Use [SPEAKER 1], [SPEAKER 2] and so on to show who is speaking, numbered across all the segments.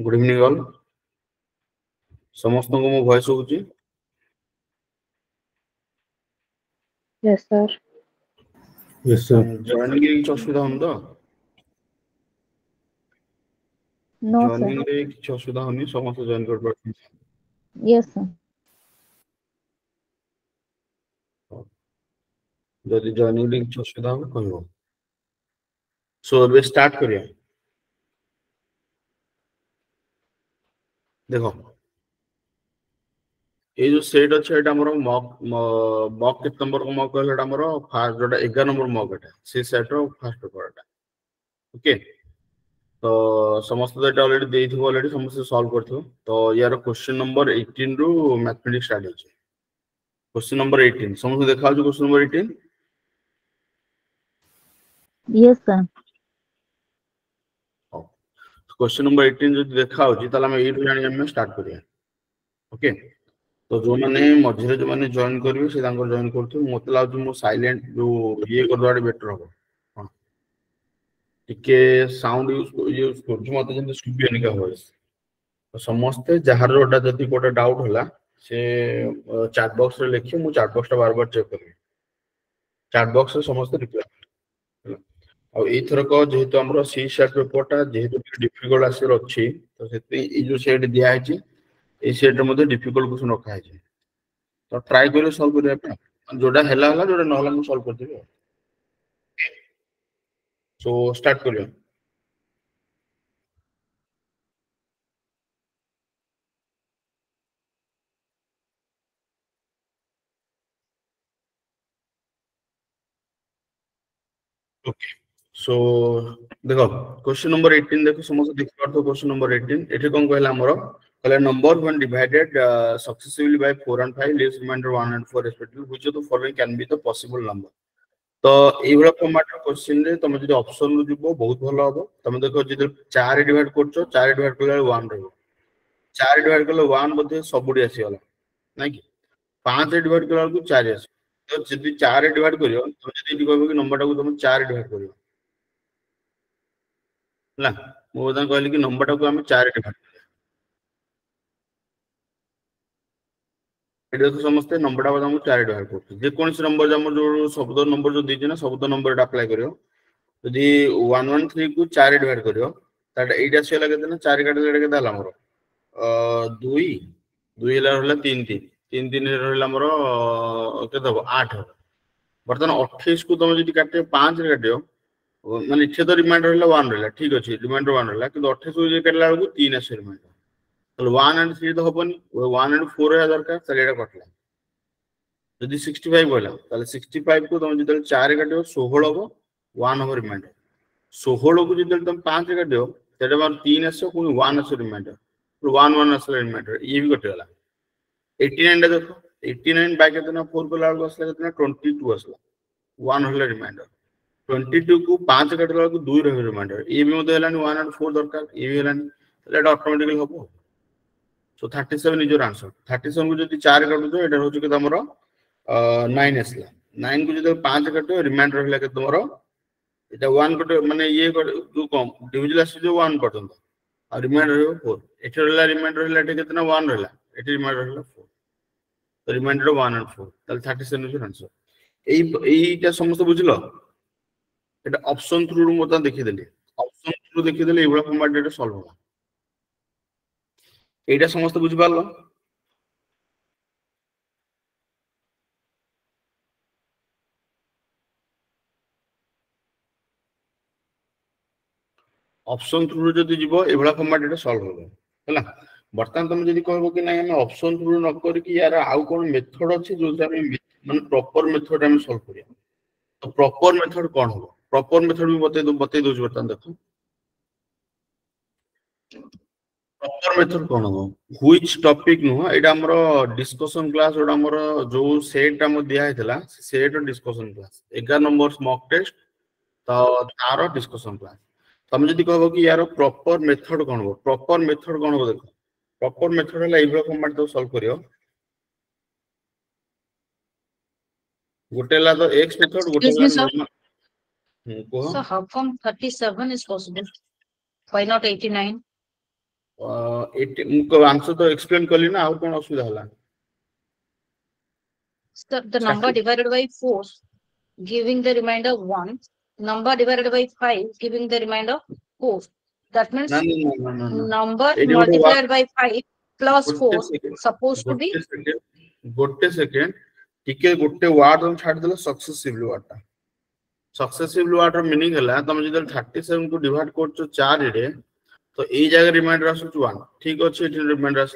[SPEAKER 1] Good evening all समस्त को मो वॉइस
[SPEAKER 2] होउची yes
[SPEAKER 3] sir yes
[SPEAKER 1] sir joining रे किछ असुविधा
[SPEAKER 2] होन तो
[SPEAKER 1] नो सर जॉइनिंग रे किछ असुविधा होनी
[SPEAKER 2] समस्त जॉइन
[SPEAKER 1] कर पाछी यस सर जदि जॉइनिंग रे किछ असुविधा हो सो अबे स्टार्ट करिया ଦେଖ ଏଇ ଯୋଉ ସେଟ୍ ଅଛି ଏଇଟା ଆମର ମକ୍ ମକ୍ କେତେ ନମ୍ବର ମକ୍ କହିଲେ ଏଇଟା ଆମର ଫାର୍ଷ୍ଟ ଯୋଉଟା ଏଗାର ନମ୍ବର ମକ୍ ଏଟା ସେ ସେଟ୍ର ଫାର୍ଷ୍ଟ ପେପର୍ ଏଟା ଓକେ ତ ସମସ୍ତେ ତ ଏଇଟା ଅଲରେଡି ଦେଇଥିବ ଅଲରେଡି ସମସ୍ତେ ସଲ୍ଭ କରିଥିବ ତ ୟାର କ୍ୱେଶ୍ଚିନ୍ ନମ୍ବର ଏଇଟିନ୍ ରୁ ମ୍ୟାଥମେଟିକ୍ସ ଷ୍ଟାର୍ଟ ହେଉଛି କ୍ୱେଶ୍ଚିନ୍ ନମ୍ବର ଏଇଟିନ୍ ସମସ୍ତେ ଦେଖାଯାଉଛି question number eighteen
[SPEAKER 2] yes sir
[SPEAKER 1] question number 18 जो देखा होची ताला हम एइठु जानि हम स्टार्ट करिया ओके तो जो माने मझे जो माने जॉइन करबे से तांको जॉइन करथु मते लागो मो साइलेंट जो ये कर दवाडे बेटर हो टिके साउंड यूज यूज कर जो मते जंते सुबियन का वॉइस तो समस्त जहार रोडा जति कोटा डाउट होला से चैट बॉक्स रे लिखियो मु चैट बॉक्स बार बार चेक करियो चैट बॉक्स रे समस्त रिप्लाई ଆଉ ଏଇଥରକ ଯେହେତୁ ଆମର ସି ସାର୍ଟ ପେପରଟା ଯେହେତୁ ଟିକେ ଡିଫିକଲ୍ଟ ଆସିବାର ଅଛି ତ ସେଥିପାଇଁ ଏଇ ଯୋଉ ସେଟ୍ ଦିଆହେଇଛି ଏଇ ସେଟ୍ରେ ମଧ୍ୟ ଡିଫିକଲ୍ଟ କ୍ୱେଶ୍ଚନ୍ ରଖାହେଇଛି ତ ଟ୍ରାଏ କରିବେ ସଲ୍ଭ କରିବା ପାଇଁ ଯୋଉଟା ହେଲା ହେଲା ଯୋଉଟା ନହେଲା ମୁଁ ସଲ୍ଭ କରିଦେବି ଆଉ ସୋ ଷ୍ଟାର୍ଟ କରିବା Okay. सो देख क्वेश्चन नंबर 18 देखो समस्त देखि पारथो क्वेश्चन नंबर 18 एठे कोन कहला हमर कहला number when divided successively by 4 and 5 leaves remainder 1 and 4 respectively which of the following can be the possible number ତ ଏଇଭଳିଆ ଫର୍ମାଟର କ୍ୱେଶ୍ଚିନ୍ ରେ ତମେ ଯଦି ଅପସନ୍ ରୁ ଯିବ ବହୁତ ଭଲ ହବ ତମେ ଦେଖ ଯଦି ଚାରି ଡିଭାଇଡ୍ କରୁଛ ଚାରି ଡିଭାଇଡ୍ କଲା ବେଳେ ୱାନ୍ ରହିବ ଚାରି ଡିଭାଇଡ୍ କଲେ ୱାନ୍ ବୋଧେ ସବୁଠି ଆସିଗଲା ନାଇଁ କି ପାଞ୍ଚ ଡିଭାଇଡ୍ କଲା ବେଳକୁ ଚାରି ଆସିବ ତ ଯଦି ଚାରି ଡିଭାଇଡ୍ କରିବ ତମେ ଯଦି ଏଠି କହିବ କି ନମ୍ବରଟାକୁ ତମେ ଚାରି ଡିଭାଇଡ୍ କରିବ ହେଲା ମୁଁ ତାଙ୍କୁ କହିଲି କି ନମ୍ବରଟାକୁ ଆମେ ଚାରିରେ ଭାଗ ଏଠି ଦେଖ ସମସ୍ତେ ନମ୍ବରଟା ଆମକୁ ଚାରିରେ ଭାଗ କରୁଛୁ ଯେକୌଣସି ନମ୍ବର ଆମର ଯୋଉ ଶବ୍ଦ ନମ୍ବର ଯୋଉ ଦେଇଛି ନା ଶବ୍ଦ ନମ୍ବରଟା ଆପ୍ଲାଏ କରିବ ଯଦି ୱାନ୍ ୱାନ୍ ଥ୍ରୀକୁ ଚାରି ଡିଭାଇଡ୍ କରିବ ତାହେଲେ ଏଇଟା ଆସିଗଲା କେତେ ନା ଚାରି କାଟିଲେ ଏଇଟା କେତେ ହେଲା ଆମର ଦୁଇ ଦୁଇ ହେଲା ରହିଲା ତିନି ତିନି ତିନି ତିନି ରହିଲା ଆମର କେତେ ହବ ଆଠ ହବ ବର୍ତ୍ତମାନ ଅଠେଇଶକୁ ତମେ ଯଦି କାଟିବ ପାଞ୍ଚରେ କାଟିବ ମାନେ ଇଚ୍ଛା ତ ରିମାଇଣ୍ଡର ହେଲା ୱାନ୍ ରହିଲା ଠିକ୍ ଅଛି ରିମାଇଣ୍ଡର ୱାନ୍ ରହିଲା କିନ୍ତୁ ଅଠେଇଶ ଯଦି କାଟିଲା ବେଳକୁ ତିନି ଆସିବ ରିମାଇଣ୍ଡର ତାହେଲେ ୱାନ୍ ଆଣ୍ଡ ଥ୍ରୀ ତ ହବନି ୱାନ୍ ଆଣ୍ଡ ଫୋର୍ ରହିବା ଦରକାର ତାହେଲେ ଏଇଟା କଟିଲା ଯଦି ସିକ୍ସଟି ଫାଇଭ୍ ରହିଲା ତାହେଲେ ସିକ୍ସଟି ଫାଇଭ୍କୁ ତମେ ଯେତେବେଳେ ଚାରି କାଟିବ ଷୋହଳ ହବ ୱାନ୍ ହବ ରିମାଇଣ୍ଡର ଷୋହଳକୁ ଯେତେବେଳେ ତମେ ପାଞ୍ଚରେ କାଟିବ ସେଟା ମୋର ତିନି ଆସିବ ପୁଣି ୱାନ୍ ଆସିବ ରିମାଇଣ୍ଡର ୱାନ୍ ୱାନ୍ ଆସିଲା ରିମାଇଣ୍ଡର ଇଏ ବି କଟିଗଲା ଏଇଟି ନାଇନ୍ଟା ଦେଖ ଏଇଟି ନାଇନ୍ ବାଇ କେତେ ନା ଫୋର୍ କଲା ବେଳକୁ ଆସିଲା କେତେ ନା ଟ୍ୱେଣ୍ଟି ଟୁ ଆସିଲା ୱାନ୍ ହେଲା ରିମାଇଣ୍ଡର ଟ୍ୱେଣ୍ଟି ଟୁ କୁ ପାଞ୍ଚ କାଟିଲା ବେଳକୁ ଦୁଇ ରହିବ ରିମାଇଣ୍ଡର ଇଏ ବି ମଧ୍ୟ ହେଲାନି ୱାନ୍ ଆଣ୍ଡ ଫୋର୍ ଦରକାର ଇଏ ବି ହେଲାନି ତାହେଲେ ଏଇଟା ଅଟୋମେଟିକାଲି ହବ so thirty seven is your answer thirty ସେଭେନ୍କୁ ଯଦି ଚାରି କାଟୁଛ ଏଇଟା ହେଉଛି କି ତମର ନାଇନ୍ ଆସିଲା ନାଇନ୍କୁ ଯଦି ପାଞ୍ଚ କାଟିବ ରିମାଇଣ୍ଡର ହେଲା କି ତମର ଏଇଟା ୱାନ୍ କଟ ମାନେ ଇଏ ଯୋଉ କମ୍ ଡିଭିଜୁଆଲ ଆସିଯିବ ୱାନ୍ ପର୍ଯ୍ୟନ୍ତ ଆଉ ରିମାଇଣ୍ଡର ରହିବ ଫୋର୍ ଏଠି ରହିଲା ରିମାଇଣ୍ଡର ହେଲା ଏଠି କେତେ ନା ୱାନ୍ ରହିଲା ଏଠି ରିମାଇଣ୍ଡର ରହିଲା four remainder one and four ତାହେଲେ thirty seven is your answer ଏଇ ଏଇଟା ସମସ୍ତେ ବୁଝିଲ এটা অপশন থ্রুর মতো দেখিয়ে দিলে অপশন থ্রু দেখিয়ে দিলে এইগুলো ফর্ম্যাট এটা সলভ হবে এইটা সমস্ত বুঝতে পারলো অপশন থ্রু যদি যাব এইভাবে ফর্মাট এটা সলভ হব ହେଲା ବର୍ତ୍ତମାନ ତମେ ଯଦି କହିବ କି ନାଇଁ ଆମେ ଅପସନ ଥ୍ରୁ ନ କରିକି ୟାର ଆଉ କଣ ମେଥଡ ଅଛି ଯୋଉଥିରେ ଆମେ ମାନେ ପ୍ରପର ମେଥଡ ଆମେ ସଲ୍ଭ କରିବା ତ ପ୍ରପର ମେଥଡ କଣ ହବ प्रॉपर मेथड भी बता दो बता दो बर्तमान देखो प्रॉपर मेथड कौन हम व्हिच टॉपिक नो है इड अमरो डिस्कशन क्लास और अमरो जो सेट हम दिया है थला सेट और डिस्कशन क्लास एक 11 नंबर मॉक टेस्ट तो तारा डिस्कशन क्लास तो तुम जदि कहबो कि यारो प्रॉपर मेथड कौन हो प्रॉपर मेथड कौन हो देखो प्रॉपर मेथड है एई ब्लॉक कमांड तो सॉल्व
[SPEAKER 4] करियो गुटेला
[SPEAKER 1] तो
[SPEAKER 4] एक्स
[SPEAKER 1] मेथड गुटेला हमको
[SPEAKER 4] So how come 37 is possible? Why not 89?
[SPEAKER 1] ଏଠି ମୁଁ ଆନ୍ସର ତ ଏକ୍ସପ୍ଲେନ୍ କଲି ନା ଆଉ କଣ ଅସୁବିଧା ହେଲା
[SPEAKER 4] Sir, the number divided by 4 giving the remainder 1. Number divided by 5 giving the remainder 4. That means
[SPEAKER 1] ନା ନା ନା ନା ନା
[SPEAKER 4] number
[SPEAKER 1] It is what-
[SPEAKER 4] multiplied by 5 plus
[SPEAKER 1] 4
[SPEAKER 4] supposed to be
[SPEAKER 1] ଗୋଟେ ସେକେଣ୍ଡ ଟିକେ ଗୋଟେ ୱାର୍ଡ ତମେ ଛାଡିଦେଲ ସକ୍ସେସିଭଲି ୱାର୍ଡ ଟା सक्सेसिव लुआट रिनिंग है तुम जो थर्टी सेवेन को डिड कर चारे तो ये जगह रिमाइंडर आस ठीक अच्छे रिमाइंडर आस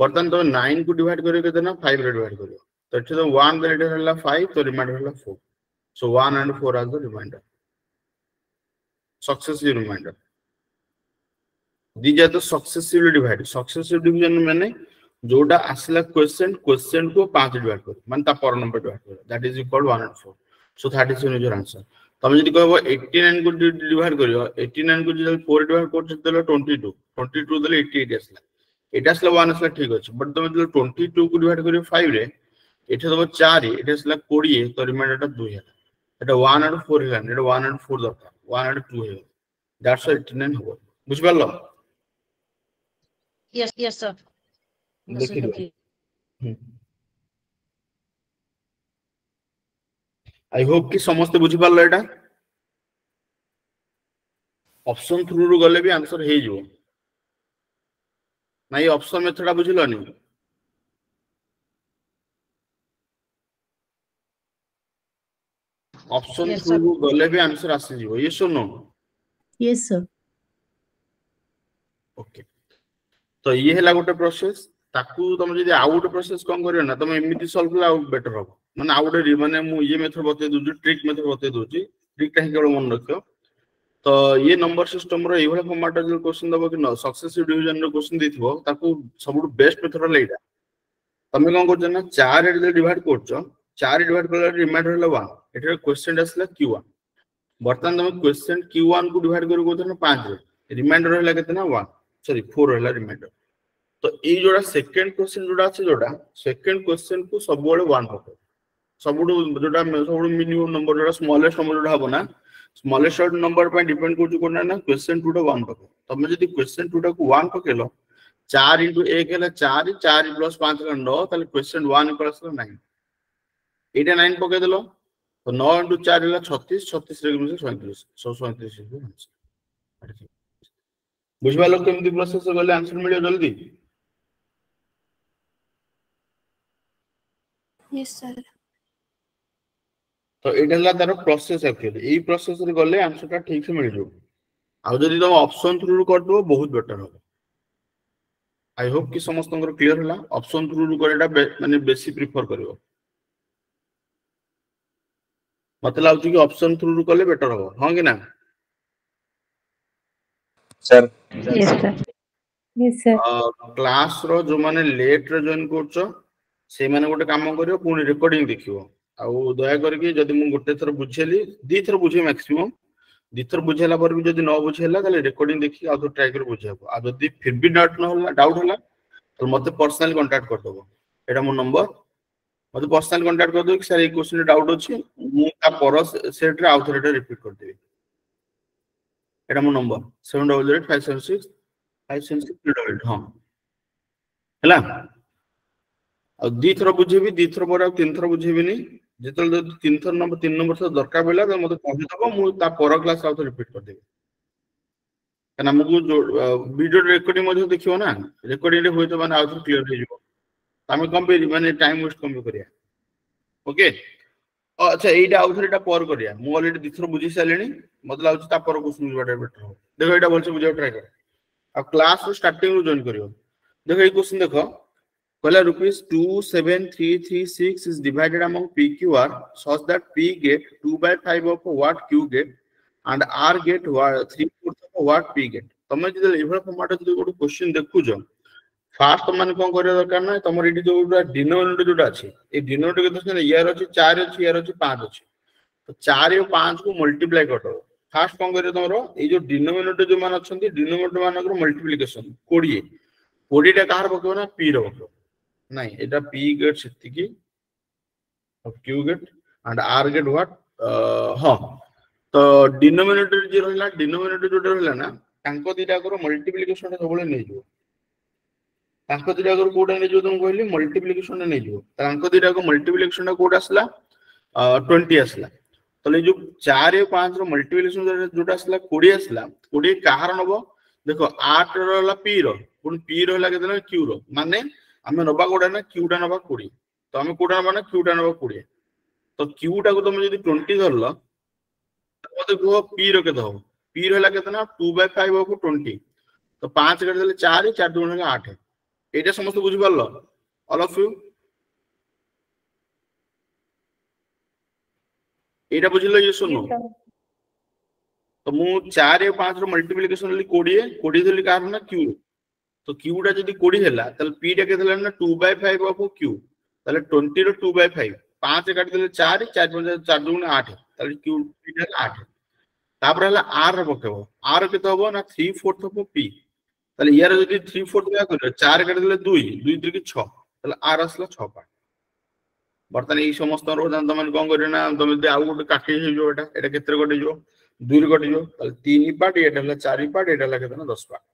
[SPEAKER 1] बर्तमान तुम नाइन को डिड कर फाइव डिड कर तो ये तो वन रेडा फाइव तो रिमाइंडर है four so one and four आज रिमाइंडर सक्सेसिव रिमाइंडर दीजा तो सक्सेसिवली डिड सक्सेसिव डिजन मैंने जोड़ा असला क्वेश्चन क्वेश्चन को पांच डिवाइड कर मान ता पर नंबर डिवाइड कर that is equal 1 and 4 so 37 is your answer তুমি যদি কইব 89 কো ডিভাইড করিও 89 কো যদি 4 ডিভাইড করছ তাহলে 22 22 তাহলে 88 আসলা এটা আসলে 1 আসলে ঠিক আছে বাট তুমি যদি 22 কো ডিভাইড করিও 5 রে এটা দেব 4 এটা আসলে 20 তো রিমাইন্ডারটা 2 হলো এটা 1 আর 4 হলো এটা 1 আর 4 দরকার 1 আর 2 হলো দ্যাটস 89 হবে বুঝ
[SPEAKER 4] পারলো ইয়েস ইয়েস স্যার লিখিত
[SPEAKER 1] আই
[SPEAKER 4] হোপ
[SPEAKER 1] কি সমস্তে বুঝি পারলো এটা অপশন থ্রু রু গলে বি আনসর হয়ে যাব না এই অপশন মেথডটা বুঝিলনি
[SPEAKER 4] অপশন
[SPEAKER 1] থ্রু
[SPEAKER 4] রু
[SPEAKER 1] গলে বি আনসর আসি যাব yes or
[SPEAKER 5] no yes
[SPEAKER 1] sir okay তো ইয়ে হেলা গোটে প্রসেস ତାକୁ ତମେ ଯଦି ଆଉ ଗୋଟେ ପ୍ରୋସେସ କଣ କରିବ ନା ତମେ ଏମିତି ସଲ୍ଭ କଲେ ଆଉ ବେଟର ହବ ମାନେ ଆଉ ଗୋଟେ ମାନେ ମୁଁ ଇଏ ମେଥଡ ବତେଇ ଦଉଛି ଟ୍ରିକ୍ ମେଥଡ ବତେଇ ଦଉଛି ଟ୍ରିକଟା ହିଁ କେବଳ ମନେ ରଖିବ ତ ଇଏ ନମ୍ବର ସିଷ୍ଟମର ଏଇଭଳିଆ ଫର୍ମାଟରେ ଯଦି କୋଶ୍ଚିନ୍ ଦବ କି ନ ସକ୍ସେସିଭ ଡିଭିଜନର କୋଶ୍ଚିନ୍ ଦେଇଥିବ ତାକୁ ସବୁଠୁ ବେଷ୍ଟ ମେଥଡ ହେଲା ଏଇଟା ତମେ କଣ କରୁଛ ନା ଚାରି ଯଦି ଡିଭାଇଡ କରୁଛ ଚାରି ଡିଭାଇଡ କଲା ରିମାଇଣ୍ଡର ହେଲା ୱାନ୍ ଏଠାରେ କ୍ୱେଶ୍ଚେନ୍ ଆସିଲା କ୍ୟୁ ୱାନ୍ ବର୍ତ୍ତମାନ ତମେ କ୍ୱେଶ୍ଚେନ୍ କ୍ୟୁ ୱାନ୍ କୁ ଡିଭାଇଡ କରିକି କହୁଛ ନା ପାଞ୍ଚରେ ରିମାଇଣ୍ଡର ହେଲା କେତେ ନା ୱାନ୍ ସରି ଫୋର ହେଲା ରିମାଇଣ୍ଡର ତ ଏଇ ଯୋଉଟା ସେକେଣ୍ଡ କ୍ୱେଶ୍ଚିନ୍ ଯୋଉଟା ଅଛି ଯୋଉଟା ସେକେଣ୍ଡ କ୍ୱେଶ୍ଚିନ୍ କୁ ସବୁବେଳେ ୱାନ୍ ପକେଇବ ସବୁଠୁ ଯୋଉଟା ସବୁଠୁ ମିନିମମ୍ ନମ୍ବର ଯୋଉଟା ସ୍ମଲେଷ୍ଟ ନମ୍ବର ଯୋଉଟା ହବ ନା ସ୍ମଲେଷ୍ଟ ନମ୍ବର ପାଇଁ ଡିପେଣ୍ଡ କରୁଛି କୋଉଟା ନା କ୍ୱେଶ୍ଚିନ୍ ଟୁଟା ୱାନ୍ ପକେଇବ ତମେ ଯଦି କ୍ୱେଶ୍ଚିନ୍ ଟୁଟାକୁ ୱାନ୍ ପକେଇଲ ଚାରି ଇଣ୍ଟୁ ଏକ ହେଲା ଚାରି ଚାରି ପ୍ଲସ୍ ପାଞ୍ଚ ହେଲା ନଅ ତାହେଲେ କ୍ୱେଶ୍ଚିନ୍ ୱାନ୍ ଇକ୍ୱାଲ୍ ଆସିଲା ନାଇନ୍ ଏଇଟା ନାଇନ୍ ପକେଇଦେଲ ତ ନଅ ଇଣ୍ଟୁ ଚାରି ହେଲା ଛତିଶ ଛତିଶରେ ସଇଁତିରିଶ ଶହ ସଇଁତିରିଶ ବୁଝିପାରିଲ କେମିତି ପ୍ରୋସେସ୍ ଗଲେ ଆନ୍ସର ମିଳିବ ଜଲ୍ଦି
[SPEAKER 6] yes sir
[SPEAKER 1] তো এটা হলো তার প্রসেস অ্যাকচুয়ালি এই প্রসেসে গেলে আনসারটা ঠিক সে মিলে যাবে ଆଉ ଯଦି ତମେ ଅପସନ୍ ଥ୍ରୁରୁ କରିଦେବ ବହୁତ ବେଟର ହବ ଆଇ ହୋପ୍ କି ସମସ୍ତଙ୍କର କ୍ଲିଅର ହେଲା ଅପସନ୍ ଥ୍ରୁରୁ କରିବାଟା ମାନେ ବେଶୀ ପ୍ରିଫର କରିବ ମତେ ଲାଗୁଛି କି ଅପସନ୍ ଥ୍ରୁରୁ କଲେ ବେଟର ହବ ହଁ କି ନା
[SPEAKER 2] ସାର୍
[SPEAKER 1] କ୍ଲାସ୍ ର ଯୋଉମାନେ ଲେଟ୍ ରେ ଜଏନ୍ କରୁଛ ସେଇମାନେ ଗୋଟେ କାମ କରିବ ପୁଣି ରେକର୍ଡିଂ ଦେଖିବ ଆଉ ଦୟାକରିକି ଯଦି ମୁଁ ଗୋଟେ ଥର ବୁଝେଇଲି ଦିଥର ବୁଝେଇ ମ୍ୟାକ୍ସିମମ୍ ଦିଥର ବୁଝେଇଲା ପରେ ବି ଯଦି ନ ବୁଝେଇଲା ତାହେଲେ ରେକର୍ଡିଂ ଦେଖିକି ଆଉ ଥରେ ଟ୍ରାଏ କରି ବୁଝେଇବ ଆଉ ଯଦି ଫିର୍ ବି ଡାଉଟ୍ ନ ହେଲା ଡାଉଟ୍ ହେଲା ତାହେଲେ ମୋତେ ପର୍ସନାଲି କଣ୍ଟାକ୍ଟ କରିଦେବ ଏଇଟା ମୋ ନମ୍ବର ମୋତେ ପର୍ସନାଲି କଣ୍ଟାକ୍ଟ କରିଦେବ କି ସାର୍ ଏଇ କୋଶ୍ଚିନ୍ରେ ଡାଉଟ୍ ଅଛି ମୁଁ ତା ପର ସେଟ୍ରେ ଆଉ ଥରେ ଏଇଟା ରିପିଟ୍ କରିଦେବି ଏଇଟା ମୋ number seven double eight five seven six five seven six double eight ହଁ ହେଲା ଆଉ ଥର ବୁଝେଇବି ଦୁଇଥର ପରେ ଆଉ ତିନିଥର ବୁଝେଇବିନି ଯେତେବେଳେ ଯଦି ତିନିଥର ନମ୍ବର ତିନି ନମ୍ବର ଥର ଦରକାର ପଡ଼ିଲା ତ ମୋତେ କହିଦେବ ମୁଁ ତା ପର କ୍ଲାସ୍ ଆଉ ଥରେ ରିପିଟ୍ କରିଦେବି କାରଣ ଆମକୁ ଭିଡ଼ିଓ ରେକର୍ଡିଂ ମଧ୍ୟ ଦେଖିବ ନା ରେକର୍ଡିଂରେ ହୁଏତ ମାନେ ଆଉ ଥରେ କ୍ଲିଅର ହେଇଯିବ ଆମେ କମ୍ ବି ମାନେ ଟାଇମ୍ ୱେଷ୍ଟ କମ୍ କରିବା ଓକେ ଆଚ୍ଛା ଏଇଟା ଆଉ ଥରେ ଏଇଟା ପର କରିବା ମୁଁ ଅଲରେଡି ଦୁଇଥର ବୁଝି ସାରିଲିଣି ମତେ ଲାଗୁଛି ତା ପର କୋଶ୍ଚିନ୍ ବୁଝିବାଟା ବେଟର ହବ ଦେଖ ଏଇଟା ଭଲସେ ବୁଝିବାକୁ ଟ୍ରାଏ କର ଆଉ କ୍ଲାସ୍ର ଷ୍ଟାର୍ଟିଂରୁ ଜଏନ୍ କରିବ ଦେଖ ଏଇ କୋଶ୍ଚିନ୍ ଦେଖ Kola rupees 27336 is divided among PQR such that P get 2 by 5 of what Q get and R get 3 fourth of what P get. ତମେ ଯଦି ଏଭଳି ଫର୍ମାଟ ଯଦି ଗୋଟେ କୋଶ୍ଚିନ୍ ଦେଖୁଛ ଫାର୍ଷ୍ଟ ତମମାନେ କଣ କରିବା ଦରକାର ନା ତମର ଏଠି ଯୋଉଟା ଡିନୋମିନେଟର ଯୋଉଟା ଅଛି ଏଇ ଡିନୋମିନେଟର କେତେ ଅଛି ୟାର ଅଛି ଚାରି ଅଛି ୟାର ଅଛି ପାଞ୍ଚ ଅଛି ତ ଚାରି ଓ ପାଞ୍ଚକୁ ମଲ୍ଟିପ୍ଲାଏ କରିଦେବ ଫାର୍ଷ୍ଟ କଣ କରିବ ତମର ଏଇ ଯୋଉ ଡିନୋମିନେଟର ଯୋଉମାନେ ଅଛନ୍ତି ଡିନୋମିନେଟର ମାନଙ୍କର ମଲ୍ଟିପ୍ଲିକେସନ କୋଡ଼ିଏ କୋଡ଼ିଏଟା କାହାର ପକେଇବ ନା ପିର ପକେଇବ নাই এটা P grade সেটিকি Q grade and R grade what ହଁ ତ ଡିନୋମିନେଟର ଯିଏ ରହିଲା ଡିନୋମିନେଟର ଯୋଉଟା ରହିଲା ନା ତାଙ୍କ ଦିଟାକର ମଲ୍ଟିପ୍ଲିକେସନଟା ସବୁବେଳେ ନେଇଯିବ ତାଙ୍କ ଦିଟାକର କୋଉଟା ନେଇଯିବ ତମକୁ କହିଲି ମଲ୍ଟିପ୍ଲିକେସନଟା ନେଇଯିବ ତାଙ୍କ ଦିଟାକ ମଲ୍ଟିପ୍ଲିକେସନଟା କୋଉଟା ଆସିଲା ଟ୍ୱେଣ୍ଟି ଆସିଲା ତାହେଲେ ଏଇ ଯୋଉ ଚାରି ଆଉ ପାଞ୍ଚର ମଲ୍ଟିପ୍ଲିକେସନ ଯୋଉଟା ଆସିଲା କୋଡ଼ିଏ ଆସିଲା କୋଡ଼ିଏ କାହାର ନବ ଦେଖ ଆଠ ରହିଲା ପି ର ପୁଣି ପି ରହିଲା କେତେ ରହିଲା କ୍ୟୁ ର ମାନେ ଆମେ ନବା କୋଉଟା ନା କ୍ୟୁଟା ନବା କୋଡ଼ିଏ ତ ଆମେ କୋଉଟା ନବା ନା କ୍ୟୁଟା ନବା କୋଡ଼ିଏ ତ କ୍ୟୁଟାକୁ ତମେ ଯଦି ଟ୍ୱେଣ୍ଟି ଧରିଲ ମୋତେ କୁହ ପି ର କେତେ ହବ ପି ର ହେଲା କେତେ ନା ଟୁ ବାଇ ଫାଇଭ ହବ ଟ୍ୱେଣ୍ଟି ତ ପାଞ୍ଚ କାଟି ଦେଲେ ଚାରି ଚାରି ଦୁଇ ହେଲା ଆଠ ଏଇଟା ସମସ୍ତେ ବୁଝିପାରିଲ ଅଲ୍ ଅଫ୍ ୟୁ ଏଇଟା ବୁଝିଲ ଇଏ ଶୁଣୁ ତ ମୁଁ ଚାରି ଆଉ ପାଞ୍ଚର ମଲ୍ଟିପ୍ଲିକେସନ ନେଲି କୋଡ଼ିଏ କୋଡ଼ିଏ ଦେଲି କାହାର ନା କ୍ୟୁ তো কিউটা ଯଦି କୋଡିଏ ହେଲା ତାହେଲେ ପିଟା କେତେ ହେଲା ନା two by five of Q ତାହେଲେ ଟ୍ୱେଣ୍ଟିର ଟୁ ବାଇ ଫାଇଭ ପାଞ୍ଚ କାଟିଦେଲେ ଚାରି ଚାରି ପାଞ୍ଚ ଚାରି ଦୁଗୁଣ ଆଠ ତାହେଲେ କ୍ୟୁ ପିଟା ହେଲା ଆଠ ତାପରେ ହେଲା ଆର ର ପକେଇବ ଆର କେତେ ହବ ନା ଥ୍ରୀ ଫୋର୍ଥ ଅଫ୍ ପି ତାହେଲେ ୟାର ଯଦି ଥ୍ରୀ ଫୋର୍ଥ ଏହା କରିବ ଚାରି କାଟିଦେଲେ ଦୁଇ ଦୁଇ ଦୁଇ ଛଅ ତାହେଲେ ଆର ଆସିଲା ଛଅ ପାଞ୍ଚ ବର୍ତ୍ତମାନ ଏଇ ସମସ୍ତଙ୍କର ତମେ କଣ କରିବ ନା ତମେ ଯଦି ଆଉ ଗୋଟେ କାଟି ହେଇଯିବ ଏଇଟା ଏଇଟା କେତେରେ କଟିଯିବ ଦୁଇରେ କଟିଯିବ ତାହେଲେ ତିନି ପାର୍ଟ ଏଇଟା ହେଲା ଚାରି ପାର୍ଟ ଏଇଟା ହେଲା କେତେ ନା ଦଶ ପାର୍ଟ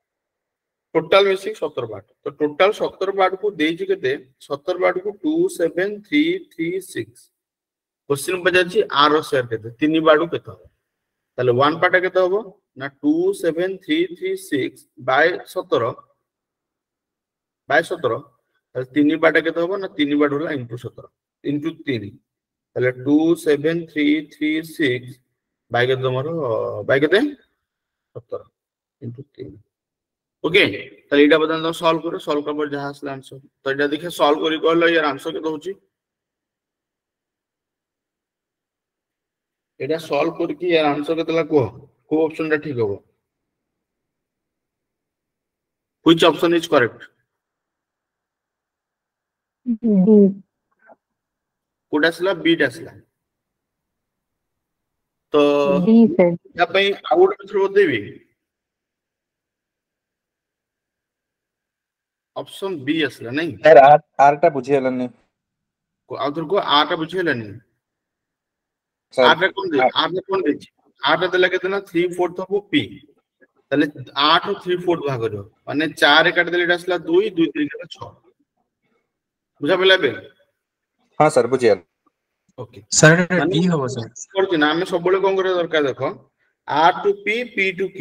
[SPEAKER 1] ଟୋଟାଲ ମିଶିକି ସତର ବାର ତ ଟୋଟାଲ ସତର ବାରକୁ ଦେଇଛି କେତେ ସତର ବାରକୁ two seven three three six question ପଚାରିଛି ଆର ସେୟାର କେତେ ତିନି ବାରକୁ କେତେ ହବ ତାହେଲେ ୱାନ ପାର୍ଟ କେତେ ହବ ନା two seven three three six by ସତର ବାଇ ସତର ତାହେଲେ ତିନି ବାରଟା କେତେ ହବ ନା ତିନି ବାର ହେଲା ଇଣ୍ଟୁ ସତର ଇଣ୍ଟୁ ତିନି ତାহଲେ two seven three three six by କେତେ ତମର ବାଇ କେତେ ସତର ଇଣ୍ଟୁ ତିନି ओके तले इटा बदन तो सॉल्व करो सॉल्व कर पर जहां से आंसर तो इटा देखे सॉल्व करी कोई लो यार आंसर के तो
[SPEAKER 2] होची
[SPEAKER 1] इटा सॉल्व कर की यार
[SPEAKER 2] आंसर के
[SPEAKER 1] तला को को ऑप्शन डे ठीक होगा कुछ ऑप्शन इज
[SPEAKER 5] करेक्ट तो ಆಪ್ಷನ್ ಬಿ ಅಸಲ
[SPEAKER 1] ನೈ ಸರ್ ಆರ್ ಆರ್ಟ ಬುঝি ಹಲನಿ
[SPEAKER 5] ಆದ್ರ
[SPEAKER 1] ಕೋ ಆರ್ಟ ಬುঝি ಹಲನಿ ಆರ್ಟ ಕೋನ್ ದಿ ಆರ್ಟ ಕೋನ್ ದಿ ಆರ್ಟ ದಲ ಕೆತನ 3/4 ಹಬೋ ಪಿ তাহলে 8 ও 3/4 ভাগ হলো মানে 4 কাট দিলে এটা আসলা 2 2 3 কাটা 6 বুঝা পেলে বে
[SPEAKER 5] হ্যাঁ স্যার বুঝি
[SPEAKER 1] গেল
[SPEAKER 6] ওকে স্যার
[SPEAKER 1] এটা
[SPEAKER 6] ডি হবে স্যার
[SPEAKER 1] করছি না আমি সবলে কোন করে দরকার দেখো r to p p to q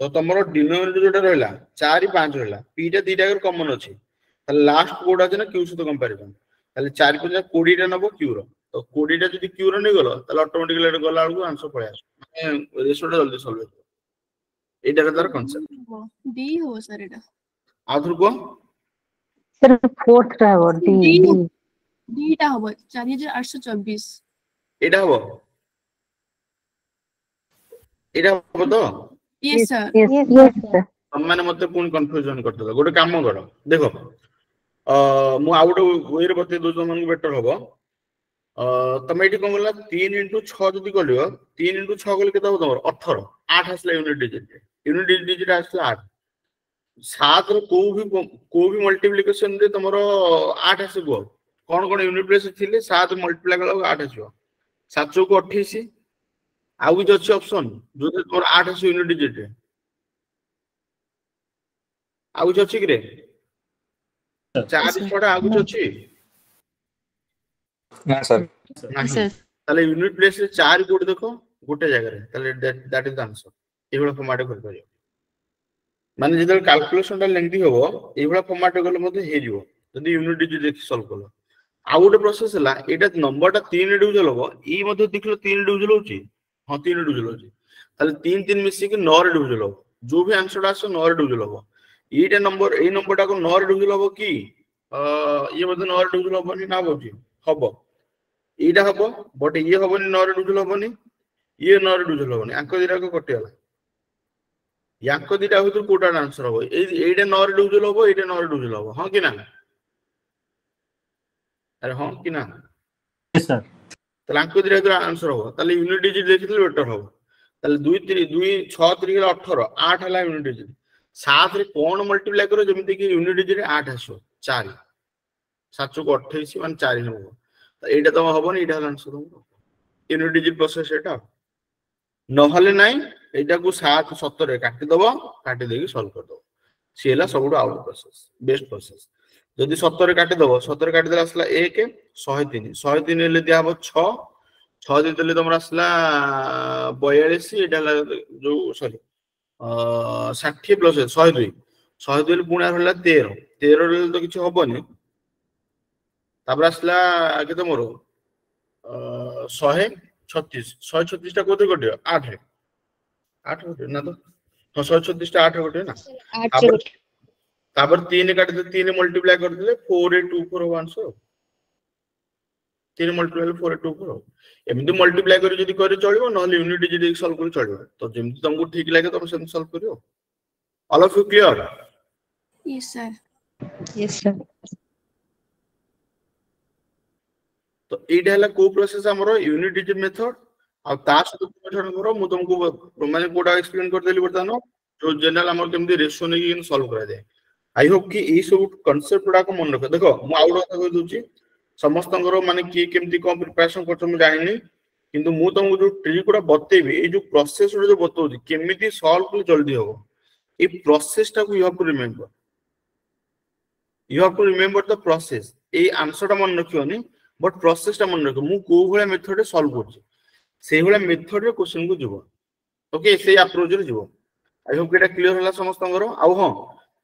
[SPEAKER 1] ତ ତମର ଡିନୋମିନେଟର ଯୋଉଟା ରହିଲା ଚାରି ପାଞ୍ଚ ରହିଲା ପିଟା ଦିଟାକର କମନ ଅଛି ତାହେଲେ ଲାଷ୍ଟ କୋଉଟା ଅଛି ନା କ୍ୟୁ ସହିତ କମ୍ପାରିଜନ ତାହେଲେ ଚାରି ପାଞ୍ଚ କୋଡ଼ିଏଟା ନବ କ୍ୟୁର ତ କୋଡ଼ିଏଟା ଯଦି କ୍ୟୁର ନେଇଗଲ ତାହେଲେ ଅଟୋମେଟିକାଲି ଏଟା ଗଲା ବେଳକୁ ଆନ୍ସର ପଳେଇ ଆସିବ ମାନେ ରେସୋଟା ଜଲ୍ଦି ସଲ୍ଭ ହେଇଯିବ ଏଇଟା ତାର କନସେପ୍ଟ
[SPEAKER 7] ଡି ହବ ସାର୍
[SPEAKER 1] ଏଟା ଆଉଥରେ କୁହ
[SPEAKER 2] ସାର୍ ଫୋର୍ଥଟା ହବ ଡି
[SPEAKER 7] ଡିଟା ହବ ଚବିଶ
[SPEAKER 1] ଏଇଟା ହବ ଏଇଟା ହବ ତ
[SPEAKER 7] ୟେସ୍
[SPEAKER 1] ମତେ ପୁଣି କନଫ୍ୟୁଜନ କରିଦେଲ ଗୋଟେ କାମ କର ଦେଖ ମୁଁ ଆଉ ଗୋଟେ ୱେରେ ବତେଇ ଦଉଛି ତମମାନଙ୍କୁ ବେଟର ହବ ତମେ ଏଠି କଣ କଲା ତିନି ଇଣ୍ଟୁ ଛଅ ଯଦି କରିବ ତିନି ଇଣ୍ଟୁ ଛଅ କଲେ କେତେ ହବ ତମର ଅଠର ଆଠ ଆସିଲା ୟୁନିଟ୍ ଡିଜିଟ୍ ୟୁନିଟ୍ ଡିଜିଟ୍ ଆସିଲା ଆଠ ସାତର କୋଉ ବି କୋଉ ବି ମଲ୍ଟିପ୍ଲିକେସନରେ ତମର ଆଠ ଆସିବ କଣ କଣ ୟୁନିଟ୍ ପ୍ଲେସ ଥିଲେ ସାତ ମଲ୍ଟିପ୍ଲାଏ କଲା ଆଠ ଆସିବ ସାତ ଚଉକୁ ଅଠେଇଶି ଆଉଇଜ୍ ଅଛି ଅପସନ୍ ଯୋଉଥିରେ ତମର ଆଠ ଆସିବ ୟୁନିଟ୍ ଡିଜିଟ୍ରେ ଆଉଇଜ୍ ଅଛି କିରେ ଚାରି ଛଅଟା ଆଉଇଜ୍ ଅଛି ତାହେଲେ ୟୁନିଟ୍ ପ୍ଲେସରେ ଚାରି କୋଉଠି ଦେଖ ଗୋଟେ ଜାଗାରେ ତାହେଲେ ଦ୍ୟାଟ୍ ଇଜ୍ ଦ ଆନ୍ସର ଏଇଭଳିଆ ଫର୍ମାଟ୍ କରିପାରିବ ମାନେ ଯେତେବେଳେ କାଲକୁଲେସନଟା ଲେନ୍ଦି ହବ ଏଇଭଳିଆ ଫର୍ମାଟ୍ କଲେ ମଧ୍ୟ ହେଇଯିବ ଯଦି ୟୁନିଟ୍ ଡିଜିଟ୍ ଦେଖି ସଲ୍ଭ କଲ ଆଉ ଗୋଟେ ପ୍ରୋସେସ ହେଲା ଏଇଟା ନମ୍ବରଟା ତିନି ଡିଭିଜନ ହବ ଏଇ ମଧ୍ୟ ଦେଖିଲ ତିନି ଡିଭିଜନ ହଉଛି ହଁ ତିନି ଡିଭିଜନ ଅଛି ତାହେଲେ ତିନି ତିନି ମିଶିକି ନଅରେ ଡିଭିଜନ ହବ ଯୋଉ ବି ଆନ୍ସରଟା ଆସିବ ନଅରେ ଡିଭିଜନ ହବ ଏଇଟା ନମ୍ବର ଏଇ ନମ୍ବରଟାକୁ ନଅରେ ଡିଭିଜନ ହବ କି ଇଏ ବୋଧେ ନଅରେ ଡିଭିଜନ ହବନି ନା ଭାବୁଛି ହବ ଏଇଟା ହବ ବଟ୍ ଇଏ ହବନି ନଅରେ ଡିଭିଜନ ହବନି ଇଏ ନଅରେ ଡିଭିଜନ ହବନି ଆଙ୍କ ଦିଟାକୁ କଟିଗଲା ୟାଙ୍କ ଦିଟା ଭିତରୁ କୋଉଟା ଆନ୍ସର ହବ ଏଇ ଏଇଟା ନଅରେ ଡିଭିଜନ ହବ ଏଇଟା ନଅରେ ଡିଭିଜନ ହବ ହଁ କି ନା ଆରେ ହଁ କି ନା
[SPEAKER 3] ସାର୍
[SPEAKER 1] তাহলে ଆଙ୍କୁ ଦିଟା ଯେତେବେଳେ ଆନ୍ସର ହବ ତାହେଲେ ୟୁନିଟ୍ ଡିଜିଟ୍ ଦେଖିଥିଲେ ବେଟର ହବ ତାହେଲେ ଦୁଇ ଦୁଇ ଛଅ ତିରିଶ ହେଲା ଅଠର ଆଠ ହେଲା ୟୁନିଟ୍ ଡିଜିଟ୍ ସାତରେ କ'ଣ ମଲ୍ଟିପ୍ଲାଏ କରିବ ଯେମିତିକି ୟୁନିଟ୍ ଡିଜିଟ୍ ଆଠ ଆସିବ ଚାରି ସାତକୁ ଅଠେଇଶ ମାନେ ଚାରି ହବ ଏଇଟା ତମ ହବନି ଏଇଟା ହେଲା ଆନ୍ସର ହବ ୟୁନିଟ୍ ଡିଜିଟ୍ ପ୍ରୋସେସ୍ ଏଇଟା ନହେଲେ ନାଇଁ ଏଇଟାକୁ ସାତ ସତରେ କାଟିଦବ କାଟି ଦେଇକି ସଲ୍ଭ କରିଦବ ସିଏ ହେଲା ସବୁଠୁ ଆଉଟ୍ ପ୍ରୋସେସ୍ ବେଷ୍ଟ ପ୍ରୋସେସ୍ ଯଦି ସତରରେ କାଟିଦବ ସତରେ କାଟିଦେଲେ ଆସିଲା ଏକ ଶହେ ତିନି ଶହେ ତିନି ହେଲେ ଦିଆହବ ଛଅ ଛଅ ଦେଇଦେଲେ ତମର ଆସିଲା ବୟାଳିଶ ଏଇଟା ହେଲା ଯୋଉ ସରି ଷାଠିଏ ପ୍ଲସ୍ ଶହେ ଦୁଇ ଶହେ ଦୁଇ ପୁଣି ହେଲା ତେର ତେରରେ ତ କିଛି ହବନି ତାପରେ ଆସିଲା କେତେ ମୋର ଶହେ ଛତିଶ ଶହେ ଛତିଶଟା କୋଉଥିରେ କଟିବ ଆଠ ଆଠ କଟିବ ନା ତ ହଁ ଶହେ ଛତିଶଟା ଆଠ କଟିବ ନା तापर तीन काट तीन मल्टीप्लाई कर दे देले 4824 हो आंसर तीन मल्टीप्लाई फोर 4824 हो एमि मल्टीप्लाई करी जदी ना चलिबो न यूनिट जदी सॉल्व करी चलिबो तो जेमि
[SPEAKER 7] तुमको ठीक
[SPEAKER 2] लागे तुम
[SPEAKER 1] सेम सॉल्व करियो all of you clear yes sir yes sir तो एटा हला को प्रोसेस हमरो यूनिट मेथड मेथड हमरो मु एक्सप्लेन कर देली जो जनरल हमर सॉल्व करा जाए ଆଇ ହୋପ୍ କି ଏଇ ସବୁ କନସେପ୍ଟ ଗୁଡାକ ମନେ ରଖ ଦେଖ ମୁଁ ଆଉ ଗୋଟେ କଥା କହିଦେଉଛି ସମସ୍ତଙ୍କର ମାନେ କିଏ କେମିତି କଣ ପ୍ରିପାରେସନ କରୁଛ ମୁଁ ଜାଣିନି କିନ୍ତୁ ମୁଁ ତମକୁ ଯୋଉ ଟ୍ରିକ୍ ଗୁଡା ବତେଇବି ଏଇ ଯୋଉ ପ୍ରୋସେସ ଗୁଡା ଯୋଉ ବତଉଛି କେମିତି ସଲ୍ଭ କଲେ ଜଲ୍ଦି ହବ ଏଇ ପ୍ରୋସେସଟାକୁ you have to remember you have to remember the process ଏଇ ଆନ୍ସରଟା ମନେ ରଖିବନି ବଟ୍ ପ୍ରୋସେସଟା ମନେ ରଖିବ ମୁଁ କୋଉ ଭଳିଆ ମେଥଡରେ ସଲ୍ଭ କରୁଛି ସେଇଭଳିଆ ମେଥଡରେ କୋଶ୍ଚିନ୍କୁ ଯିବ ଓକେ ସେଇ ଆପ୍ରୋଚରେ ଯିବ ଆଇ ହୋପ୍ ଏଇଟା କ୍ଲିଅର ହେଲା ସମସ୍ତଙ୍କର ଆଉ ହଁ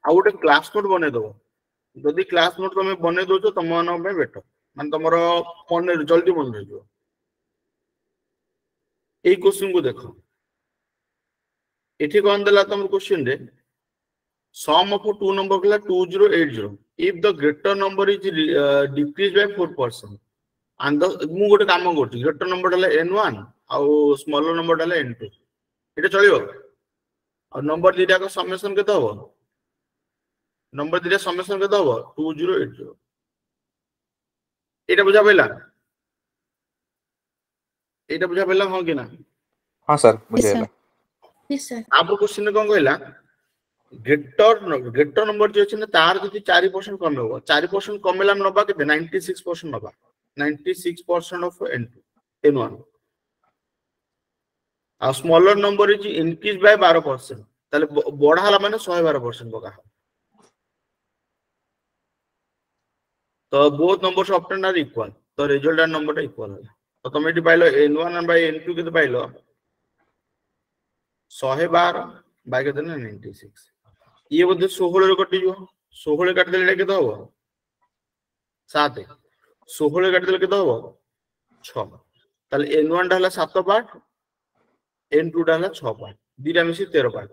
[SPEAKER 1] ଆଉ ଗୋଟେ କ୍ଲାସ୍ ନୋଟ୍ ବନେଇ ଦବ ଯଦି କ୍ଲାସ୍ ନୋଟ୍ ତମେ ବନେଇ ଦଉଛ ତମମାନଙ୍କ ପାଇଁ ବେଟର ମାନେ ତମର ମନେ ଜଲ୍ଦି ମନେ ରହିଯିବ ଏଇ କୋଶ୍ଚିନ୍କୁ ଦେଖ ଏଠି କ'ଣ ଦେଲା ତମର କୋଶ୍ଚିନ୍ରେ sum of two zero kala 2080 if the greater number is uh, decreased by 4% and the mu gote kama gorchi greater number dala n1 au smaller number dala n2 eta chalibo au number dita ka summation କେତେ ହବ নম্বর দিলে সমেশন কত হবো two zero eight zero এটা বোঝা পেলাম এটা বোঝা পেলাম
[SPEAKER 5] হ্যাঁ কি না
[SPEAKER 7] হ্যাঁ স্যার বুঝে গেলাম
[SPEAKER 1] ତାପରେ କୋଶ୍ଚିନ୍ କଣ କହିଲା ଗ୍ରେଟର ଗ୍ରେଟର ନମ୍ବର ଯିଏ ଅଛି ନା ତାର ଯଦି ଚାରି ପରସେଣ୍ଟ କମିବ ଚାରି ପରସେଣ୍ଟ କମିଲା ଆମେ ନବା କେତେ ନାଇଣ୍ଟି ସିକ୍ସ ପରସେଣ୍ଟ ନବା ninety six percent of N to N one ଆଉ ସ୍ମଲର ନମ୍ବର ହେଇଛି ଇନକ୍ରିଜ ବାଇ ବାର ପରସେଣ୍ଟ ତାହେଲେ ବଢା ହେଲା ମାନେ ଶହେ ବାର ପରସେଣ୍ଟ ପକା ହବ তো both number of option are equal তো আর নম্বরটা ইকুয়াল হবে তো তুমি এটি পাইলো N one by N two কেতে পাইলো শহে বার বাই কেতে না নাইনটি সিক্স ইয়ে বোধ ষোহলের কটিব ষোহলে কাটিদেলে এটা কেতে হব সাত ষোহলে কাটিদেলে কেতে হব ছ তাহলে এন ওয়ানটা হলো সাত পার্ট এন টুটা হলো ছ পার্ট দুইটা মিশিয়ে তেরো পার্ট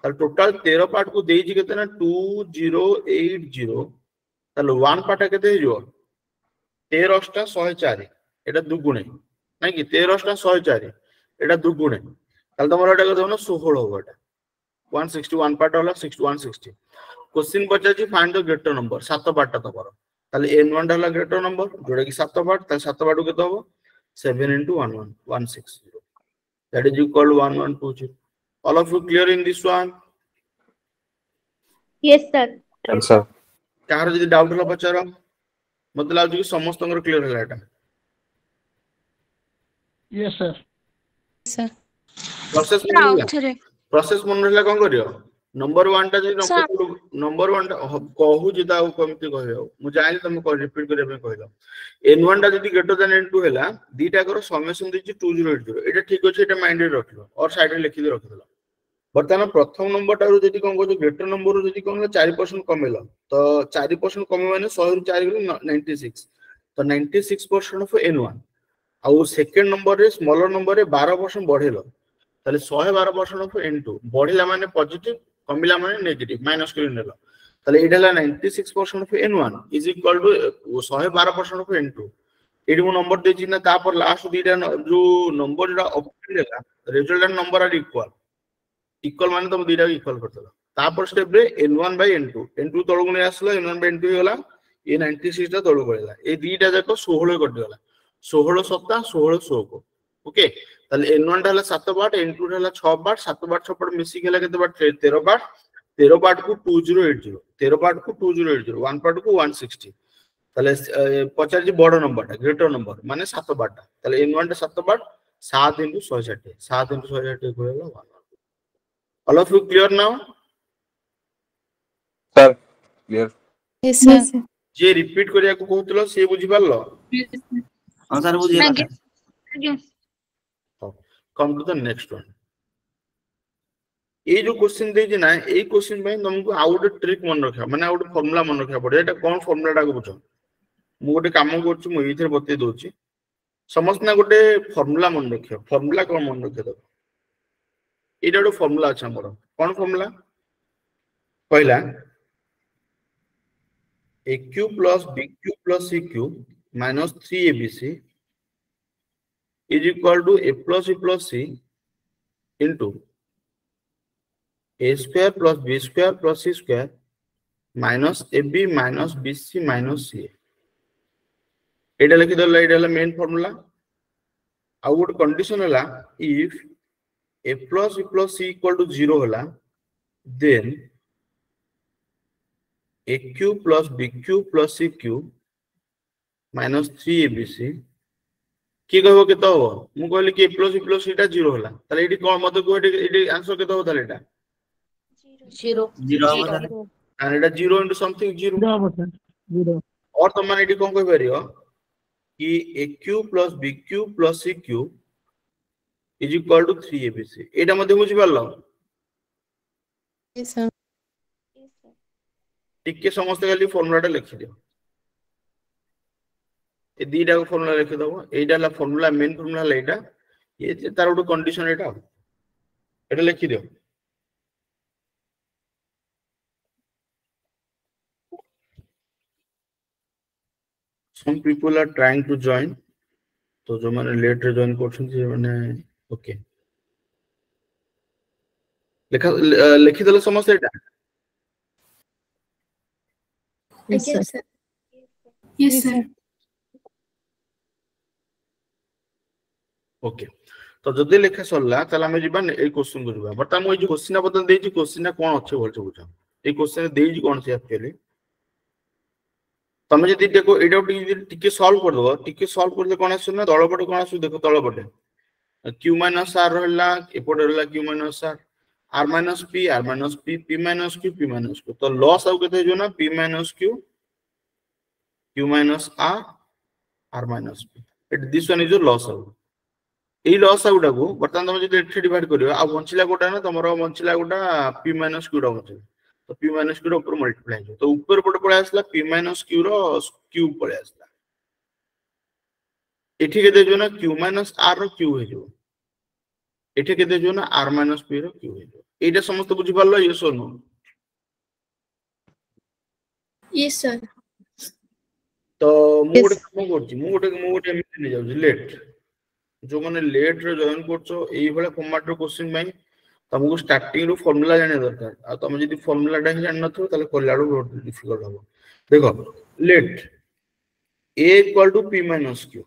[SPEAKER 1] তাহলে টোটাল তেরো পার্টকু দিয়েছি কেতে না টু জিরো এইট জিরো তাহলে ওয়ান পাটা দিয়ে যোগ তের অষ্টা শহে চারি এটা দুগুণে নাকি তের শহে চারি এটা দুগুণে তাহলে তোমার ওটা দেবো না ষোহল হবো এটা ওয়ান সিক্সটি ওয়ান পার্ট হলো সিক্সটি ওয়ান সিক্সটি কোশ্চিন পচারছি ফাইন দ গ্রেটর নম্বর সাত পার্টটা তোমার তাহলে এন ওয়ানটা হলো গ্রেটর নম্বর যেটা কি সাত পাট তাহলে সাত পাটু কত হবো seven into one one one six zero that is equal one one two zero all of you clear in this one Yes, sir.
[SPEAKER 6] Yes, sir.
[SPEAKER 1] କାହାର ଯଦି ଡାଉଟ୍ ହେଲା ପଚାର ମତେ ଲାଗୁଛି କି ସମସ୍ତଙ୍କର କ୍ଲିୟର ହେଲା ଏଟା
[SPEAKER 8] yes sir
[SPEAKER 4] sir
[SPEAKER 1] process process ମନେ ରହିଲା କଣ କରିବ ନମ୍ବର 1 ଟା ଯଦି ନମ୍ବର 1 ଟା କହୁଛି ତା କେମିତି କହିବ ମୁଁ ଜାଣିଲି ତମେ ରିପିଟ୍ କରିବା ପାଇଁ କହିଲ n1 ଟା ଯଦି ଗ୍ରେଟର ଦେନ୍ n2 ହେଲା ଦିଟାକର ସମେସନ୍ ଦେଇଛି 2080 ଏଇଟା ଠିକ ଅଛି ଏଇଟା ମାଇଣ୍ଡରେ ରଖିବ ଅର୍ ସାଇଡ୍ରେ ଲେଖିକି ରଖିଦେଲ ବର୍ତ୍ତମାନ ପ୍ରଥମ ନମ୍ବର ଠାରୁ ଯଦି କଣ କହୁଛ ଗ୍ରେଟର ନମ୍ବରରୁ ଯଦି କଣ ଚାରି ପରସେଣ୍ଟ କମେଇଲ ତ ଚାରି ପରସେଣ୍ଟ କମେଇ ମାନେ ଶହେରୁ ଚାରି ଗଲେ ନାଇଣ୍ଟି ସିକ୍ସ ତ ninety six percent of N one ଆଉ ସେକେଣ୍ଡ ନମ୍ବରରେ ସ୍ମଲର ନମ୍ବରରେ ବାର ପରସେଣ୍ଟ ବଢେଇଲ ତାହେଲେ ଶହେ ବାର ପରସେଣ୍ଟ ଅଫ୍ ଏନ୍ ଟୁ ବଢିଲା ମାନେ ପଜିଟିଭ କମିଲା ମାନେ ନେଗେଟିଭ ମାଇନସ କରି ନେଲ ତାହେଲେ ଏଇଟା ହେଲା ninety six percent of N one is equal to ଶହେ ବାର ପରସେଣ୍ଟ ଅଫ୍ ଏନ୍ ଟୁ ଏଇଠି ମୁଁ ନମ୍ବର ଦେଇଛି ନା ତାପରେ ଲାଷ୍ଟ ଦୁଇଟା ଯୋଉ ନମ୍ବର ଯୋଉଟା ଅପୋଜିଟ ହେଲା result and number are equal equal মানে তোমার দুইটাকে ইকুয়াল করতে হবে তারপর স্টেপে N one by N two N two তরগুণে আসলো N one by N two হলো এ নাইনটি সিক্সটা তরু করেলা এই দুইটা যাক ষোহল কটিগলা ষোহল সপ্তাহ ষোহল ষোহক ওকে তাহলে এন ওয়ানটা হলো সাত পার্ট এন টু হলো ছ পার্ট সাত পার্ট ছ বার মিশিকি হলো পার্ট তেরো পার্ট তেরো পার্ট কু টু জিরো এইট জিরো তেরো পার্ট কু two zero eight zero one part কু ওয়ান সিক্সটি তাহলে পচারছি বড় নম্বরটা গ্রেটর নম্বর মানে সাত পার্টটা তাহলে এন ওয়ানটা সাত পার্ট সাত ইন্টু ছয় ষাটে সাত ইন্টু ছয় ষাটে করে হলো one All of you clear now?
[SPEAKER 5] Sir, clear.
[SPEAKER 7] Yes, sir.
[SPEAKER 1] जे रिपीट करिया को कहतलो से
[SPEAKER 6] बुझी पारलो हां
[SPEAKER 4] सर बुझी
[SPEAKER 1] पारलो come to the next one এই যে কোশ্চেন দেইছি না এই কোশ্চেন পাই তোমাকে আউ গোটে ট্রিক মনে রাখা মানে আউ গোটে ফর্মুলা মনে রাখা পড়ে এটা কোন ফর্মুলাটা বুঝ ମୁଁ ଗୋଟେ କାମ କରୁଛି ମୁଁ ଏଇଥିରେ ବତେଇ ଦଉଛି ସମସ୍ତେ ନା ଗୋଟେ ଫର୍ମୁଲା ମନେ ରଖିବ ଫର୍ମୁଲା କଣ ମନେ ରଖିବା ଦରକାର ଏଇଟା ଗୋଟେ ଫର୍ମୁଲା ଅଛି ଆମର କ'ଣ ଫର୍ମୁଲା କହିଲା A cube plus B cube plus C cube minus three A B C is equal to A plus A plus C into A square plus B square plus C square minus A B minus B C minus C एटा लिखिदेला एटा main formula आउ गोटे condition है if a plus b plus c equal to 0 होला then aq plus bq plus cq minus 3abc কি কইব কেত হবো মু কইলি কি a plus b plus c টা 0 होला তাহলে এডি কোন মত কো इडी এডি आंसर কেত হবো তাহলে
[SPEAKER 4] এটা
[SPEAKER 6] 0 0 হবে
[SPEAKER 1] আর এটা 0 ইনটু সামথিং 0
[SPEAKER 2] হবে স্যার 0
[SPEAKER 1] और तो मैंने इडी कौन कोई हो कि A cube plus B cube plus C cube is equal to 3 abc এটা আমাদের
[SPEAKER 7] বুঝতে পারলাম
[SPEAKER 1] টিককে সমস্ত খালি ফর্মুলাটা লিখে দিও এই দুইটা ফর্মুলা লিখে দেবো এইটা হলো ফর্মুলা মেন ফর্মুলা হলো এটা তার গোটে কন্ডিশন এটা এটা লিখি দিও some people are trying to join তো যে মানে লেট রে জয়েন করছেন যে মানে ओके ଲେଖା ଲେଖିଦେଲେ ସମସ୍ତେ ଏଇଟା ଓକେ ତ ଯଦି ଲେଖା ସରିଲା ତାହେଲେ ଆମେ ଯିବା ଏଇ କୋଶ୍ଚିନ୍ କୁ ଯିବା ବର୍ତ୍ତମାନ ମୁଁ ଏଇ ଯୋଉ କୋଶ୍ଚିନ୍ ବର୍ତ୍ତମାନ ଦେଇଛି କୋଶ୍ଚିନ୍ ଟା କଣ ଅଛି ଭଲସେ ବୁଝ ଏଇ କୋଶ୍ଚିନ୍ ଦେଇଛି କଣ ସେ ଆକ୍ଚୁଆଲି ତମେ ଯଦି ଦେଖ ଏଇଟା ଟିକେ ଟିକେ ସଲ୍ଭ କରିଦବ ଟିକେ ସଲ୍ଭ କରିଲେ କଣ ଆସିବ ନା ତଳପଟେ କଣ ଆସିବ ଦେଖ ତଳପଟେ q minus r ରହିଲା ଏପଟେ ରହିଲା q minus r r minus p r minus p p minus q p minus q ତ ଲସ୍ ଆଉ କେତେ ହେଇଯିବ ନା p minus q q minus r r minus p it this one is your loss out ଏଇ loss ଆଉ ଗୁଡାକୁ ବର୍ତ୍ତମାନ ତମେ ଯଦି ଏଠି ଡିଭାଇଡ କରିବ ଆଉ ବଞ୍ଚିଲା ଗୋଟା ନା ତମର ବଞ୍ଚିଲା ଗୋଟା ପି ମାଇନସ୍ କ୍ୟୁଟା ବଞ୍ଚିଲା ତ ପି ମାଇନସ୍ କ୍ୟୁର ଉପର ମଲ୍ଟିପ୍ଲାଏ ହେଇଯିବ ତ ଉପର ପଟେ ପଳେଇ ଆସିଲା ପି ମାଇନସ୍ କ୍ୟୁର କ୍ୟୁ ପଳେଇ ଆସିଲା এটিকে দেওয়ার জন্য কিউ মাইনাস আর র কিউ হয়ে যাব এটিকে দেওয়ার জন্য আর মাইনাস পি র কিউ হয়ে যাব এইটা সমস্ত বুঝি পারলো yes
[SPEAKER 7] or no
[SPEAKER 1] yes sir
[SPEAKER 2] তো
[SPEAKER 1] মু গোটে কাম করছি মু গোটে মু গোটে এমনি নিয়ে যাচ্ছি লেট ଯୋଉମାନେ ଲେଟ୍ରେ ଜଏନ୍ କରୁଛ ଏଇଭଳିଆ ଫର୍ମାଟ୍ର କୋଶ୍ଚିନ୍ ପାଇଁ ତମକୁ ଷ୍ଟାର୍ଟିଂରୁ ଫର୍ମୁଲା ଜାଣିବା ଦରକାର ଆଉ ତମେ ଯଦି ଫର୍ମୁଲାଟା ହିଁ ଜାଣିନଥିବ ତାହେଲେ କଲା ବେଳକୁ ଡିଫିକଲ୍ଟ ହବ ଦେଖ let A equal to P minus Q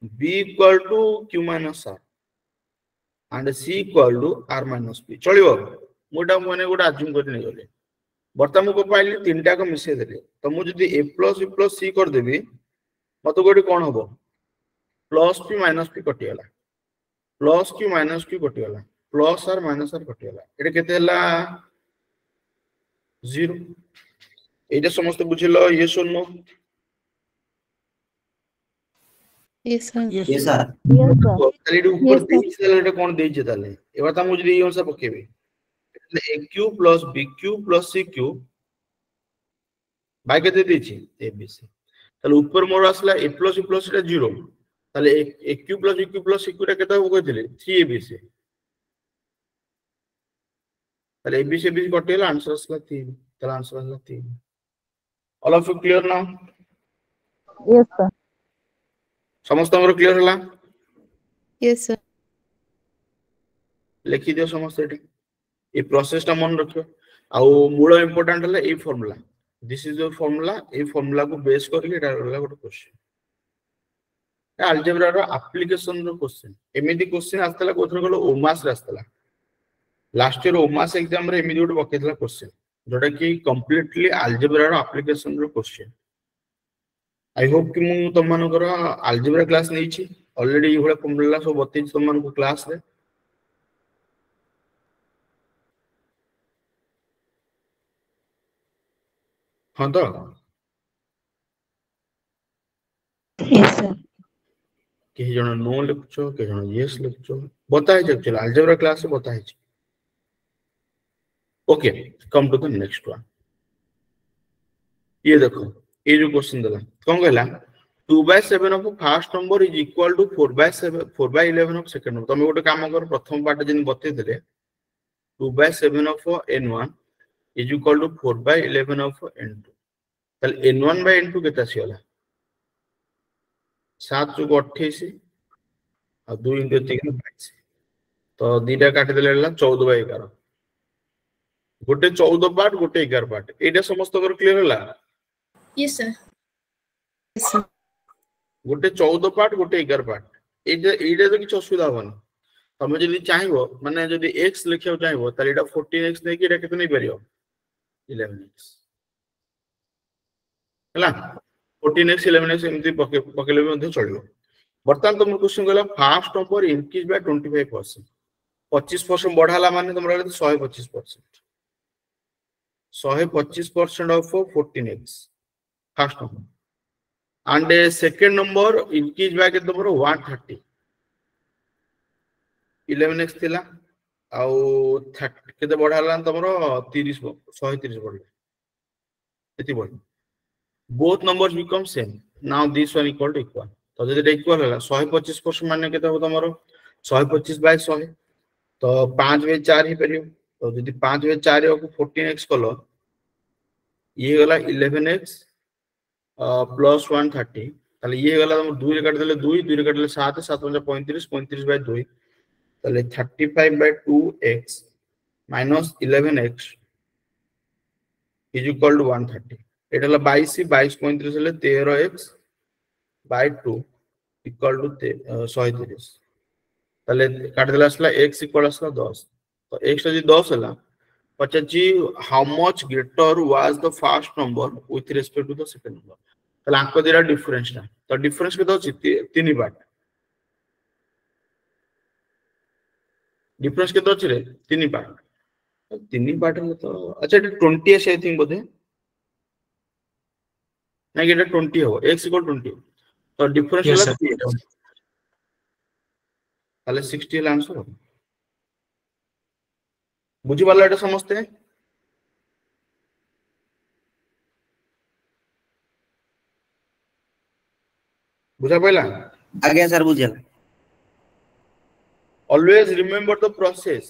[SPEAKER 1] b equal to q minus r and c equal to r minus p चलियो मोटा mone गोटा assume कर नै गले बर्ता मु को पाइली तीनटा को मिसे देले तो मु जदी a plus b plus c kar debi मत गोटी kon hobo plus p minus p kati gala plus q minus q kati gala plus r minus r कटि गला एटा केते हला 0 एटा समस्त बुझिलो ये सुनो উপর দিয়েছি মোর আসলে এ প্লস ই প্লস এটা জিরো তাহলে AQ plus BQ plus CQ টা কেটে হবে কই দিলে 3ABC তাহলে আসলে তাহলে আসলে all of you
[SPEAKER 2] clear now
[SPEAKER 1] ସମସ୍ତଙ୍କର କ୍ଲିଅର ହେଲା ଲେଖିଦିଅ ସମସ୍ତେ ଏଠି ଏଇ ପ୍ରୋସେସଟା ମନେ ରଖିବ ଆଉ ମୂଳ ଇମ୍ପୋର୍ଟାଣ୍ଟ ହେଲା ଏଇ formula this is your formula ଏଇ ଫର୍ମୁଲାକୁ ବେସ୍ କରିକି ଏଇଟା ରହିଲା ଗୋଟେ କ୍ୱେଶ୍ଚିନ୍ ଆଲଜେବ୍ରାର ଆପ୍ଲିକେସନର କ୍ୱେଶ୍ଚିନ୍ ଏମିତି କ୍ୱେଶ୍ଚିନ୍ ଆସିଥିଲା କୋଉଥିରେ କହିଲ ଓମାସରେ ଆସିଥିଲା ଲାଷ୍ଟ ଇୟର ଓମାସ ଏକ୍ଜାମରେ ଏମିତି ଗୋଟେ ପକେଇଥିଲା କ୍ୱେଶ୍ଚିନ୍ ଯୋଉଟା କି କମ୍ପ୍ଲିଟଲି ଆଲଜେବ୍ରାର ଆପ୍ଲିକେସନର କ୍ୱେଶ୍ଚିନ୍ ଆଇ ହୋପ୍ କି ମୁଁ ତମମାନଙ୍କର ଆଲଜେବ୍ରା କ୍ଲାସ୍ ନେଇଛି ଅଲରେଡି ଏଇଭଳିଆ ଫର୍ମୁଲା ସବୁ ବତେଇଛି हाँ तो कहीं जन नो लिखछ कहीं जन यस लिखछ बताए जब चला क्लास में okay come to the next one ये देखो ये जो क्वेश्चन देला कौन कहला 2 by 7 of first number is equal to 4 by 7 4 by 11 of second number तमे गोटे काम कर प्रथम पार्ट जेन बते देले 2 by 7 of n1 is equal to 4 by 11 of n2 तल n1 by n2 केता सियला 7 चुक 28 आ 2 into 3 22 तो दीटा काट देले ला 14 by 11 गोटे 14 पार्ट गोटे 11 पार्ट एटा समस्त कर क्लियर हला
[SPEAKER 7] Yes, sir. Yes, sir.
[SPEAKER 1] ଗୋଟେ ଚଉଦ ପାର୍ଟ ଗୋଟେ ଏଗାର ପାର୍ଟ ଏଇଟା ଏଇଟାରେ କିଛି ଅସୁବିଧା ହବନି ତମେ ଯଦି ଚାହିଁବ ମାନେ ଯଦି ଏକ୍ସ ଲେଖିବାକୁ ଚାହିଁବ ତାହେଲେ ଏଇଟା ଫୋର୍ଟିନ୍ ଏକ୍ସ ନେଇକି ଏଇଟା କେତେ ନେଇପାରିବ ଇଲେଭେନ୍ ଏକ୍ସ ହେଲା ଫୋର୍ଟିନ୍ ଏକ୍ସ ଇଲେଭେନ୍ ଏକ୍ସ ଏମିତି ପକେଇଲେ ବି ମଧ୍ୟ ଚଳିବ ବର୍ତ୍ତମାନ ତମର କ୍ୱେଶ୍ଚିନ୍ କହିଲା first number increase by twenty five percent ପଚିଶ ପରସେଣ୍ଟ ବଢାଲା ମାନେ ତମର ଶହେ ପଚିଶ ପରସେଣ୍ଟ ଶହେ ପଚିଶ percent of fourteen x first number and second number increase by के तोबर 130 11x थिला आ 30 केते बढाला तोबर 30 130 बढले एति बढ both numbers become same now this one equal to equal तो जदे इक्वल होला 125 माने केते हो तोमरो 125 बाय 100 तो 5 बाय 4 हि परियो तो जदी 5 बाय 4 को 14x कलो ये होला 11x प्लस वन थर्टी ये गला दुई काट देले दुई दुई काट देले 7 7 5 35 35 बाय 2 तले 35 by 2x minus eleven is equal to 130 एटा ल 22 22 35 ले 13x बाय इक्वल टू 130 तले काट देला असला x इक्वल असला 10 तो x जदी 10 होला पचा how much greater was the first number with respect to the second number তাহলে আঙ্ক দিলা ডিফরেন্সটা ତ ଡିଫରେନ୍ସ କେତେ ଅଛି ତିନି ପାର୍ଟ ଡିଫରେନ୍ସ କେତେ ଅଛି ରେ ତିନି ପାର୍ଟ ତିନି ପାର୍ଟ ହେଲେ ତ ଆଚ୍ଛା ଏଟା ଟ୍ୱେଣ୍ଟି ଆସି ଆଇ ଥିଙ୍କ ବୋଧେ ନାଇଁ କି ଏଟା ଟ୍ୱେଣ୍ଟି ହବ ଏକ୍ସ ଇକ୍ୱାଲ ଟ୍ୱେଣ୍ଟି ତ ଡିଫରେନ୍ସ ହେଲା ତାହେଲେ ସିକ୍ସଟି ହେଲା ଆନ୍ସର ବୁଝିପାରିଲା ଏଟା ସମସ୍ତେ বুঝা পাইলা
[SPEAKER 6] আগে স্যার বুঝলাম
[SPEAKER 1] অলওয়েজ রিমেম্বর দ প্রসেস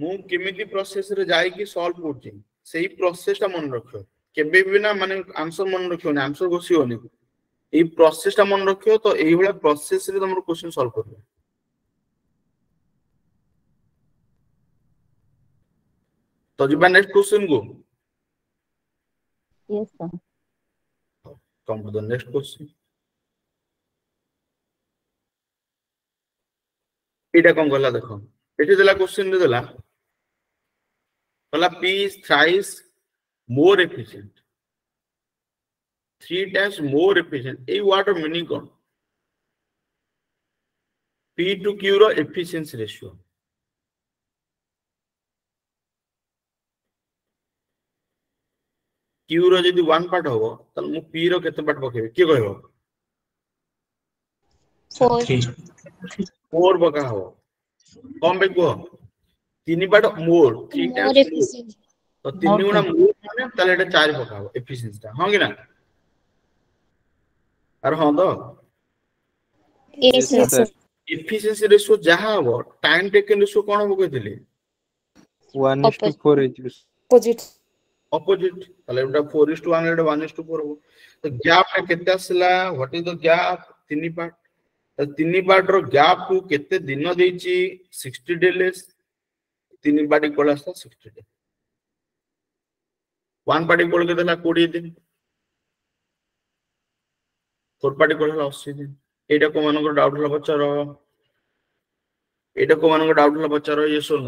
[SPEAKER 1] ମୁଁ କେମିତି ପ୍ରୋସେସରେ ଯାଇକି ସଲ୍ଭ କରୁଛି ସେଇ ପ୍ରୋସେସଟା ମନେ ରଖିବ କେବେ ବି ନା ମାନେ ଆନ୍ସର ମନେ ରଖିବନି ଆନ୍ସର ଘୋଷିବନି ଏଇ ପ୍ରୋସେସଟା ମନେ ରଖିବ ତ ଏଇଭଳିଆ ପ୍ରୋସେସରେ ତମର କ୍ୱେଶ୍ଚିନ୍ ସଲ୍ଭ କରିବ ତ ଯିବା ନେକ୍ସଟ କ୍ୱେଶ୍ଚିନ୍ କୁ କମ୍ପ୍ୟୁଟର ନେକ୍ସଟ କ୍ୱେଶ୍ଚିନ୍ ଏଇଟା କଣ ଗଲା ଦେଖ ଏଠି ଦେଲା କ୍ୱେଶ୍ଚିନ୍ରେ ଦେଲା କହିଲା P is thrice more efficient three dash more efficient এই ওয়ার্ডর মিনিং কোন পি টু কিউ র এফিসিয়েন্সি রেশিও
[SPEAKER 7] কিউ
[SPEAKER 1] র যদি 1 পার্ট হবো তাহলে মু পি র কত
[SPEAKER 7] পার্ট
[SPEAKER 1] পকাইবে
[SPEAKER 7] কি
[SPEAKER 1] কইবো 4 মোর बका হব কম বে কো तीन বাট মোর थ्री टाइम्स तो तीन गुणा मोर माने
[SPEAKER 7] ताले এটা
[SPEAKER 5] চার
[SPEAKER 1] বকা হব এফিসিয়েন্সিটা হ্যাঁ কি না আর হ্যাঁ তো এফিসিয়েন্সি
[SPEAKER 5] রেশিও যাহা হব
[SPEAKER 7] টাইম
[SPEAKER 5] টেকেন রেশিও
[SPEAKER 7] কোন
[SPEAKER 1] হব কইতিলি 1:4 ইজ অপোজিট অপোজিট তাহলে এটা 4:1 এটা 1:4 হব তো গ্যাপটা কত আসলা হোয়াট ইজ দ্য গ্যাপ তিন পার্ট ତିନି ବାଡ଼ିର ଗ୍ୟାପ୍କୁ କେତେ ଦିନ ଦେଇଛି ସିକ୍ସଟି ଡେଜ୍ ତିନି ବାଡ଼ି କୋଳ ଆସିଲା ସିକ୍ସଟି ଡେ ୱାନ୍ ପାର୍ଟି କୋଳ କେତେ ହେଲା କୋଡ଼ିଏ ଦିନ ଫୋର୍ ପାର୍ଟି କୋଳ ହେଲା ଅଶୀ ଦିନ ଏଇଟା କୋଉମାନଙ୍କର ଡାଉଟ୍ ହେଲା ପଚାର ଏଇଟା କୋଉମାନଙ୍କ ଡାଉଟ୍ ହେଲା ପଚାର ଇଏ ଶୋନ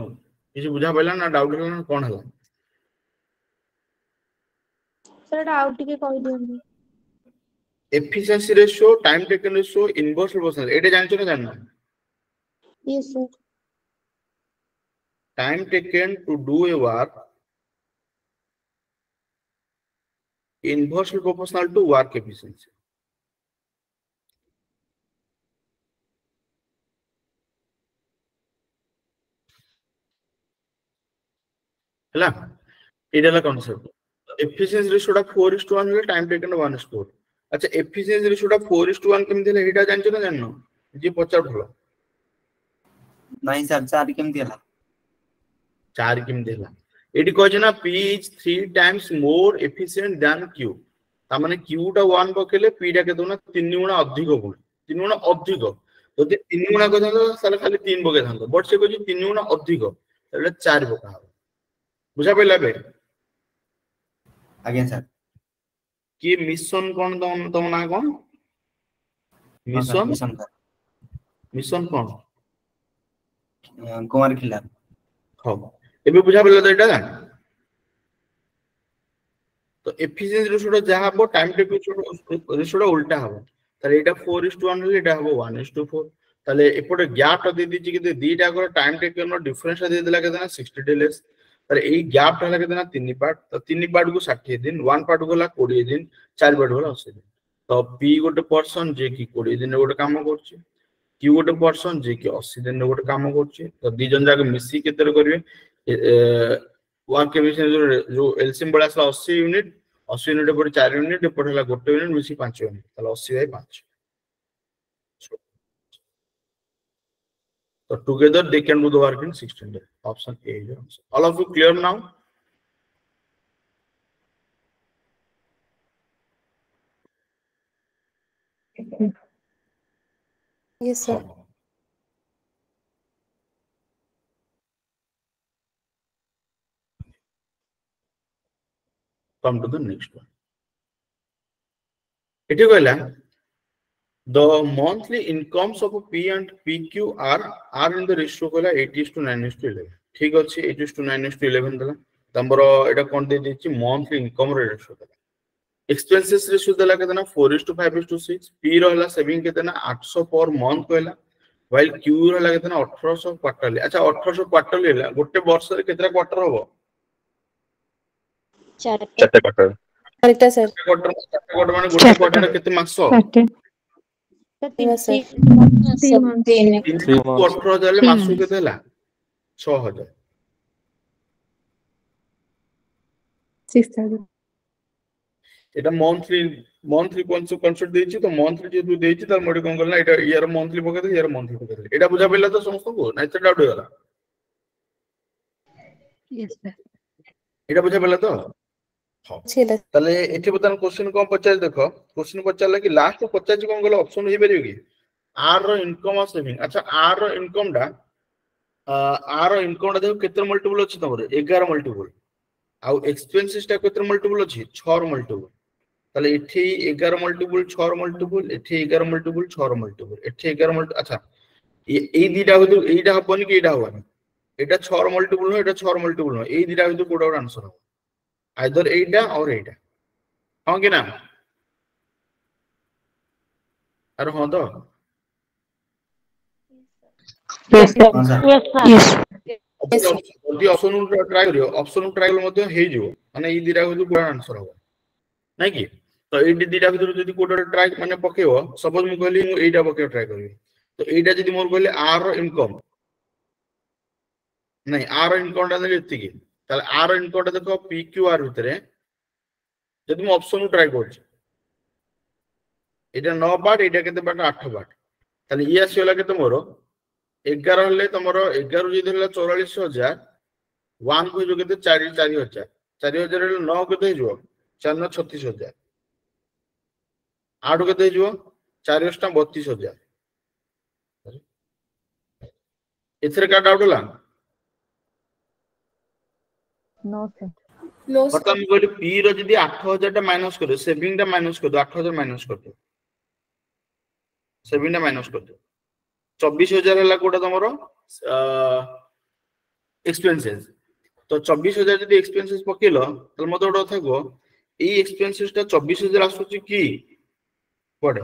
[SPEAKER 1] କିଛି ବୁଝା ପାଇଲା ନା ଡାଉଟ୍ ହେଲା ନା କ'ଣ ହେଲା
[SPEAKER 7] ସାର୍ ଆଉ ଟିକେ କହିଦିଅନ୍ତୁ
[SPEAKER 1] efficiency ratio time taken ratio inverse proportional এটা জানছো না জানো
[SPEAKER 7] yes sir
[SPEAKER 1] time taken to do a work inversely proportional to work efficiency. ହେଲା ଏଇଟା ହେଲା କନସେପ୍ଟ ଏଫିସିଏନ୍ସି ରେସିଓଟା 4:1 ହେଲେ ଟାଇମ ଟେକନ୍ 1:4 আচ্ছা এফিসিয়েন্সি রেশিওটা 4:1 কেমতি হলো এটা জানছো না জানো যে পচাউলো
[SPEAKER 6] নাই স্যার 4 কেমতি হলো
[SPEAKER 1] 4 কেমতি হলো এটি কইছে না P is 3 times more efficient than Q তার মানে কিউটা 1 পকেলে পিটাকে দেও না 3 গুণা অধিক পুনি 3 গুণা অধিক যদি 3 গুণা কইতো তাহলে খালি 3 বকে থাকতো বাট সে কইছে 3 গুণা অধিক তাহলে 4 বকা হবে বুঝা পাইলা বে
[SPEAKER 6] আগে স্যার
[SPEAKER 1] କିଏ ମିଶନ କଣ ତମ ନାଁ କଣ ମିଶନ
[SPEAKER 6] ମିଶନ
[SPEAKER 1] କଣ
[SPEAKER 6] କୁମାର ଖିଲା
[SPEAKER 1] ହଉ ଏବେ ବୁଝା ପଡ଼ିଲା ତ ଏଇଟା ତ ଏଫିସିଏନ୍ସି ରେସିଓଟା ଯାହା ହବ ଟାଇମ ଟେକ୍ ରେସିଓଟା ଉଲ୍ଟା ହବ ତାହେଲେ ଏଇଟା ଫୋର ଇସ୍ ଟୁ ୱାନ୍ ହେଲେ ଏଇଟା ହବ ୱାନ୍ ଇସ୍ ଟୁ ଫୋର୍ ତାହେଲେ ଏପଟେ ଗ୍ୟାପଟା ଦେଇଦେଇଛି କେତେ ଦୁଇଟା ଟାଇମ ଟେକ୍ ଡିଫରେନ୍ସଟା ଦେଇଦେଲା କେତେ ନା ସିକ୍ସଟି ଡେ ଲେସ୍ तर ଏଇ ଗ୍ୟାପ୍ ଟା ହେଲା କେତେ ନା ତିନି ପାର୍ଟ ତ ତିନି ପାର୍ଟକୁ ଷାଠିଏ ଦିନ ୱାନ୍ ପାର୍ଟକୁ ହେଲା କୋଡ଼ିଏ ଦିନ ଚାରି ପାର୍ଟକୁ ହେଲା ଅଶୀ ଦିନ ତ ପି ଗୋଟେ ପର୍ସନ୍ ଯିଏକି କୋଡ଼ିଏ ଦିନରେ ଗୋଟେ କାମ କରୁଛି କ୍ୟୁ ଗୋଟେ ପର୍ସନ୍ ଯିଏକି ଅଶୀ ଦିନରେ ଗୋଟେ କାମ କରୁଛି ତ ଦି ଜଣ ଯାକ ମିଶିକି କେତେରେ କରିବେ ୱାର୍କ ଏଫିସିଏନ୍ସି ଯୋଉ ଏଲସିଏମ୍ ବେଳେ ଆସିଲା ଅଶୀ ୟୁନିଟ୍ ଅଶୀ ୟୁନିଟ୍ ଏପଟେ ଚାରି ୟୁନିଟ୍ ଏପଟେ ହେଲା ଗୋଟେ ୟୁନିଟ୍ ମିଶିକି ପାଞ୍ଚ ୟୁନିଟ୍ ତାହେଲେ ଅଶୀ ବାଇ ପାଞ୍ଚ So together they can do the work in 16 days. Option A is answer. All of you clear now?
[SPEAKER 2] Yes, sir.
[SPEAKER 1] Come to the next one. It is well, eh? The monthly incomes of P and PQ are, are in the ratio kala 8 is to 9 is to 11. ঠিক আছে 8 is to 9 is to 11 দেলা তাম্বর এটা কোন দিয়ে দিচ্ছি monthly income ratio দেলা expenses ratio দেলা কেতে না 4 is to 5 is to 6 P রহলা saving কেতে না 800 per month কইলা while Q রহলা কেতে না 1800 quarterly আচ্ছা 1800 quarterly হেলা গোটে বর্ষরে কেতরা কোয়ার্টার হবো চারটা
[SPEAKER 7] কোয়ার্টার
[SPEAKER 2] চারটা কোয়ার্টার
[SPEAKER 7] স্যার কোয়ার্টার
[SPEAKER 4] মানে
[SPEAKER 1] গোটে
[SPEAKER 5] কোয়ার্টার
[SPEAKER 1] কেতে
[SPEAKER 5] মাস
[SPEAKER 1] ଅଠର ହଜାର ମାସକୁ କେତେ ହେଲା ଛଅ ହଜାର এটা মন্থলি মন্থলি কনসেপ্ট ଦେଇଛି ତ ମନ୍ଥଲି ଯେହେତୁ ଦେଇଛି ତାର ମୁଁ କଣ କଲି ନା ଏଇଟା ଇଆର ମନ୍ଥଲି ପକେଇଦେଲି ଇଆର ମନ୍ଥଲି ପକେଇଦେଲି ଏଇଟା ବୁଝା ପଡ଼ିଲା ତ ସମସ୍ତଙ୍କୁ ନା ଏତେ ଡାଉଟ୍ ହେଇଗଲା ଏଇଟା ବୁଝା ପଡ଼ିଲା ତ ତାହେଲେ ଏଠି ବର୍ତ୍ତମାନ କୋଶ୍ଚିନ୍ କଣ ପଚାରିଛି ଦେଖ କୋଶ୍ଚିନ୍ ପଚାରିଲା କି ଲାଷ୍ଟ ପଚାରିଛି କଣ କହିଲେ ଅପସନ ହେଇପାରିବ କି ଆର ର ଇନକମ୍ ଆଉ ସେଭିଂ ଆଚ୍ଛା ଆର ର ଇନକମ୍ ଟା ଆର ର ଇନକମ୍ ଟା ଦେଖ କେତେ ମଲ୍ଟିପୁଲ ଅଛି ତମର ଏଗାର ମଲ୍ଟିପୁଲ ଆଉ ଏକ୍ସପେନ୍ସେସ୍ ଟା କେତେ ମଲ୍ଟିପୁଲ ଅଛି ଛଅର ମଲ୍ଟିପୁଲ ତାହେଲେ ଏଠି ଏଗାର ମଲ୍ଟିପୁଲ ଛଅର ମଲ୍ଟିପୁଲ ଏଠି ଏଗାର ମଲ୍ଟିପୁଲ ଛଅର ମଲ୍ଟିପୁଲ ଏଠି ଏଗାର ମଲ୍ଟି ଆଚ୍ଛା ଏଇ ଦିଟା ଭିତରୁ ଏଇଟା ହବନି କି ଏଇଟା ହବନି ଏଇଟା ଛଅର ମଲ୍ଟିପୁଲ ନୁହଁ ଏଇଟା ଛଅର ମଲ୍ଟିପୁଲ ନୁହଁ ଏଇ ଦିଟା ଭିତରୁ କୋଉଟା ଗୋଟେ ଆନ୍ସର ହବ आइदर एटा और
[SPEAKER 2] एटा हाँ
[SPEAKER 6] कि ना
[SPEAKER 2] अरे
[SPEAKER 1] हाँ तो, तो। जल्दी ऑप्शन ट्राई करियो ऑप्शन ट्राई कले माने ई दिरा भितर गोडा आंसर हो नाही की तो ई दिरा भितर जदी गोडा ट्राई माने पकेबो सपोज मु कहली मु एटा पकेबो ट्राई करबी तो एटा जदी मोर कहले आर रो इनकम नाही आर रो इनकम टा देले एतिकी তাহলে আর ইনকোটা দেখো পি কিউ আর ভিতরে যদি ମୁଁ অপশনକୁ ଟ୍ରାଏ କରୁଛି এটা 9 ବାଟ এটা କେତେ ବାଟ 8 ବାଟ ତାହେଲେ ଇଏ ଆସିଗଲା କେତେ ମୋର 11 ହେଲେ ତମର 11 ଯଦି ହେଲା 44000 1 କୁ ଯୋଉ କେତେ 4 4000 4000 ହେଲେ 9 କେତେ ହେଇଯିବ 4 9 36000 8 କେତେ ହେଇଯିବ 4 8 32000 ଏଥିରେ କାଟ ଆଉଟ୍ ହେଲା
[SPEAKER 2] নো স্যার
[SPEAKER 7] নো
[SPEAKER 1] অর্থাৎ আমি କହିଲି p ର ଯଦି 8000 ଟା ମାଇନସ୍ କରିବ ସେଭିଂ ଟା ମାଇନସ୍ କରିଦିଅ 8000 ମାଇନସ୍ କରିଦିଅ ସେଭିଂ ଟା ମାଇନସ୍ କରିଦିଅ 24000 ହେଲା କୋଉଟା ତମର ଏକ୍ସପେନ୍ସେସ୍ ତ 24000 ଯଦି ଏକ୍ସପେନ୍ସେସ୍ ପକେଇଲ ତାହେଲେ ମୋତେ ଗୋଟେ କଥା କୁହ ଏଇ ଏକ୍ସପେନ୍ସେସ୍ ଟା 24000 ଆସୁଛି କି କୁଆଡେ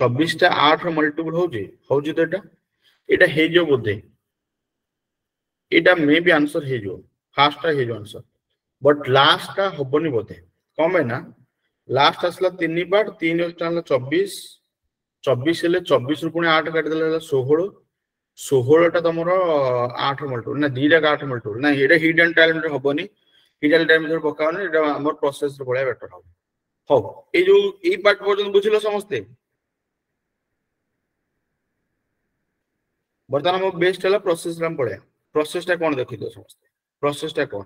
[SPEAKER 1] ଚବିଶଟା ଆଠ ମଲ୍ଟିପୁଲ ହଉଛି ହଉଛି ତ ଏଇଟା ଏଇଟା ହେଇଯିବ ବୋଧେ এটা ମେ ବି ଆନ୍ସର ହେଇଯିବ ଫାର୍ଷ୍ଟଟା ହେଇଯିବ ଆନ୍ସର ବଟ୍ ଲାଷ୍ଟଟା ହବନି ବୋଧେ କଣ ପାଇଁ ନା ଲାଷ୍ଟ ଆସିଲା ତିନି ବାର ତିନି ଅଷ୍ଟା ହେଲା ଚବିଶ ଚବିଶ ହେଲେ ଚବିଶରୁ ପୁଣି ଆଠ କାଟିଦେଲେ ହେଲା ଷୋହଳ ଷୋହଳଟା ତମର ଆଠ ମଲ୍ଟିପୁଲ ନା ଦୁଇଟା ଆଠ ମଲ୍ଟିପୁଲ ନା ଏଇଟା ହିଟ୍ ଆଣ୍ଡ ଟାଇମ୍ରେ ହବନି ହିଟ୍ ଆଣ୍ଡ ଟାଇମ୍ ଭିତରେ ପକାବନି ଏଇଟା ଆମର ପ୍ରୋସେସ୍ରେ ପଳେଇବା ବେଟର ହବ ହଉ ଏଇ ଯୋଉ ଏଇ ପାର୍ଟ ପର୍ଯ୍ୟନ୍ତ ବୁଝିଲ ସମସ୍ତେ ବର୍ତ୍ତମାନ ଆମ ବେଷ୍ଟ ହେଲା ପ୍ରୋସେସ୍ରେ ଆମେ ପଳେଇବା ପ୍ରସେସଟା କ'ଣ ଦେଖିଦିଅ ସମସ୍ତେ ପ୍ରସେସଟା କ'ଣ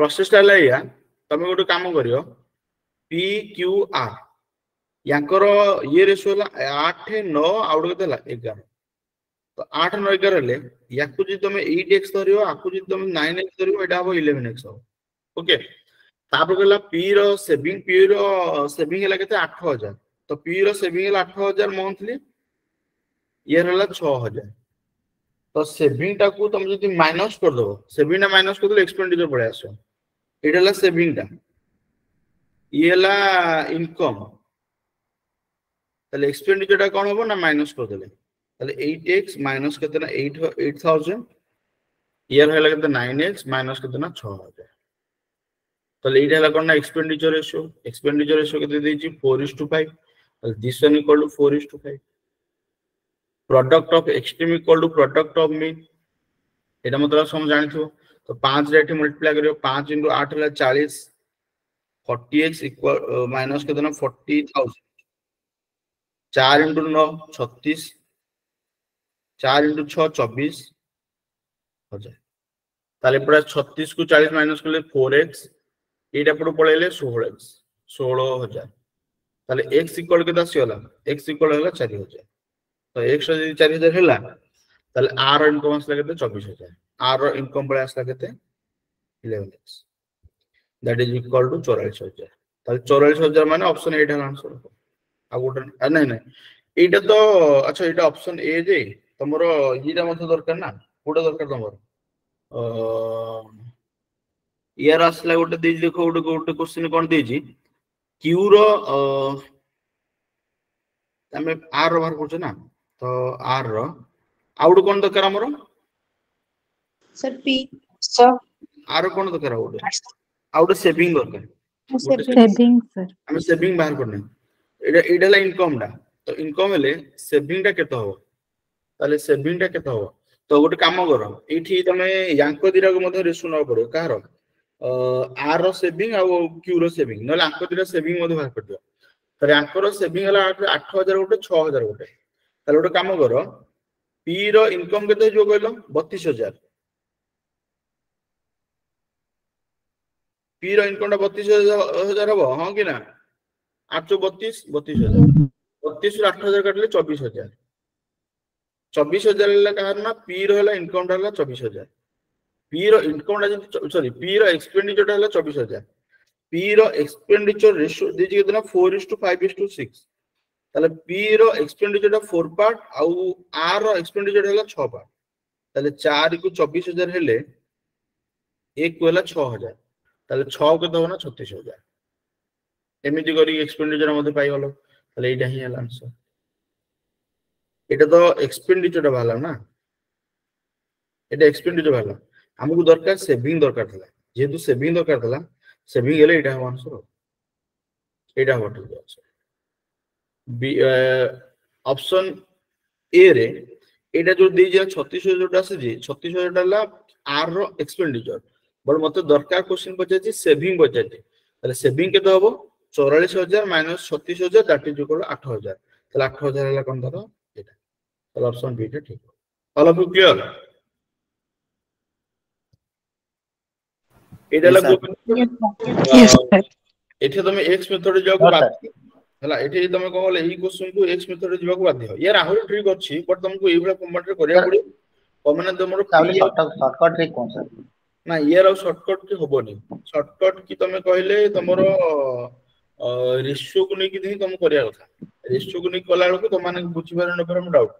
[SPEAKER 1] ପ୍ରସେସଟା ହେଲା ଏଇଆ ତମେ ଗୋଟେ କାମ କରିବ ପି କ୍ୟୁ ଆର୍ ୟାଙ୍କର ଇଏ ରେସିଓ ହେଲା ଆଠ ନଅ ଆଉ ଗୋଟେ କେତେ ହେଲା ଏଗାର ତ ଆଠ ନଅ ଏଗାର ହେଲେ ୟାକୁ ଯଦି ତମେ ଏଇଟ୍ ଏକ୍ସ ଧରିବ ୟାକୁ ଯଦି ତମେ ନାଇନ୍ ଏକ୍ସ ଧରିବ ଏଇଟା ହବ ଇଲେଭେନ୍ ଏକ୍ସ ହବ ଓକେ ତାପରେ କହିଲା ପି ର ସେଭିଂ ପି ର ସେଭିଂ ହେଲା କେତେ ଆଠ ହଜାର ତ ପି ର ସେଭିଂ ହେଲା ଆଠ ହଜାର ମନ୍ଥଲି ଇୟର ହେଲା ଛଅ ହଜାର ତ ସେଭିଂଟାକୁ ତମେ ଯଦି ମାଇନସ୍ କରିଦେବ ସେଭିଂଟା ମାଇନସ୍ କରିଦେଲେ ଏକ୍ସପେଣ୍ଡିଚର ପଳେଇ ଆସିବ ଏଇଟା ହେଲା ସେଭିଂଟା ଇଏ ହେଲା ଇନକମ୍ ତାହେଲେ ଏକ୍ସପେଣ୍ଡିଚରଟା କ'ଣ ହବ ନା ମାଇନସ୍ କରିଦେଲେ ତାହେଲେ ଏଇଟ୍ ଏକ୍ସ ମାଇନସ୍ କେତେ ନା ଏଇଟ୍ ଏଇଟ୍ ଥାଉଜେଣ୍ଡ ଇଏ ହେଲା କେତେ ନାଇନ୍ ଏକ୍ସ ମାଇନସ୍ କେତେ ନା ଛଅ ହଜାର তাহলে এইটা হলো কোন এক্সপেন্ডিচার রেশিও এক্সপেন্ডিচার রেশিও কত দিয়েছি 4:5 তাহলে this one equal to 4:5 product of extreme equal to product of mean এটা मतलब समझ जानिथो तो 5 रे एठी मल्टीप्लाई करियो 5 into 8 होला 40 40x इक्वल माइनस के देना 40000 4 into 9 36 4 into 6 24 हो जाए তাহলে পুরা 36 को 40 माइनस करले 4x एटा पड़ो पळेले 16x 16000 তাহলে x इक्वल के दसी होला x इक्वल होला 4000 তো একশো যদি চার হাজার ହେଲା তাহলে আর ইনকম আসলা কেতে চব্বিশ হাজার আর ইনকম বেড়ে আসলা কেতে eleven x that is equal to চৌরাল্লিশ হাজার তাহলে চৌরাল্লিশ হাজার মানে অপশন এইটার আনসর হব ଆଉ ଗୋଟେ ନାଇଁ ନାଇଁ ଏଇଟା ତ ଆଚ୍ଛା ଏଇଟା ଅପସନ ଏ ଯେ ତମର ଇଏଟା ମଧ୍ୟ ଦରକାର ନା କୋଉଟା ଦରକାର ତମର ଇଆର ଆସିଲା ଗୋଟେ ଦେଇଛି ଦେଖ ଗୋଟେ ଗୋଟେ କୋଶ୍ଚିନ୍ କଣ ଦେଇଛି କ୍ୟୁର ଆମେ ଆର ର ବାହାର କରୁଛେ ନା ତ r ର ଆଉ ଗୋଟେ କ'ଣ ଦରକାର ଆମର
[SPEAKER 2] ସାର୍ p
[SPEAKER 1] ଆର କ'ଣ ଦରକାର ଗୋଟେ ଆଉ ଗୋଟେ ସେଭିଂ ଦରକାର ଆମେ ସେଭିଂ ବାହାର କରିନେ ଏଇଟା ଏଇଟା ହେଲା ଇନକମ୍ ଟା ତ ଇନକମ୍ ହେଲେ ସେଭିଂ ଟା କେତେ ହବ ତାହେଲେ ସେଭିଂ ଟା କେତେ ହବ ତ ଗୋଟେ କାମ କର ଏଇଠି ତମେ ୟାଙ୍କ ଦିଟାକୁ ମଧ୍ୟ ରେସୁ ନେବାକୁ ପଡିବ କାହାର ଆର ର ସେଭିଂ ଆଉ କ୍ୟୁ ର ସେଭିଂ ନହେଲେ ଆଙ୍କ ଦିଟା ସେଭିଂ ମଧ୍ୟ ବାହାର କରିଦିଅ ତାହେଲେ ଆଙ୍କର ସେଭିଂ ହେଲା ଆଠ ହଜାର ଗୋଟେ ଛଅ ହଜାର ଗୋଟେ ତାହେଲେ ଗୋଟେ କାମ କର ପି ର ଇନକମ୍ କେତେ ହେଇଯିବ କହିଲ ବତିଶ ହଜାର ପି ର ଇନକମ୍ ଟା ବତିଶ ହଜାର ହବ ହଁ କି ନା ଆଠ ବତିଶ ବତିଶ ହଜାର ବତିଶ ରୁ ଆଠ ହଜାର କାଟିଲେ ଚବିଶ ହଜାର ଚବିଶ ହଜାର ହେଲା କାହାର ନା ପି ର ହେଲା ଇନକମ୍ ଟା ହେଲା ଚବିଶ ହଜାର ପି ର ଇନକମ୍ ଟା ଯେମିତି ସରି ପି ର ଏକ୍ସପେଣ୍ଡିଚର ଟା ହେଲା ଚବିଶ ହଜାର ପି ର ଏକ୍ସପେଣ୍ଡିଚର ରେସିଓ ଦେଇଛି କେତେ ନା four is to five is to six তাহলে পি ର ଏକ୍ସପେଣ୍ଡିଚରଟା ଫୋର୍ ପାର୍ଟ ଆଉ ଆର ର ଏକ୍ସପେଣ୍ଡିଚର ହେଲା ଛଅ ପାର୍ଟ ତାହେଲେ ଚାରିକୁ ଚବିଶ ହଜାର ହେଲେ ଏକକୁ ହେଲା ଛଅ ହଜାର ତାହେଲେ ଛଅ କେତେ ହବ ନା ଛତିଶ ହଜାର ଏମିତି କରିକି ଏକ୍ସପେଣ୍ଡିଚର ମଧ୍ୟ ପାଇଗଲ ତାହେଲେ ଏଇଟା ହିଁ ହେଲା ଆନ୍ସର এটা তো এক্সপেন্ডিচারটা ভালো না এটা এক্সপেন্ডিচার ভালো আমাকে দরকার সেভিং দরকার ଥିଲା যেহেতু সেভিং দরকার ଥିଲା সেভিং ହେଲେ এটা হব আনসার এটা হব ঠিক আছে ଅପସନ୍ ଏ ରେ ଏଇଟା ଯୋଉ ଦେଇଛି ଛତିଶ ହଜାର ଯୋଉଟା ଆସୁଛି ଛତିଶ ହଜାର ଟା ହେଲା ଆର ର ଏକ୍ସପେଣ୍ଡିଚର ବଟ ମତେ ଦରକାର କୋଶ୍ଚିନ୍ ପଚାରିଛି ସେଭିଂ ପଚାରିଛି ତାହେଲେ ସେଭିଂ କେତେ ହବ ଚଉରାଳିଶ ହଜାର ମାଇନସ୍ ଛତିଶ ହଜାର ଦାଟ ଇଜ ଇକ୍ୱାଲ ଆଠ ହଜାର ତାହେଲେ ଆଠ ହଜାର ହେଲା କଣ ଧର ଏଇଟା ତାହେଲେ ଅପସନ୍ ବିଟା ଠିକ ଅଲ୍ ଅଫ୍ ୟୁ କ୍ଲିୟର ଏଇଟା ହେଲା ଏଠି ତମେ ଏକ୍ସ ମେଥଡ ଯାକୁ ହେଲା ଏଠି ତମେ କଣ କଲେ ଏଇ କ୍ୱେଶ୍ଚନ କୁ ଏକ୍ସ ମେଥଡ ରେ ଯିବାକୁ ବାଧ୍ୟ ୟାର ଆହୁରି ଟ୍ରିକ୍ ଅଛି ବଟ୍ ତମକୁ ଏଇଭଳିଆ ଫର୍ମାଟ ରେ କରିବାକୁ ପଡିବ ମାନେ ତମର
[SPEAKER 8] ସର୍ଟକଟ ଟ୍ରିକ୍ କଣ ସାର୍
[SPEAKER 1] ନା ୟାର ଆଉ ସର୍ଟକଟ କି ହବନି ସର୍ଟକଟ କି ତମେ କହିଲେ ତମର ରେସିଓକୁ ନେଇକି ହିଁ ତମେ କରିବା କଥା ରେସିଓକୁ ନେଇକି କଲା ବେଳକୁ ତମମାନେ ବୁଝିପାରିବ ନପାରେ ମୁଁ ଡାଉଟ୍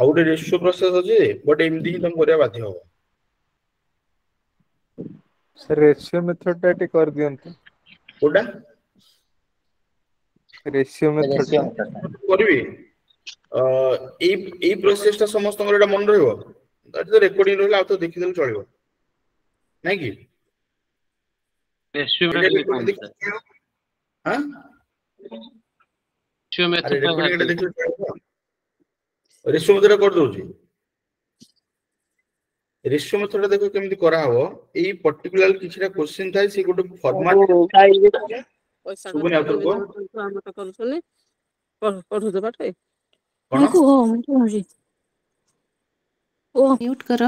[SPEAKER 1] ଆଉ ଗୋଟେ ରେସିଓ ପ୍ରୋସେସ ଅଛି ବଟ୍ ଏମିତି ହିଁ ତମେ କରିବା ବାଧ୍ୟ ହବ
[SPEAKER 5] ସାର୍ ରେସିଓ ମେଥଡ ଟା ଟିକେ କରିଦିଅନ୍ତୁ
[SPEAKER 1] କୋଉଟା
[SPEAKER 5] ରେସିଓ ମେଥଡ
[SPEAKER 1] କରିବି ଏଇ ଏଇ ପ୍ରୋସେସ ଟା ସମସ୍ତଙ୍କର ଏଟା ମନେ ରହିବ ଯଦି ରେକର୍ଡିଂ ରହିଲା ଆଉ ତ ଦେଖିଦେଲେ ଚଳିବ ନାଇଁ କି
[SPEAKER 9] ରେସିଓ ମେଥଡ
[SPEAKER 1] କରିଦଉଛି ରେସିଓ ମେଥଡ ଦେଖ କେମିତି କରାହବ ଏଇ ପର୍ଟିକୁଲାର କିଛିଟା କୋଶ୍ଚିନ୍ ଥାଏ ସେ ଗୋଟେ ଫର୍ମାଟ
[SPEAKER 10] ওই ଓ
[SPEAKER 2] ମ୍ୟୁଟ୍ କର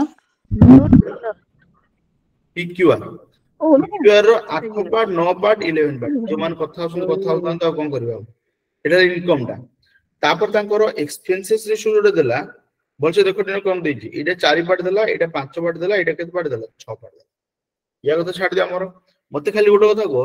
[SPEAKER 1] ପିକ୍ୟୁଆର ପିକ୍ୟୁଆର ର ଆଠ ପାର୍ଟ ନଅ ପାର୍ଟ ଇଲେଭେନ୍ ପାର୍ଟ ଯୋଉମାନେ କଥା ହଉଛନ୍ତି କଥା ହଉଥାନ୍ତୁ ଆଉ କଣ କରିବା ଏଟା ଇନକମ ଟା ତାପରେ ତାଙ୍କର ଏକ୍ସପେନ୍ସେସ ରେସିଓ ଯୋଉଟା ଦେଲା ଭଲସେ ଦେଖ କମ ଦେଇଛି ଏଇଟା ଚାରି ପାର୍ଟ ଦେଲା ଏଇଟା ପାଞ୍ଚ ପାର୍ଟ ଦେଲା ଏଇଟା କେତେ ପାର୍ଟ ଦେଲା ଛଅ ପାର୍ଟ ଦେଲା ୟା କଥା ଛାଡିଦିଅ ଆମର ମତେ ଖାଲି ଗୋଟେ କଥା କୁହ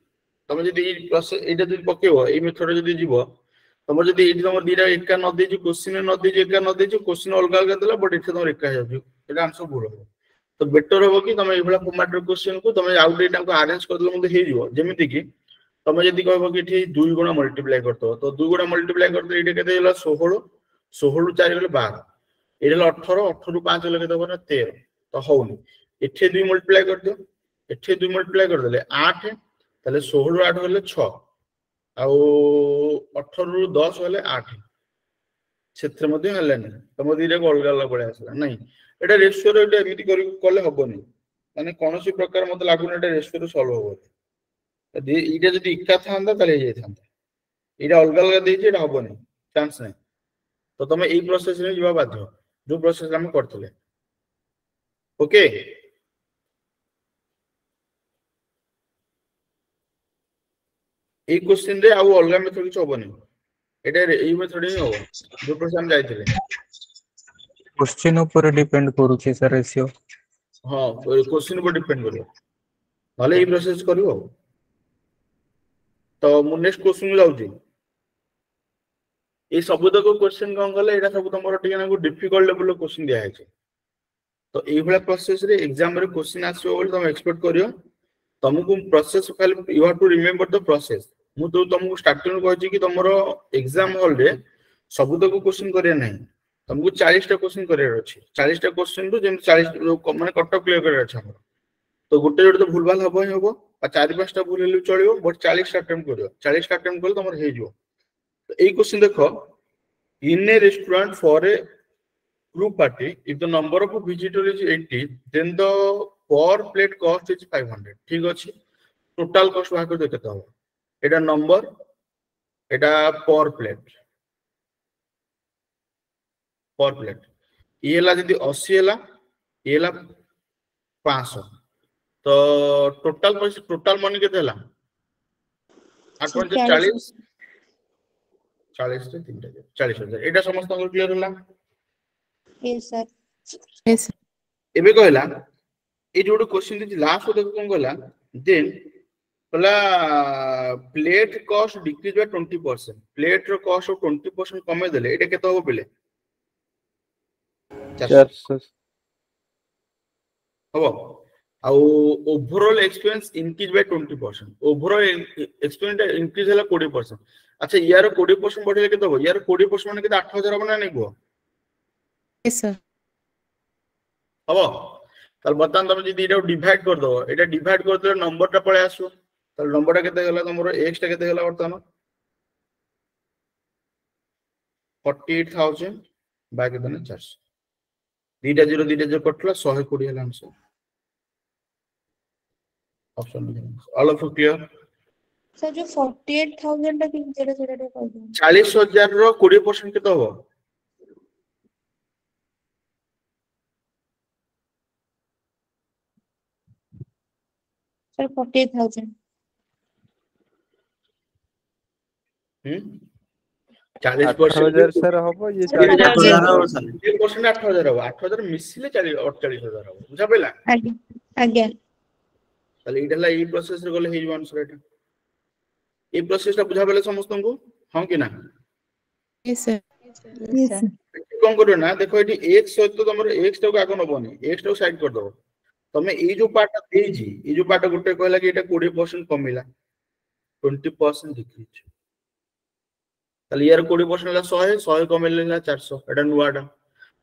[SPEAKER 1] ତମେ ଯଦି ଏଇ ପ୍ଲସ୍ ଏଇଟା ଯଦି ପକେଇବ ଏଇ ମେଥଡରେ ଯଦି ଯିବ ତମର ଯଦି ଏଇଠି ତମର ଦିଟା ଏକା ନ ଦେଇଛୁ କୋଶ୍ଚିନ୍ ନ ଦେଇଛୁ ଏକା ନ ଦେଇଛୁ କୋଶ୍ଚିନ୍ ଅଲଗା ଅଲଗା ଦେଲା ବଟ୍ ଏଠି ତମର ଏକା ହେଇଯାଉଛି ଏଇଟା ଆନ୍ସର ଭୁଲ ହବ ତ ବେଟର ହବ କି ତମେ ଏଇଭଳିଆ ଫର୍ମାଟର କୋଶ୍ଚିନ୍ କୁ ତମେ ଆଉ ଗୋଟେ ଏଇଟାକୁ ଆରେଞ୍ଜ କରିଦେଲେ ମଧ୍ୟ ହେଇଯିବ ଯେମିତି କି ତମେ ଯଦି କହିବ କି ଏଠି ଦୁଇ ଗୁଣା ମଲ୍ଟିପ୍ଲାଏ କରିଦେବ ତ ଦୁଇ ଗୁଣା ମଲ୍ଟିପ୍ଲାଏ କରିଦେଲେ ଏଇଟା କେତେ ହେଲା ଷୋହଳ ଷୋହଳରୁ ଚାରି ଗଲେ ବାର ଏଇଟା ହେଲା ଅଠର ଅଠରରୁ ପାଞ୍ଚ ଗଲେ କେତେ ହବ ନା ତେର ତ ହଉନି ଏଠି ଦୁଇ ମଲ୍ଟିପ୍ଲାଏ କରିଦିଅ ଏଠି ଦୁଇ ମଲ୍ଟିପ୍ଲାଏ କରିଦେଲେ ଆଠ তাহলে ষোহল আট হলে ছ ଆଉ ଅଠରରୁ ଦଶ ହେଲେ ଆଠ ସେଥିରେ ମଧ୍ୟ ହେଲାନି ତମ ଦିଟାକୁ ଅଲଗା ଅଲଗା ପଳେଇ ଆସିଲା ନାଇଁ ଏଇଟା ରେସିଓର ଏଇଟା ଏମିତି କରିକି କଲେ ହବନି ମାନେ କୌଣସି ପ୍ରକାର ମତେ ଲାଗୁନି ଏଇଟା ରେସିଓରୁ ସଲ୍ଭ ହବନି ଏଇଟା ଯଦି ଏକା ଥାନ୍ତା ତାହେଲେ ହେଇଯାଇଥାନ୍ତା ଏଇଟା ଅଲଗା ଅଲଗା ଦେଇଛି ଏଇଟା ହବନି ଚାନ୍ସ ନାହିଁ ତ ତମେ ଏଇ ପ୍ରୋସେସରେ ଯିବା ବାଧ୍ୟ ଯୋଉ ପ୍ରୋସେସ ଆମେ କରିଥିଲେ ଓକେ ଏଇ କୋଶ୍ଚିନ୍ ରେ ଆଉ ଅଲଗା ମେଥଡ କିଛି ହବନି ଏଟା ଏଇ ମେଥଡ ହିଁ ହବ ଯୋଉ ପ୍ରଶ୍ନ ଯାଇଥିଲେ
[SPEAKER 5] କୋଶ୍ଚିନ୍ ଉପରେ ଡିପେଣ୍ଡ କରୁଛି ସାର୍ ରେସିଓ
[SPEAKER 1] ହଁ କୋଶ୍ଚିନ୍ ଉପରେ ଡିପେଣ୍ଡ କରିବ ନହେଲେ ଏଇ ପ୍ରୋସେସ କରିବ ଆଉ ତ ମୁଁ ନେକ୍ସଟ କୋଶ୍ଚିନ୍ ଯାଉଛି ଏଇ ସବୁତକ କୋଶ୍ଚିନ୍ କଣ କଲେ ଏଇଟା ସବୁ ତମର ଟିକେ ନାକୁ ଡିଫିକଲ୍ଟ ଲେଭେଲର କୋଶ୍ଚିନ୍ ଦିଆହେଇଛି ତ ଏଇଭଳିଆ ପ୍ରୋସେସରେ ଏକ୍ଜାମରେ କୋଶ୍ଚିନ୍ ଆସିବ ବୋଲି ତମେ ଏକ୍ସପେକ୍ଟ କରିବ ତମକୁ ପ୍ରୋସେସ ଖାଲି you have to remember the process ମୁଁ ତ ତମକୁ ଷ୍ଟାର୍ଟିଂରୁ କହିଛି କି ତମର ଏକ୍ଜାମ ହଲରେ ସବୁତକ କୋଶ୍ଚିନ୍ କରିବା ନାହିଁ ତମକୁ ଚାଳିଶଟା କୋଶ୍ଚିନ୍ କରିବାର ଅଛି ଚାଳିଶଟା କୋଶ୍ଚିନ୍ରୁ ଯେମିତି ଚାଳିଶ ମାନେ କଟକ କ୍ଲିୟର କରିବାର ଅଛି ଆମର ତ ଗୋଟେ ଗୋଟେ ତ ଭୁଲ ଭାଲ ହବ ହିଁ ହବ ଆଉ ଚାରି ପାଞ୍ଚଟା ଭୁଲ ହେଲେ ଚଳିବ ବଟ୍ ଚାଳିଶଟା ଆଟେମ୍ପ୍ଟ କରିବ ଚାଳିଶଟା ଆଟେମ୍ପ୍ଟ କଲେ ତମର ହେଇଯିବ ଏଇ କୋଶ୍ଚିନ୍ ଦେଖ in a restaurant for a party party the the number of visitor is 80 then the per plate cost is 500 ঠিক আছে টোটাল কস্ট ভাগ করে କେତେ হবে এটার নম্বর এটা পর প্লেট পর প্লেট ইয়ে ହେଲା ଯଦି ଅଶୀ ହେଲା ଇଏ ହେଲା ପାଞ୍ଚଶହ ତ ଟୋଟାଲ ପଇସା ଟୋଟାଲ ମନି କେତେ ହେଲା ଆଠ ପଞ୍ଚ ଚାଳିଶ ଚାଳିଶରେ ତିନିଟା ଚାଳିଶ ହଜାର ଏଇଟା ସମସ୍ତଙ୍କର କ୍ଲିଅର ହେଲା ଏବେ କହିଲା ଏଇ ଯୋଉ ଗୋଟେ କୋଶ୍ଚିନ୍ ଦେଇଛି ଲାଷ୍ଟ ଦେଖ କଣ କହିଲା ଦେନ୍ କହିଲା plate cost decrease by twenty percent ପ୍ଲେଟ୍ର cost twenty percent କମେଇ ଦେଲେ ଏଇଟା କେତେ ହବ ପିଲେ ହବ ଆଉ overall expense increase by twenty percent overall expense increase ହେଲା କୋଡ଼ିଏ ପରସେଣ୍ଟ ଆଚ୍ଛା ୟାର କୋଡ଼ିଏ ପରସେଣ୍ଟ ବଢ଼ିଲେ କେତେ ହବ ୟାର କୋଡ଼ିଏ ପରସେଣ୍ଟ ମାନେ କେତେ ଆଠ ହଜାର ହବ ନା ନାଇଁ କୁହ ହବ ତାହେଲେ ବର୍ତ୍ତମାନ ତମେ ଯଦି ଏଇଟାକୁ ଡିଭାଇଡ୍ କରିଦବ ଏଇଟା ଡିଭାଇଡ୍ କରିଦେଲେ ନମ୍ବରଟା ପଳେଇ ଆସିବ ତାହେଲେ ନମ୍ବରଟା କେତେ ହେଇଗଲା ତମର ଏକ୍ସଟା କେତେ ହେଇଗଲା ବର୍ତ୍ତମାନ ଫର୍ଟି ଏଇଟ୍ ଥାଉଜେଣ୍ଡ ବାଇ କେତେ ନା ଚାରିଶହ ଦୁଇଟା ଜିରୋ ଦୁଇଟା ଜିରୋ କଟିଲା ଶହେ କୋଡ଼ିଏ ହେଲା answer option all of clear
[SPEAKER 2] sir ଯୋଉ 48000 ଟା କେମିତି ସେଟା ସେଟା ଟିକେ କହିଦିଅନ୍ତୁ
[SPEAKER 1] 40000 ର 20% କେତେ ହବ
[SPEAKER 2] ସାର୍ 48000
[SPEAKER 1] ଚାଳିଶ ପରସେଣ୍ଟ
[SPEAKER 5] ସାର ହବ ଇଏ
[SPEAKER 1] ପରସେଣ୍ଟ ଆଠ ହଜାର ହବ ଆଠ ହଜାର ମିଶିଲେ ଅଠଚାଳିଶ ହଜାର ହବ ବୁଝା ପାଇଲା
[SPEAKER 2] ଆଜ୍ଞା
[SPEAKER 1] ତାହେଲେ ଏଇଟା ହେଲା ଏଇ ପ୍ରୋସେସ ରେ ଗଲେ ହେଇଯିବ ଆନ୍ସର ଏଇଟା ଏଇ ପ୍ରୋସେସ ଟା ବୁଝା ପାଇଲେ ସମସ୍ତଙ୍କୁ ହଁ କି ନା କଣ କରିବ ନା ଦେଖ ଏଠି ଏକ୍ସ ସହିତ ତମର ଏକ୍ସ ଟାକୁ ଆଗ ନବନି ଏକ୍ସ ଟାକୁ ସାଇଡ କରିଦବ ତମେ ଏଇ ଯୋଉ ପାର୍ଟ ଦେଇଛି ଏଇ ଯୋଉ ପାର୍ଟ ଗୋଟେ କହିଲା କି ଏଇଟା କୋଡିଏ ପରସେଣ୍ଟ କମିଲା ଟ୍ୱେଣ୍ଟି ପରସେଣ୍ଟ ଡିକ୍ରିଜ୍ তাহলে ইয়ার কোটি পরসেন্ট হলে শহে শহে কমাইলে হলে চারশো এটা নূয়াটা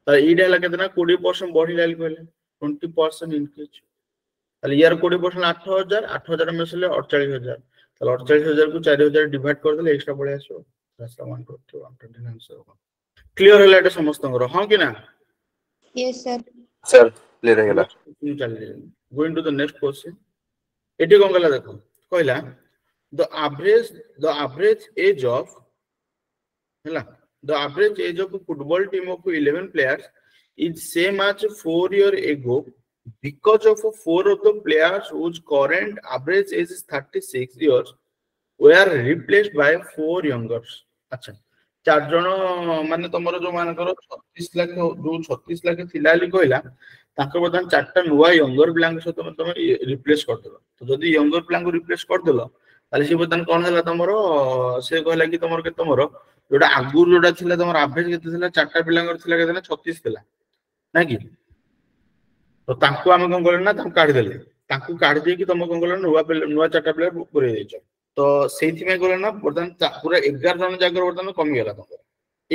[SPEAKER 1] তাহলে এইটা হলে কেতনা কোটি পরসেন্ট বড়িলে কহিলে টোয়েন্টি পরসেন্ট ইনক্রিজ তাহলে ইয়ার কোটি পরসেন্ট আট হাজার আট হাজার মিশলে অড়চাশ হাজার তাহলে অড়চাশ হাজার কু চারি হাজার ডিভাইড করেদেলে এক্সট্রা পড়ে আসবে রাস্তা one twenty one twenty answer হব ক্লিয়ার হলে এটা সমস্তଙ୍କର ହଁ କି ନା
[SPEAKER 2] ୟେସ ସାର୍
[SPEAKER 5] ସାର୍ କ୍ଲିୟର ହେଇଗଲା ଚାଲିଲେ
[SPEAKER 1] going to the next question ଏଠି କଣ କହିଲା ଦେଖ କହିଲା the average the average age of ହେଲା The average age of a football team of 11 players is same as four year ago because of four of the players whose current average age is 36 years were replaced by four younger. ଆଚ୍ଛା ଚାରି ଜଣ ମାନେ ତମର ଯୋଉମାନଙ୍କର ଛତିଶ ଲକ୍ଷ ଯୋଉ ଛତିଶ ଲକ୍ଷ ଥିଲା ବୋଲି କହିଲା ତାଙ୍କ ବର୍ତ୍ତମାନ ଚାରିଟା ନୂଆ ୟଙ୍ଗର ପିଲାଙ୍କ ସହିତ ତମେ ରିପ୍ଲେସ କରିଦେଲ ତ ଯଦି ୟଙ୍ଗର ପିଲାଙ୍କୁ ରିପ୍ଲେସ କରିଦେଲ ତାହେଲେ ସେ ବର୍ତ୍ତମାନ କଣ ହେଲା ତମର ସେ କହିଲା କି ତମର କେତେ ତମର ଯୋଉଟା ଆଗରୁ ଯୋଉଟା ଥିଲା ତମର ଆଭରେଜ କେତେ ଥିଲା ଚାରିଟା ପିଲାଙ୍କର ଥିଲା କେତେ ଥିଲା ଛତିଶ ଥିଲା ନା କି ତ ତାଙ୍କୁ ଆମେ କଣ କଲେ ନା ତାଙ୍କୁ କାଢିଦେଲେ ତାଙ୍କୁ କାଢି ଦେଇକି ତମେ କଣ କଲେ ନୂଆ ନୂଆ ଚାରିଟା ପିଲା ପୁରେଇ ଦେଇଛ ତ ସେଇଥିପାଇଁ କଲେ ନା ବର୍ତ୍ତମାନ ପୁରା ଏଗାର ଜଣ ଜାଗାରେ ବର୍ତ୍ତମାନ କମିଗଲା ତମର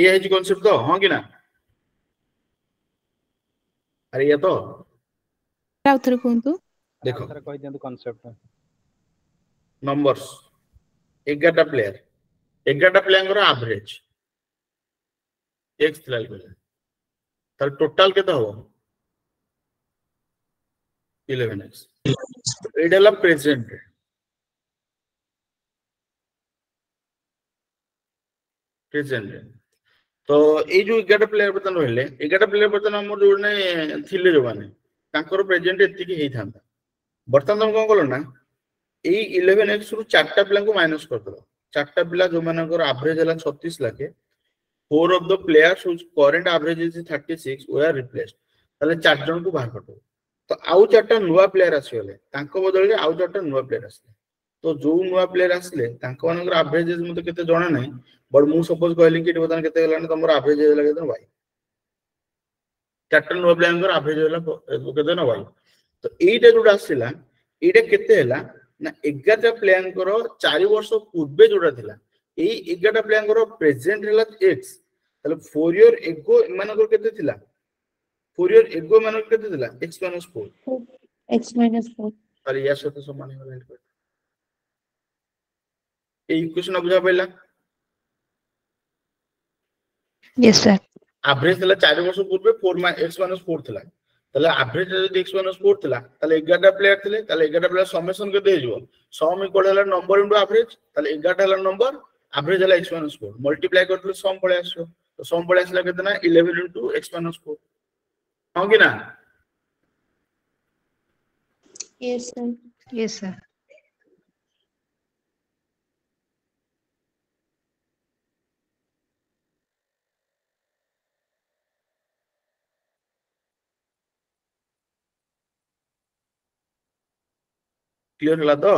[SPEAKER 1] ଏଇଆ ହେଇଛି କନସେପ୍ଟ ତ ହଁ କି ନା ଆରେ ଇଏ ତ
[SPEAKER 7] ଆଉ ଥରେ କୁହନ୍ତୁ
[SPEAKER 1] ଦେଖ
[SPEAKER 9] କହିଦିଅନ୍ତୁ କନସେପ୍ଟ
[SPEAKER 1] ନମ୍ବର୍ସ ଏଗାରଟା ପ୍ଲେୟାର एंगाटा प्लेन रो एवरेज एक्स थ्रल बोले तल टोटल के तो हो 11x एडल ऑफ प्रेजेंट प्रेजेंट तो ए जो एंगाटा प्लेन परतन रहले एंगाटा प्लेन परतन हमर जोने जो माने तांकर प्रेजेंट एति के हे थांदा बर्तन तो हम कोन कोलो ना ए 11x रु 4टा प्लेन को माइनस कर চারটা পিলা ଯୋଉମାନଙ୍କର ଆଭରେଜ ହେଲା ଛତିଶ ଲାଖେ four of the players whose current average is thirty six were replaced ତାହେଲେ ଚାରି ଜଣଙ୍କୁ ବାହାର କରିଦେବୁ ତ ଆଉ ଚାରିଟା ନୂଆ ପ୍ଲେୟାର ଆସିଗଲେ ତାଙ୍କ ବଦଳରେ ଆଉ ଚାରିଟା ନୂଆ ପ୍ଲେୟାର ଆସିଲେ ତ ଯୋଉ ନୂଆ ପ୍ଲେୟାର ଆସିଲେ ତାଙ୍କ ମାନଙ୍କର ଆଭରେଜ ଇଜ ମୋତେ କେତେ ଜଣା ନାହିଁ ବଟ୍ ମୁଁ ସପୋଜ କହିଲି କି ଏଠି ବର୍ତ୍ତମାନ କେତେ ହେଲାଣି ତମର ଆଭରେଜ ହେଇଗଲା କେତେ ୱାଇ ଚାରିଟା ନୂଆ ପ୍ଲେୟାରଙ୍କର ଆଭରେଜ ହେଲା କେତେ ନା ୱାଇ ତ ଏଇଟା ଯୋଉଟା ଆସିଲା ଏଇଟା କେତେ ହେଲା ନା ଏଗାରଟା ପ୍ଲେୟାରଙ୍କର ଚାରି ବର୍ଷ ପୂର୍ବେ ଯୋଉଟା ଥିଲା ଏଇ ଏଗାରଟା ପ୍ଲେୟାରଙ୍କର ପ୍ରେଜେଣ୍ଟ ହେଲା ଏକ୍ସ ତାହେଲେ ଫୋର୍ ଇୟର ଏଗୋ ଏମାନଙ୍କର କେତେ ଥିଲା ଫୋର୍ ଇୟର ଏଗୋ ଏମାନଙ୍କର କେତେ ଥିଲା x minus four
[SPEAKER 2] x minus four
[SPEAKER 1] ତାହେଲେ ୟା ସହିତ ସମାନ ହେଇଗଲା ଏଇ ଇକ୍ୱେସନ ବୁଝା ପାଇଲା ଆଭରେଜ ଥିଲା ଚାରି ବର୍ଷ ପୂର୍ବେ ଫୋର୍ ଏକ୍ସ ମାଇନସ୍ ଫୋର୍ ଥିଲା তাহলে ଆଭରେଜରେ ଯଦି x minus 4 ଥିଲା ତାହେଲେ 11ଟା ପ୍ଲେୟାର ଥିଲେ ତାହେଲେ 11ଟା ପ୍ଲେୟାର ସମେସନ କେତେ ହେଇଯିବ ସମ୍ ଇକ୍ୱାଲ ହେଲା ନମ୍ବର ଇନଟୁ ଆଭରେଜ ତାହେଲେ 11ଟା ହେଲା ନମ୍ବର ଆଭରେଜ ହେଲା x minus 4 ମଲ୍ଟିପ୍ଲାଏ କରିଥିଲେ ସମ୍ ପଳେଇ ଆସିବ ତ ସମ୍ ପଳେଇ ଆସିଲା କେତେ ନା 11 ଇନଟୁ x minus 4 ହଁ କି ନା
[SPEAKER 2] yes sir
[SPEAKER 10] yes sir
[SPEAKER 1] clear ହେଲା ତ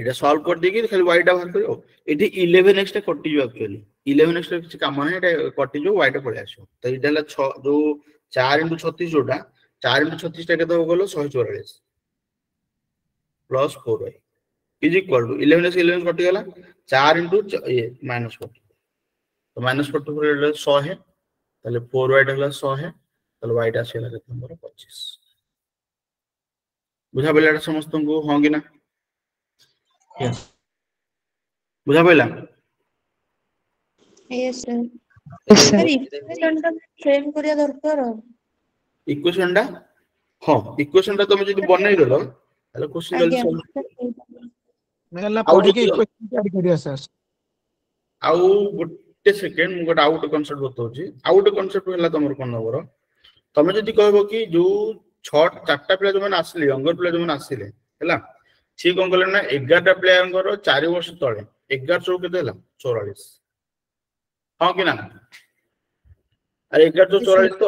[SPEAKER 1] এটা ସଲ୍ଭ କରିଦେଇକି ଖାଲି ୱାଇଟା ବାହାର କରିବ ଏଠି ଇଲେଭେନ୍ ଏକ୍ସଟା କଟିଯିବ ଆକ୍ଚୁଆଲି ଇଲେଭେନ୍ ଏକ୍ସଟା କିଛି କାମ ନାହିଁ ଏଟା କଟିଯିବ ୱାଇଟା ପଳେଇ ଆସିବ ତ ଏଇଟା ହେଲା ଛଅ ଯୋଉ ଚାରି ଇଣ୍ଟୁ ଛତିଶ ଯୋଉଟା ଚାରି ଇଣ୍ଟୁ ଛତିଶଟା କେତେ ହବ କହିଲ ଶହେ ଚଉରାଳିଶ plus four y is equal to eleven x eleven କଟିଗଲା ଚାରି ଇଣ୍ଟୁ ଇଏ ମାଇନସ୍ ଫୋର୍ଟି ତ ମାଇନସ୍ ଫୋର୍ଟି ଫୋର୍ ଶହେ ତାହେଲେ ଫୋର୍ ୱାଇଟା ହେଲା ଶହେ ତାହେଲେ ୱାଇଟା ଆସିଗଲା କେତେ ନମ୍ବର ପଚିଶ ବୁଝାପଡ଼ିଲା ସମସ୍ତଙ୍କୁ ହଁ କି ନା ବୁଝାପଡ଼ିଲା ଇକ୍ୱେସନଟା ହଁ ଇକ୍ୱେସନଟା ତମେ ଯଦି ବନେଇ ଦେଲ ତାହେଲେ କୋଶ୍ଚିନ୍ ଜଲ୍ଦି ଆଉ ଗୋଟେ ସେକେଣ୍ଡ ମୁଁ ଗୋଟେ ଆଉ ଗୋଟେ କନସେପ୍ଟ ବତଉଛି ଆଉ ଗୋଟେ କନସେପ୍ଟ ହେଲା ତମର କଣ ନବର ତମେ ଯଦି କହିବ କି ଯୋଉ ଛଅ ଚାରିଟା ପିଲା ଯୋଉମାନେ ଆସିଲେ ୟଙ୍ଗର ପିଲା ଯୋଉମାନେ ଆସିଲେ ହେଲା ସିଏ କଣ କଲେ ନା ଏଗାରଟା ପ୍ଲେୟରଙ୍କର ଚାରି ବର୍ଷ ତଳେ ଏଗାର ଚଉ କେତେ ହେଲା ଚଉରାଳିଶ ହଁ କି ନା ଆରେ ଏଗାର ଚଉ ଚଉରାଳିଶ ତ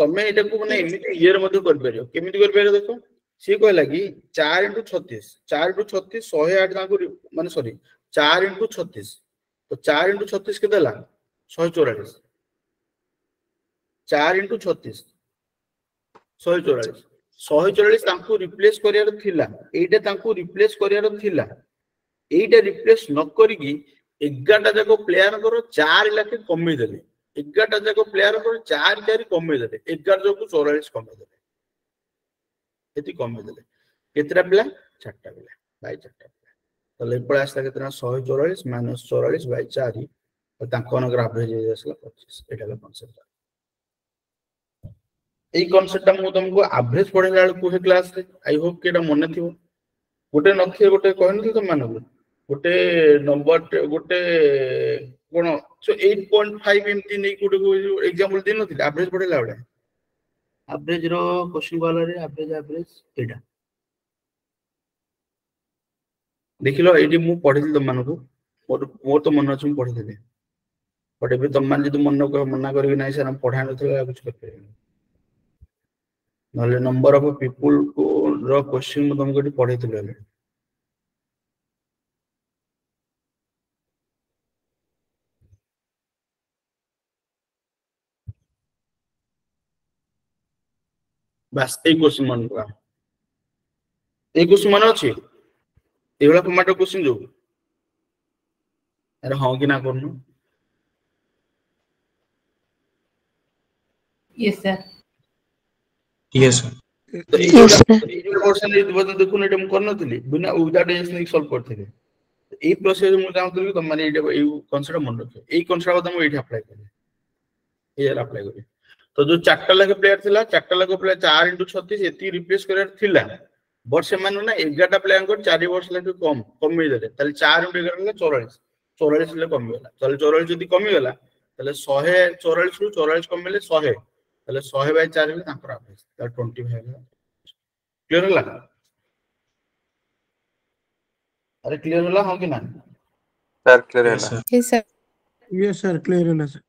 [SPEAKER 1] ତମେ ଏଇଟାକୁ ମାନେ ଏମିତି ଇଏରେ ମଧ୍ୟ କରିପାରିବ କେମିତି କରିପାରିବ ଦେଖ ସିଏ କହିଲା କି ଚାରି ଇଣ୍ଟୁ ଛତିଶ ଚାରି ଇଣ୍ଟୁ ଛତିଶ ଶହେ ଆଠ ତାଙ୍କୁ ମାନେ ସରି ଚାରି ଇଣ୍ଟୁ ଛତିଶ ତ ଚାରି ଇଣ୍ଟୁ ଛତିଶ କେତେ ହେଲା ଶହେ ଚଉରାଳିଶ ଚାରି ଇଣ୍ଟୁ ଛତିଶ ଶହେ ଚଉରାଳିଶ ଶହେ ଚଉରାଳିଶ ତାଙ୍କୁ ରିପ୍ଲେସ୍ କରିବାର ଥିଲା ଏଇଟା ତାଙ୍କୁ ରିପ୍ଲେସ୍ କରିବାର ଥିଲା ଏଇଟା ରିପ୍ଲେସ୍ ନ କରିକି ଏଗାରଟା ଯାକ ପ୍ଲେୟାରଙ୍କର ଚାରି ଲାଖେ କମେଇଦେଲେ ଏଗାରଟା ଯାକ ପ୍ଲେୟାରଙ୍କର ଚାରି ଚାରି କମେଇଦେଲେ ଏଗାର ଯାକୁ ଚଉରାଳିଶ କମେଇଦେଲେ ଏତିକି କମେଇଦେଲେ କେତେଟା ପିଲା ଚାରିଟା ପିଲା ବାଇ ଚାରିଟା ପିଲା ତାହେଲେ ଏପଟେ ଆସିଲା କେତେଟା ଶହେ ଚଉରାଳିଶ ମାଇନସ୍ ଚଉରାଳିଶ ବାଇ ଚାରି ତାଙ୍କ ମାନଙ୍କର ଆଭରେଜ ହେଇଯାଇଥିଲା ପଚିଶ ଏଇଟା ହେଲା କନସେପ୍ଟ ଏଇ କନସେପ୍ଟଟା ମୁଁ ତମକୁ ଆଭରେଜ ପଢେଇଲା ବେଳକୁ କୁହେ କ୍ଲାସରେ ଆଇ ହୋପ କି ଏଇଟା ମନେ ଥିବ ଗୋଟେ ନକ୍ଷେ ଗୋଟେ କହିନଥିଲି ତମମାନଙ୍କୁ ଗୋଟେ ନମ୍ବର ଗୋଟେ କଣ ଏଇଟ ପଏଣ୍ଟ ଫାଇଭ ଏମିତି ନେଇକି ଗୋଟେ ଏକ୍ଜାମ୍ପଲ ଦେଇନଥିଲି ଆଭରେଜ ପଢେଇଲା ବେଳେ ଆଭରେଜର କୋଶ୍ଚିନ୍ ଗଲାରେ ଆଭରେଜ ଆଭରେଜ ଏଇଟା ଦେଖିଲ ଏଇଠି ମୁଁ ପଢିଥିଲି ତମମାନଙ୍କୁ ମୋର ମୋର ତ ମନେ ଅଛି ମୁଁ ପଢିଥିଲି ବଟ୍ ଏବେ ତମମାନେ ଯଦି ମନେ ମନା କରିବି ନାହିଁ ସାର୍ ପଢା ନଥିଲା କିଛି କରିପାରିବିନି ନହେଲେ ନମ୍ବର ଅଫ ପିପୁଲ ର କ୍ୱେଶ୍ଚିନ୍ ମୁଁ ତମକୁ ଏଠି ପଢେଇଥିଲି ହେଲେ ବାସ୍ ଏଇ କ୍ୱେଶ୍ଚିନ୍ ମାନଙ୍କୁ ଏଇ କ୍ୱେଶ୍ଚିନ୍ ମାନେ ଅଛି ଏଇଭଳିଆ ଫର୍ମାଟର କ୍ୱେଶ୍ଚିନ୍ ଯୋଉ ଆରେ ହଁ କି ନା କରୁନୁ
[SPEAKER 10] ୟେସ୍ ସାର୍
[SPEAKER 5] yes sir
[SPEAKER 1] দেখুন এটা ମୁଁ କରିନଥିଲି ବିନା ୱିଦାଉଟ୍ ଏଜେସ୍ ନେଇକି ସଲ୍ଭ କରିଥିଲି ଏଇ ପ୍ରୋସେସ୍ ମୁଁ ଚାହୁଁଥିଲି କି ତମମାନେ ଏଇଟା ଏଇ କନସେପ୍ଟ ମନେ ରଖିବ ଏଇ କନସେପ୍ଟ କଥା ମୁଁ ଏଇଠି ଆପ୍ଲାଏ କଲି ଏଇଆରେ ଆପ୍ଲାଏ କଲି ତ ଯୋଉ ଚାରିଟା ଲାଖ ପ୍ଲେୟାର ଥିଲା ଚାରିଟା ଲାଖ ପ୍ଲେୟାର ଚାରି ଇଣ୍ଟୁ ଛତିଶ ଏତିକି ରିପ୍ଲେସ୍ କରିବାର ଥିଲା ବଟ୍ ସେମାନେ ନା ଏଗାରଟା ପ୍ଲେୟାରଙ୍କର ଚାରି ବର୍ଷ ଲେଖେ କମ୍ କମେଇଦେଲେ ତାହେଲେ ଚାରି ଇଣ୍ଟୁ ଏଗାର ହେଲା ଚଉରାଳିଶ ଚଉରାଳିଶ ହେଲେ କମିଗଲା ତାହେଲେ ଚଉରାଳିଶ ଯଦି କମିଗଲା ତାହେଲେ ଶହେ ଚଉରାଳିଶରୁ ଚଉରାଳିଶ କମିଲେ ଶହେ ତାହେଲେ ଶହେ ବାଇ ଚାରି ହେଲେ ତାଙ୍କର ଆଭରେଜ ତାହେଲେ ଟ୍ୱେଣ୍ଟି ଫାଇଭ ହେଲା କ୍ଲିଅର ହେଲା ଆରେ କ୍ଲିଅର ହେଲା ହଁ କି ନା
[SPEAKER 11] ସାର୍
[SPEAKER 5] କ୍ଲିଅର
[SPEAKER 11] ହେଲା
[SPEAKER 7] ୟେସ୍ ସାର୍
[SPEAKER 9] କ୍ଲିଅର ହେଲା ସାର୍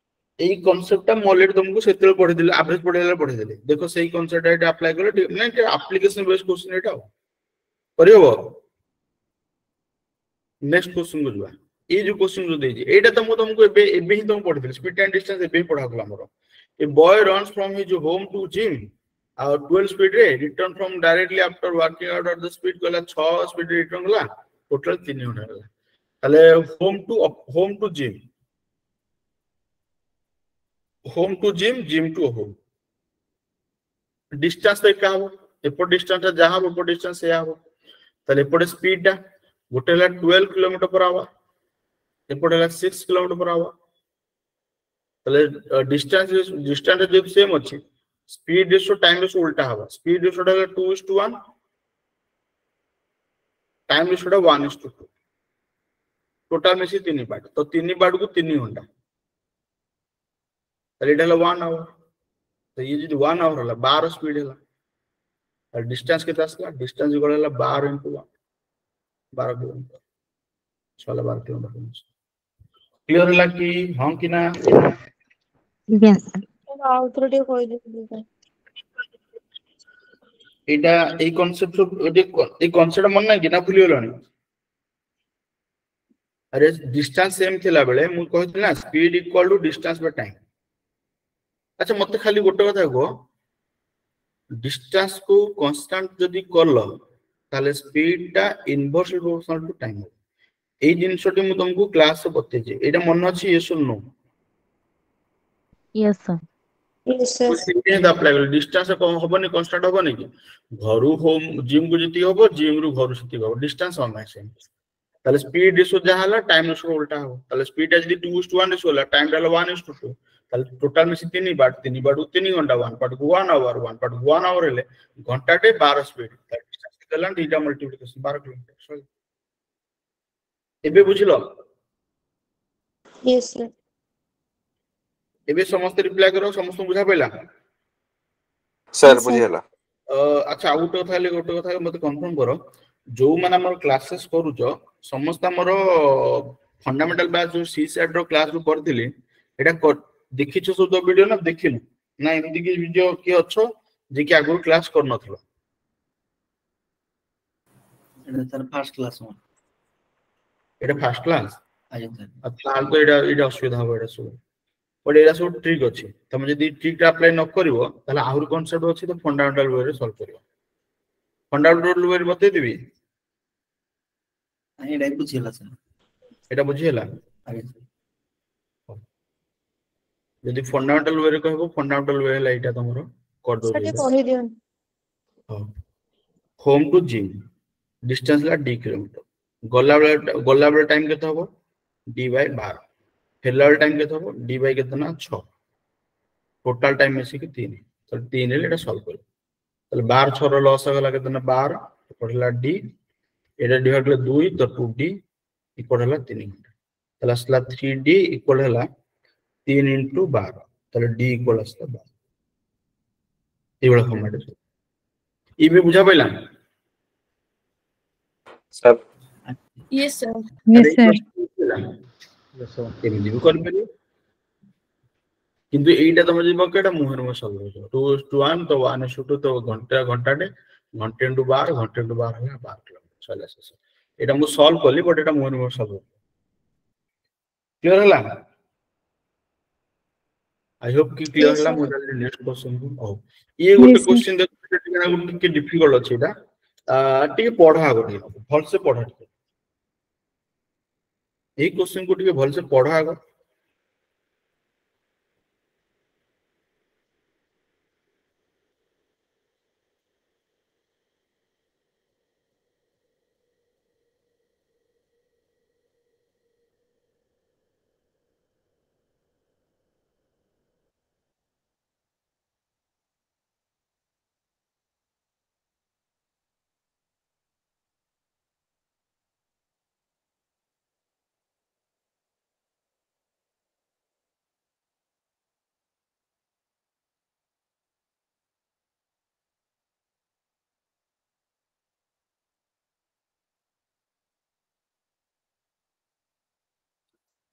[SPEAKER 9] এই কনসেপ্টটা
[SPEAKER 1] মলের তোমাকে সেতলে পড়ে দিলে আভারেজ পড়ে গেলে পড়ে দিলে দেখো সেই কনসেপ্টটা এটা অ্যাপ্লাই করলে মানে এটা অ্যাপ্লিকেশন বেস কোশ্চেন এটা করি হবো নেক্সট কোশ্চেন কো যা এই যে কোশ্চেন যো দেইছি এইটা তো মু তোমাকে এবে এবে হি তোমাকে পড়ে দিলে স্পিড এন্ড ডিসটেন্স এবে পড়া হলো আমার A boy runs from his home to gym. और ट्वेल्व स्पीड रे return from directly after working out at the speed गला 6 स्पीड रिटर्न गला टोटल 3 होने गला তাহলে home to home to gym home to gym gym to home distance দেখা হবো এপট ডিসটেন্সটা যা হবো এপট ডিসটেন্স সেয়া হবো তাহলে এপটে স্পিডটা গোটে হলা 12 কিলোমিটার পর আওয়ার এপটে হলা 6 কিলোমিটার পর আওয়ার তাহলে ডিস্টেন্স ডিস্টেন্স যেহেতু সেম অছি স্পিড রেসিও টাইম রেসিও উল্টা হবা স্পিড রেসিওটা হলো 2 is to 1 টাইম রেসিওটা 1 is to 2 টোটাল মিশি তিনি পার্ট তো তিনি পার্ট কু তিনি ঘন্টা তাহলে এটা হলো 1 আওয়ার তো ये যদি 1 আওয়ার হলো 12 স্পিড হলো আর ডিস্টেন্স কত আসলা ডিস্টেন্স ইকুয়াল হলো 12 ইনটু 1 12 কিলোमीटर सोलह बारह किलोमीटर क्लियर है कि हाँ कि ना
[SPEAKER 10] yes
[SPEAKER 2] authority এটা এই
[SPEAKER 1] কনসেপ্ট এই କନସେପ୍ଟ ମନେ ନାହିଁ କି ନା ଭୁଲିଗଲଣି ଆରେ ଡିଷ୍ଟାନ୍ସ ସେମ୍ ଥିଲା ବେଳେ ମୁଁ କହିଥିଲି ନା speed equal to distance by time ଆଚ୍ଛା ମତେ ଖାଲି ଗୋଟେ କଥା କୁହ ଡିଷ୍ଟାନ୍ସ କୁ କନଷ୍ଟାଣ୍ଟ ଯଦି କଲ ତାହେଲେ ସ୍ପିଡଟା ଇନଭର୍ସ ପ୍ରପୋର୍ସନାଲ ଟୁ ଟାଇମ୍ ଏଇ ଜିନିଷଟି ମୁଁ ତମକୁ କ୍ଲାସରେ ବତେଇଛି ଏଇଟା ମନେ ଅଛି yes no
[SPEAKER 10] yes sir
[SPEAKER 2] yes sir cement
[SPEAKER 1] apply କଲେ ଡିଷ୍ଟାନ୍ସ କମ ହବନି କନଷ୍ଟାଣ୍ଟ ହବନି କି ଘରୁ ହୋମ୍ ଜିମ୍ କୁ ଯେତିକି ହବ ଜିମ୍ ରୁ ଘରୁ ସେତିକି ହବ ଡିଷ୍ଟାନ୍ସ ଅନଲାଇନ୍ ତାହେଲେ ସ୍ପିଡ ରେସିଓ ଯାହା ହେଲା ଟାଇମ ରେସିଓ ଉଲ୍ଟା ହବ ତାହେଲେ ସ୍ପିଡ ଟା ଯଦି 2:1 ରେସିଓ ହେଲା ଟାଇମ ଟା ହେଲା 1:2 তাহলে টোটাল মিশি তিন বার তিন বার তিন ঘন্টা one part one hour one part one hour হলে ঘন্টাটে বার স্পিড দেলাম দুইটা মাল্টিপ্লিকেশন বার কিলোমিটার এবে বুঝিল ইয়েস স্যার ଏବେ ସମସ୍ତେ ରିପ୍ଲାଏ କର ସମସ୍ତଙ୍କୁ ବୁଝା ପଇଲା
[SPEAKER 11] ସାର୍ ବୁଝିଗଲା
[SPEAKER 1] ଆଚ୍ଛା ଆଉ ଗୋଟେ କଥା ହେଲେ ଗୋଟେ କଥା ମତେ କନଫର୍ମ କର ଯୋଉମାନେ ଆମର କ୍ଲାସେସ୍ କରୁଛ ସମସ୍ତେ ଆମର ଫଣ୍ଡାମେଣ୍ଟାଲ ବ୍ୟାଚ୍ ଯୋଉ ସି ସାଟ୍ ର କ୍ଲାସ୍ ରୁ କରିଥିଲି ଏଇଟା ଦେଖିଛ ସବୁ ଭିଡିଓ ନା ଦେଖିନୁ ନା ଏମିତି କି ଭିଡିଓ କିଏ ଅଛ ଯେ କି ଆଗରୁ କ୍ଲାସ୍ କରିନଥିଲ
[SPEAKER 6] ଏଇଟା ସାର୍ ଫାର୍ଷ୍ଟ କ୍ଲାସ୍
[SPEAKER 1] ଏଇଟା ଫାର୍ଷ୍ଟ କ୍ଲାସ୍
[SPEAKER 6] ଆଜ୍ଞା ସାର୍
[SPEAKER 1] ତାହେଲେ ତ ଏଇଟା ଏଇଟା ଅସୁବିଧା ହବ ଏଇଟା ସବୁ ବଟ୍ ଏଇଟା ସବୁ ଟ୍ରିକ୍ ଅଛି ତମେ ଯଦି ଟ୍ରିକ୍ଟା ଆପ୍ଲାଏ ନ କରିବ ତାହେଲେ ଆହୁରି କନସେପ୍ଟ ଅଛି ତ ଫଣ୍ଡାମେଣ୍ଟାଲ ୱେରେ ସଲ୍ଭ କରିବ ଫଣ୍ଡାମେଣ୍ଟାଲ ୱେରେ ବତେଇଦେବି
[SPEAKER 6] ଏଇଟା ବୁଝି ହେଲା ସାର୍
[SPEAKER 1] ଏଇଟା
[SPEAKER 6] ବୁଝି ହେଲା
[SPEAKER 1] ଯଦି ଫଣ୍ଡାମେଣ୍ଟାଲ ୱେରେ କହିବ ଫଣ୍ଡାମେଣ୍ଟାଲ ୱେ ହେଲା ଏଇଟା ତମର କରିଦେବ ହୋମ୍ ଟୁ ଜିମ୍ ଡିଷ୍ଟାନ୍ସ ହେଲା ଦି କିଲୋମିଟର ଗଲାବେଳେ ଗଲାବେଳେ ଟାଇମ୍ କେତେ ହବ ଡି ବାଇ ବାର फिलहाल टाइम के थोड़ा डी बाई कितना छ टोटाल टाइम में से तीन तो तीन हेले सल्व कर তাহলে বার ছর লস হয়ে গেল কেতনা বার এপট হল ডি এটা ডিভাইড হল দুই তো টু ডি ইকুয়াল হল তিন ঘন্টা তাহলে আসলা থ্রি ডি ইকুয়াল হল তিন ইন্টু বার তাহলে ডি ইকুয়াল আসলা বার এইভাবে ফর্মাট আছে ইবি বুঝা পাইলাম
[SPEAKER 11] sir
[SPEAKER 2] yes sir
[SPEAKER 10] yes sir
[SPEAKER 1] ଏମିତି কিন্তু এইটা তোমরা যদি পক্ষে এটা মুহের মুহে solve two to one to one is two তো ঘন্টা ঘন্টাটে ঘন্টে ইন্টু বার ঘন্টে ইন্টু বার হলে বার কিলোমিটার সরিলা শেষ এটা মু সলভ কলি বট এটা মুহের
[SPEAKER 2] মুহে
[SPEAKER 1] সলভ
[SPEAKER 2] ক্লিয়ার
[SPEAKER 1] হলা আই হোপ কি ক্লিয়ার হলা মু নেক্সট
[SPEAKER 10] কোশ্চেন ইয়ে
[SPEAKER 1] গোটে কোশ্চেন দেখো আছে এটা টিকে পড়া গোটে পড়া টিকে ये क्वेश्चन को भलसे पढ़ा आग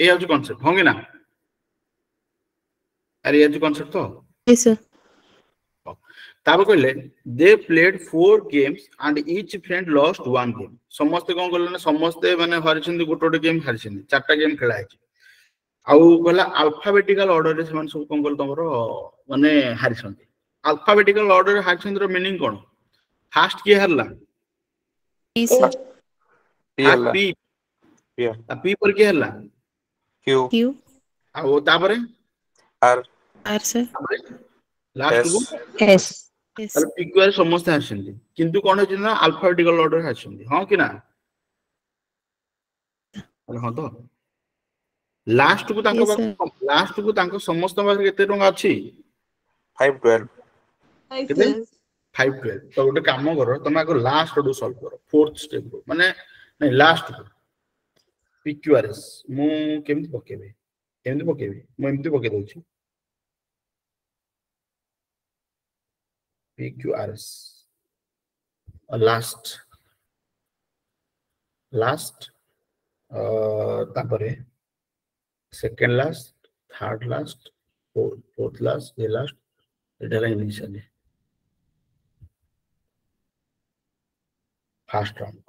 [SPEAKER 1] ଏଇ ହେଉଛି କନସେପ୍ଟ ହଁ କି ନା ଆରେ ଏଇ ହେଉଛି କନସେପ୍ଟ ତ ତାପରେ କହିଲେ they played four games and each friend lost one game ସମସ୍ତେ କଣ କଲେ ନା ସମସ୍ତେ ମାନେ ହାରିଛନ୍ତି ଗୋଟେ ଗୋଟେ ଗେମ୍ ହାରିଛନ୍ତି ଚାରିଟା ଗେମ୍ ଖେଳା ହେଇଛି ଆଉ କହିଲା ଆଲଫାବେଟିକାଲ ଅର୍ଡରରେ ସେମାନେ ସବୁ କଣ କଲେ ତମର ମାନେ ହାରିଛନ୍ତି ଆଲଫାବେଟିକାଲ ଅର୍ଡରରେ ହାରିଛନ୍ତିର ମିନିଂ କଣ ଫାଷ୍ଟ କିଏ ହାରିଲା
[SPEAKER 11] ପି
[SPEAKER 1] ପି ପରି କିଏ ହାରିଲା
[SPEAKER 11] কিউ
[SPEAKER 7] কিউ
[SPEAKER 1] ଆଉ ତାପରେ
[SPEAKER 11] আর
[SPEAKER 7] আর স্যার
[SPEAKER 1] লাস্ট
[SPEAKER 10] କୁ
[SPEAKER 7] এস
[SPEAKER 1] ତାହେଲେ ପିକ୍ୟୁଆର ସମସ୍ତେ ଆସିଛନ୍ତି କିନ୍ତୁ କଣ ହେଇଛନ୍ତି ନା ଆଲଫାବେଟିକାଲ ଅର୍ଡର ଆସିଛନ୍ତି ହଁ କି ନା ହଁ ତ ଲାଷ୍ଟ କୁ
[SPEAKER 7] ତାଙ୍କ
[SPEAKER 1] ଲାଷ୍ଟ କୁ ତାଙ୍କ ସମସ୍ତଙ୍କ ପାଖରେ କେତେ ଟଙ୍କା ଅଛି
[SPEAKER 11] ଫାଇଭ ଟୁଏଲ୍ଭ
[SPEAKER 1] କେତେ ফাইভ টুয়েলভ তো গোটে কাম কর তুমি আগে লাস্ট রু সলভ কর ফোর্থ স্টেপ রু মানে লাস্ট রু PQRS ମୁଁ କେମିତି ପକେଇବି କେମିତି ପକେଇବି ମୁଁ ଏମିତି ପକେଇ ଦଉଛି PQRS ଲାଷ୍ଟ ଲାଷ୍ଟ ତାପରେ second last third last fourth last ଏ ଲାଷ୍ଟ ଏଇଟା ହେଲା initially first round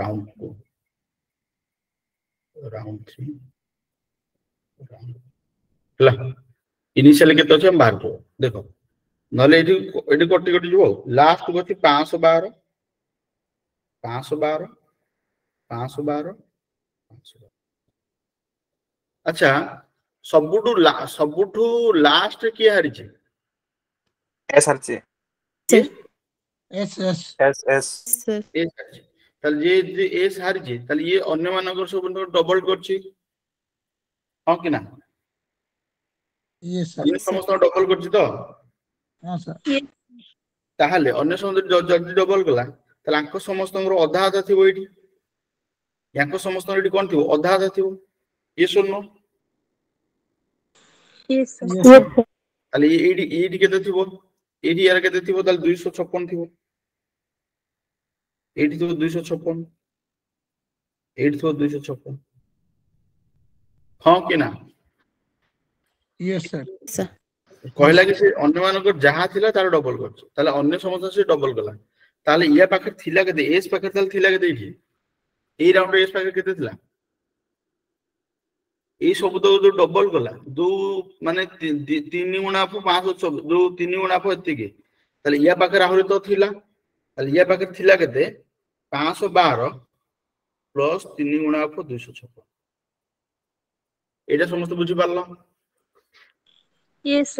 [SPEAKER 1] round two round three ହେଲା ଇନିସିଆଲ କେତେ ଅଛି ଆମେ ବାହାର କରିବ ଦେଖ ନହେଲେ ଏଠି ଏଠି କଟି କଟି ଯିବ ଆଉ ଲାଷ୍ଟକୁ ଅଛି ପାଞ୍ଚଶହ ବାର ପାଞ୍ଚଶହ ବାର ପାଞ୍ଚଶହ ବାର ପାଞ୍ଚଶହ ବାର ଆଚ୍ଛା ସବୁଠୁ ସବୁଠୁ ଲାଷ୍ଟ କିଏ ହାରିଛି
[SPEAKER 11] S ହାରିଛି S S
[SPEAKER 7] S S
[SPEAKER 1] S ହାରିଛି তাহলে যে যদি এ ସାରିଛି ତାହେଲେ ଇଏ ଅନ୍ୟମାନଙ୍କର ସବୁ ଡବଲ କରୁଛି ହଁ କି ନା ଇଏ ସମସ୍ତଙ୍କ ଡବଲ କରୁଛି ତ ତାହେଲେ ଅନ୍ୟ ସମସ୍ତ ଯଦି ଡବଲ କଲା ତାହେଲେ ଆଙ୍କ ସମସ୍ତଙ୍କର ଅଧା ଅଧା ଥିବ ଏଇଠି ୟାଙ୍କ ସମସ୍ତଙ୍କର ଏଠି କଣ ଥିବ ଅଧା ଅଧା ଥିବ ଇଏ ଶୂନ ତାହେଲେ ଏଇଠି ଏଇଠି କେତେ ଥିବ ଏଇଠି ୟାର କେତେ ଥିବ ତାହେଲେ ଦୁଇଶହ ଛପନ ଥିବ এইট থেকে দুইশো ছাপ্পান্ন এইট থেকে দুইশো ছাপ্পান্ন ହଁ କି ନା କହିଲା କି ସେ ଅନ୍ୟମାନଙ୍କର ଯାହା ଥିଲା ତାର ଡବଲ କରିଛି ତାହେଲେ ଅନ୍ୟ ସମସ୍ତ ସେ ଡବଲ କଲା ତାହେଲେ ୟା ପାଖରେ ଥିଲା କେତେ ଏସ୍ ପାଖରେ ତାହେଲେ ଥିଲା କେତେ ଏଇଠି ଏଇ ରାଉଣ୍ଡ ଏସ୍ ପାଖରେ କେତେ ଥିଲା ଏଇ ସବୁ ତ ଯୋଉ ଡବଲ କଲା ଯୋଉ ମାନେ ତିନି ଗୁଣାଫ ପାଞ୍ଚଶହ ଯୋଉ ତିନି ଗୁଣାଫ ଏତିକି ତାହେଲେ ୟା ପାଖରେ ଆହୁରି ତ ଥିଲା ତାହେଲେ ୟା ପାଖରେ ଥିଲା କେତେ पांच बार प्लस तीन गुणा अफ दुश छपन এটা
[SPEAKER 2] সমস্ত বুঝি
[SPEAKER 7] পারলাম ইয়েস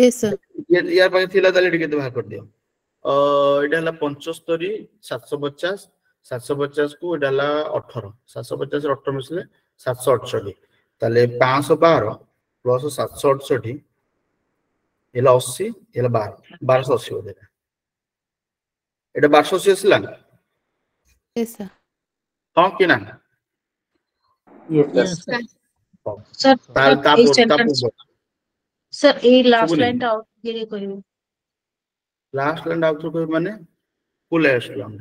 [SPEAKER 1] ইয়েস ইয়ার পাখে ଥିଲା তাহলে ଟିକେ ବାହାର କରିଦିଅ ଅ ଏଇଟା ହେଲା ପଞ୍ଚସ୍ତରୀ ସାତଶହ ପଚାଶ ସାତଶହ ପଚାଶ କୁ ଏଇଟା ହେଲା ଅଠର ସାତଶହ ପଚାଶ ଅଠର ମିଶିଲେ ସାତଶହ ଅଠଷଠି ତାହେଲେ ପାଞ୍ଚଶହ ବାର ପ୍ଲସ୍ ସାତଶହ ଅଠଷଠି ହେଲା ଅଶୀ ହେଲା ବାର ବାରଶହ ଅଶୀ ବୋଧେ ଏଇଟା ବାରଶହ ଅଶୀ ଆସିଲା
[SPEAKER 7] Yes, sir.
[SPEAKER 1] Thank you, Nana.
[SPEAKER 8] Yes,
[SPEAKER 9] yes sir.
[SPEAKER 4] Sir,
[SPEAKER 1] ताल
[SPEAKER 4] ताप
[SPEAKER 1] और
[SPEAKER 4] ताप और सर
[SPEAKER 1] ये
[SPEAKER 4] लास्ट लाइन डाउट गेरे कहियो
[SPEAKER 1] लास्ट लाइन डाउट कहियो माने ফুল এস লাইন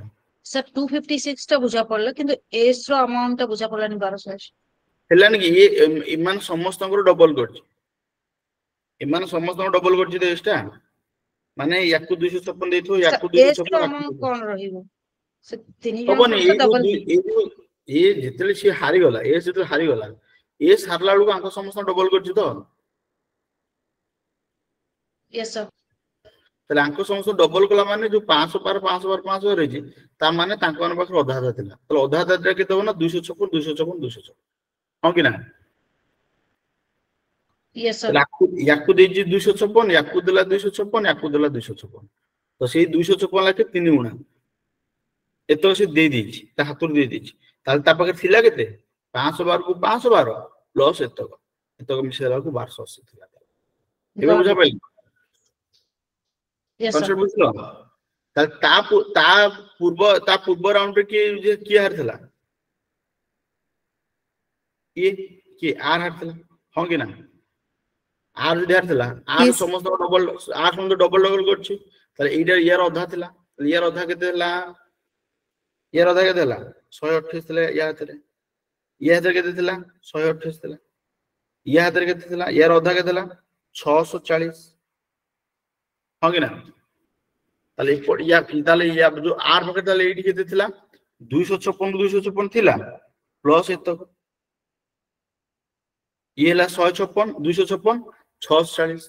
[SPEAKER 4] স্যার 256 টা বুঝা পড়লো কিন্তু এস র অ্যামাউন্টটা বুঝা পড়লানি 1200
[SPEAKER 1] ହେଲାନି କି ଇଏ ଏମାନେ ସମସ୍ତଙ୍କର ଡବଲ କରିଛି ଏମାନେ ସମସ୍ତଙ୍କର ଡବଲ କରିଛି ଦେଶଟା ମାନେ ୟାକୁ ଦୁଇଶହ ଛପନ ଦେଇଥିବ ୟାକୁ ଦୁଇଶହ ଛପନ
[SPEAKER 4] କଣ ରହିବ
[SPEAKER 1] ଯେତେବେଳେ ସିଏ ହାରିଗଲା ଏ ଯେତେବେଳେ ହାରିଗଲା ଏ ସାରିଲା ବେଳକୁ ଆଙ୍କ ସମସ୍ତଙ୍କ ଡବଲ କରିଛି ତ ତାହେଲେ ଆଙ୍କ ସମସ୍ତଙ୍କୁ ଡବଲ କଲା ମାନେ ଯୋଉ ପାଞ୍ଚଶହ ପାର ପାଞ୍ଚଶହ ପାର ପାଞ୍ଚଶହ ରହିଛି ତା ମାନେ ତାଙ୍କ ମାନଙ୍କ ପାଖରେ ଅଧା ଅଧା ଥିଲା ତାହେଲେ ଅଧା ଅଧା କେତେ ହବ ନା ଦୁଇଶହ ଛପନ ଦୁଇଶହ ଛପନ ଦୁଇଶହ ଛପନ ହଁ କି ନା ୟାକୁ ଦେଇଛି ଦୁଇଶହ ଛପନ ୟାକୁ ଦେଲା ଦୁଇଶହ ଛପନ ୟାକୁ ଦେଲା ଦୁଇଶହ ଛପନ ତ ସେଇ ଦୁଇଶହ ଛପନ ଲାଖେ ତିନି ଗୁଣା ଏତେବେଳେ ସେ ଦେଇ ଦେଇଛି ତା ହାତରୁ ଦେଇ ଦେଇଛି ତାହେଲେ ତା ପାଖରେ ଥିଲା କେତେ ପାଞ୍ଚଶହ ବାରକୁ ପାଞ୍ଚଶହ ବାର ପ୍ଲସ୍ ଏତକ ଏତକ ମିଶେଇଲା ବେଳକୁ ବାରଶହ ଅଶୀ ଥିଲା ଏବେ
[SPEAKER 4] ବୁଝା
[SPEAKER 1] ପାଇଲି ବୁଝିଲ ତାହେଲେ ତା ତା ପୂର୍ବ ତା ପୂର୍ବ ରାଉଣ୍ଡରେ କିଏ କିଏ ହାରିଥିଲା କିଏ କିଏ ଆର ହାରିଥିଲା ହଁ କି ନା ଆର ଯଦି ହାରିଥିଲା ଆର ସମସ୍ତଙ୍କ ଡବଲ ଆର ସମସ୍ତ ଡବଲ ଡବଲ କରିଛି ତାହେଲେ ଏଇଟା ଇଆର ଅଧା ଥିଲା ଇଆର ଅଧା କେତେ ହେଲା ଇଏ ଅଧା କେତେ ହେଲା ଶହେ ଅଠେଇଶ ଥିଲା ୟା ହାତରେ ଇଏ ହାତରେ କେତେ ଥିଲା ଶହେ ଅଠେଇଶ ଥିଲା ଇଏ ହାତରେ କେତେ ଥିଲା ୟାର ଅଧା କେତେ ଥିଲା ଛଅଶହ ଚାଳିଶ ହଁ କି ନା ତାହେଲେ ତାହେଲେ ଯୋଉ ଆର ପକେଟ ତାହେଲେ ଏଇଠି କେତେ ଥିଲା ଦୁଇଶହ ଛପନ ଦୁଇଶହ ଛପନ ଥିଲା ପ୍ଲସ୍ ଏତକ ଇଏ ହେଲା ଶହେ ଛପନ ଦୁଇଶହ ଛପନ ଛଅଶହ ଚାଳିଶ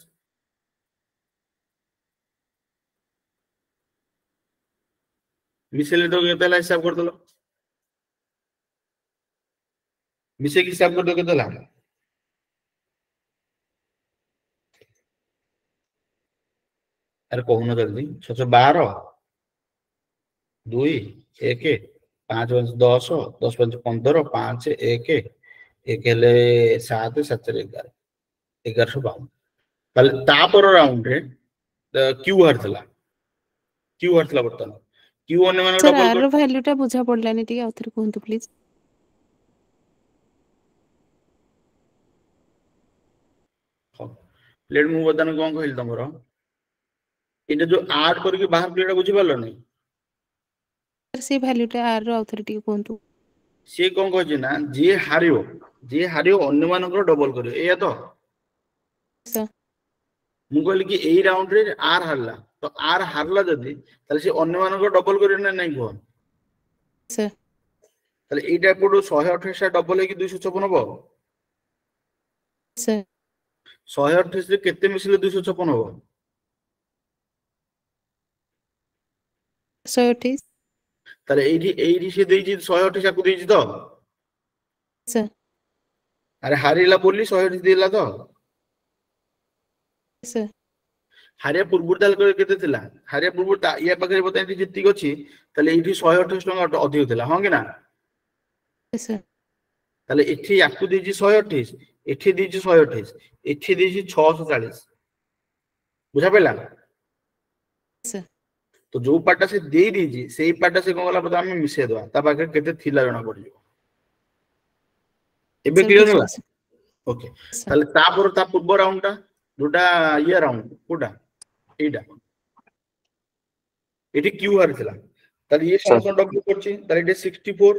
[SPEAKER 1] मिसे दोगे त्याला हिसाब करतो मिसेक हिसाब करतो की त्याला अरे कहून जल्दी छशो बार दुई एक पाँच पाँच दस दस पाँच पंद्रह पाँच एक एक सात सात एगार एगारश बावन ତାହେଲେ ତାପର क्यू କ୍ୟୁ ହାରିଥିଲା କ୍ୟୁ ହାରିଥିଲା Q
[SPEAKER 7] ಅನ್ನೆವನ
[SPEAKER 1] ಡಬಲ್
[SPEAKER 7] ಸರ್ ಆರ್ ವ್ಯಾಲ್ಯೂ ಟ ಬುଝା ಪಡಲಾನಿ ಟಿಕೆ ಅವತರ ಕುಹಂತು ಪ್ಲೀಸ್
[SPEAKER 1] ଲେଟ୍ ମୁଁ ବର୍ତ୍ତମାନ କ'ଣ କହିଲି ତମର ଏଇଟା ଯୋଉ ଆଡ୍ କରିକି ବାହାର କଲି
[SPEAKER 7] ଏଇଟା ବୁଝିପାରିଲନି ସେ ଭ୍ୟାଲ୍ୟୁଟା ଆର୍ ର ଆଉଥରେ ଟିକେ କୁହନ୍ତୁ
[SPEAKER 1] ସେ କ'ଣ କହିଛି ନା ଯିଏ ହାରିବ ଯିଏ ହାରିବ ଅନ୍ୟମାନଙ୍କର ଡବଲ କରିବ ଏଇଆ ତ ମୁଁ କହିଲି କି ଏଇ ରାଉଣ୍ଡରେ ଆର୍ ହାରିଲା ତ ଆର୍ ହାରିଲା ଯଦି ତାହେଲେ ସେ ଅନ୍ୟମାନଙ୍କ ଡବଲ କରିବ ନା ନାଇଁ କୁହ ତାହେଲେ ଏଇଟା ଏପଟୁ ଶହେ ଅଠେଇଶ ଡବଲ ହେଇକି ଦୁଇଶହ ଛପନ ହବ ଶହେ ଅଠେଇଶରେ କେତେ ମିଶିଲେ ଦୁଇଶହ ଛପନ ହବ ତାହେଲେ ଏଇଠି ଏଇଠି ସେ ଦେଇଛି ଶହେ ଅଠେଇଶ ଆକୁ ଦେଇଛି ତ ଆରେ ହାରିଲା ବୋଲି ଶହେ ଅଠେଇଶ ଦେଇଲା ତ ହାରିଆ ପୂର୍ବରୁ ତାହେଲେ କେତେ ଥିଲା ହାରିଆ ପୂର୍ବରୁ ୟା ପାଖରେ ବର୍ତ୍ତମାନ ଏଠି ଯେତିକି ଅଛି ତାହେଲେ ଏଇଠି ଶହେ ଅଠେଇଶ ଟଙ୍କା ଅଧିକ ଥିଲା ହଁ କି ନା ତାହେଲେ ଏଠି ୟାକୁ ଦେଇଛି ଶହେ ଅଠେଇଶ ଏଠି ଦେଇଛି ଶହେ ଅଠେଇଶ ଏଠି ଦେଇଛି ଛଅଶହ ଚାଳିଶ
[SPEAKER 7] ବୁଝାପାରିଲା
[SPEAKER 1] ତ ଯୋଉ ପାର୍ଟଟା ସେ ଦେଇ ଦେଇଛି ସେଇ ପାର୍ଟଟା ସେ କଣ କଲା ବୋଧେ ଆମେ ମିଶେଇ ଦେବା ତା ପାଖରେ କେତେ ଥିଲା ଜଣା ପଡିଯିବ ଏବେ କ୍ଲିୟର ହେଲା ଓକେ ତାହେଲେ ତାପରେ ତା ପୂର୍ବ ରାଉଣ୍ଡଟା দুটা ইয়ে রাউন্ড কোটা এইটা এটি কিউ আর ଥିଲା তাহলে ইয়ে সমান ডব্লিউ করছি তাহলে এটা 64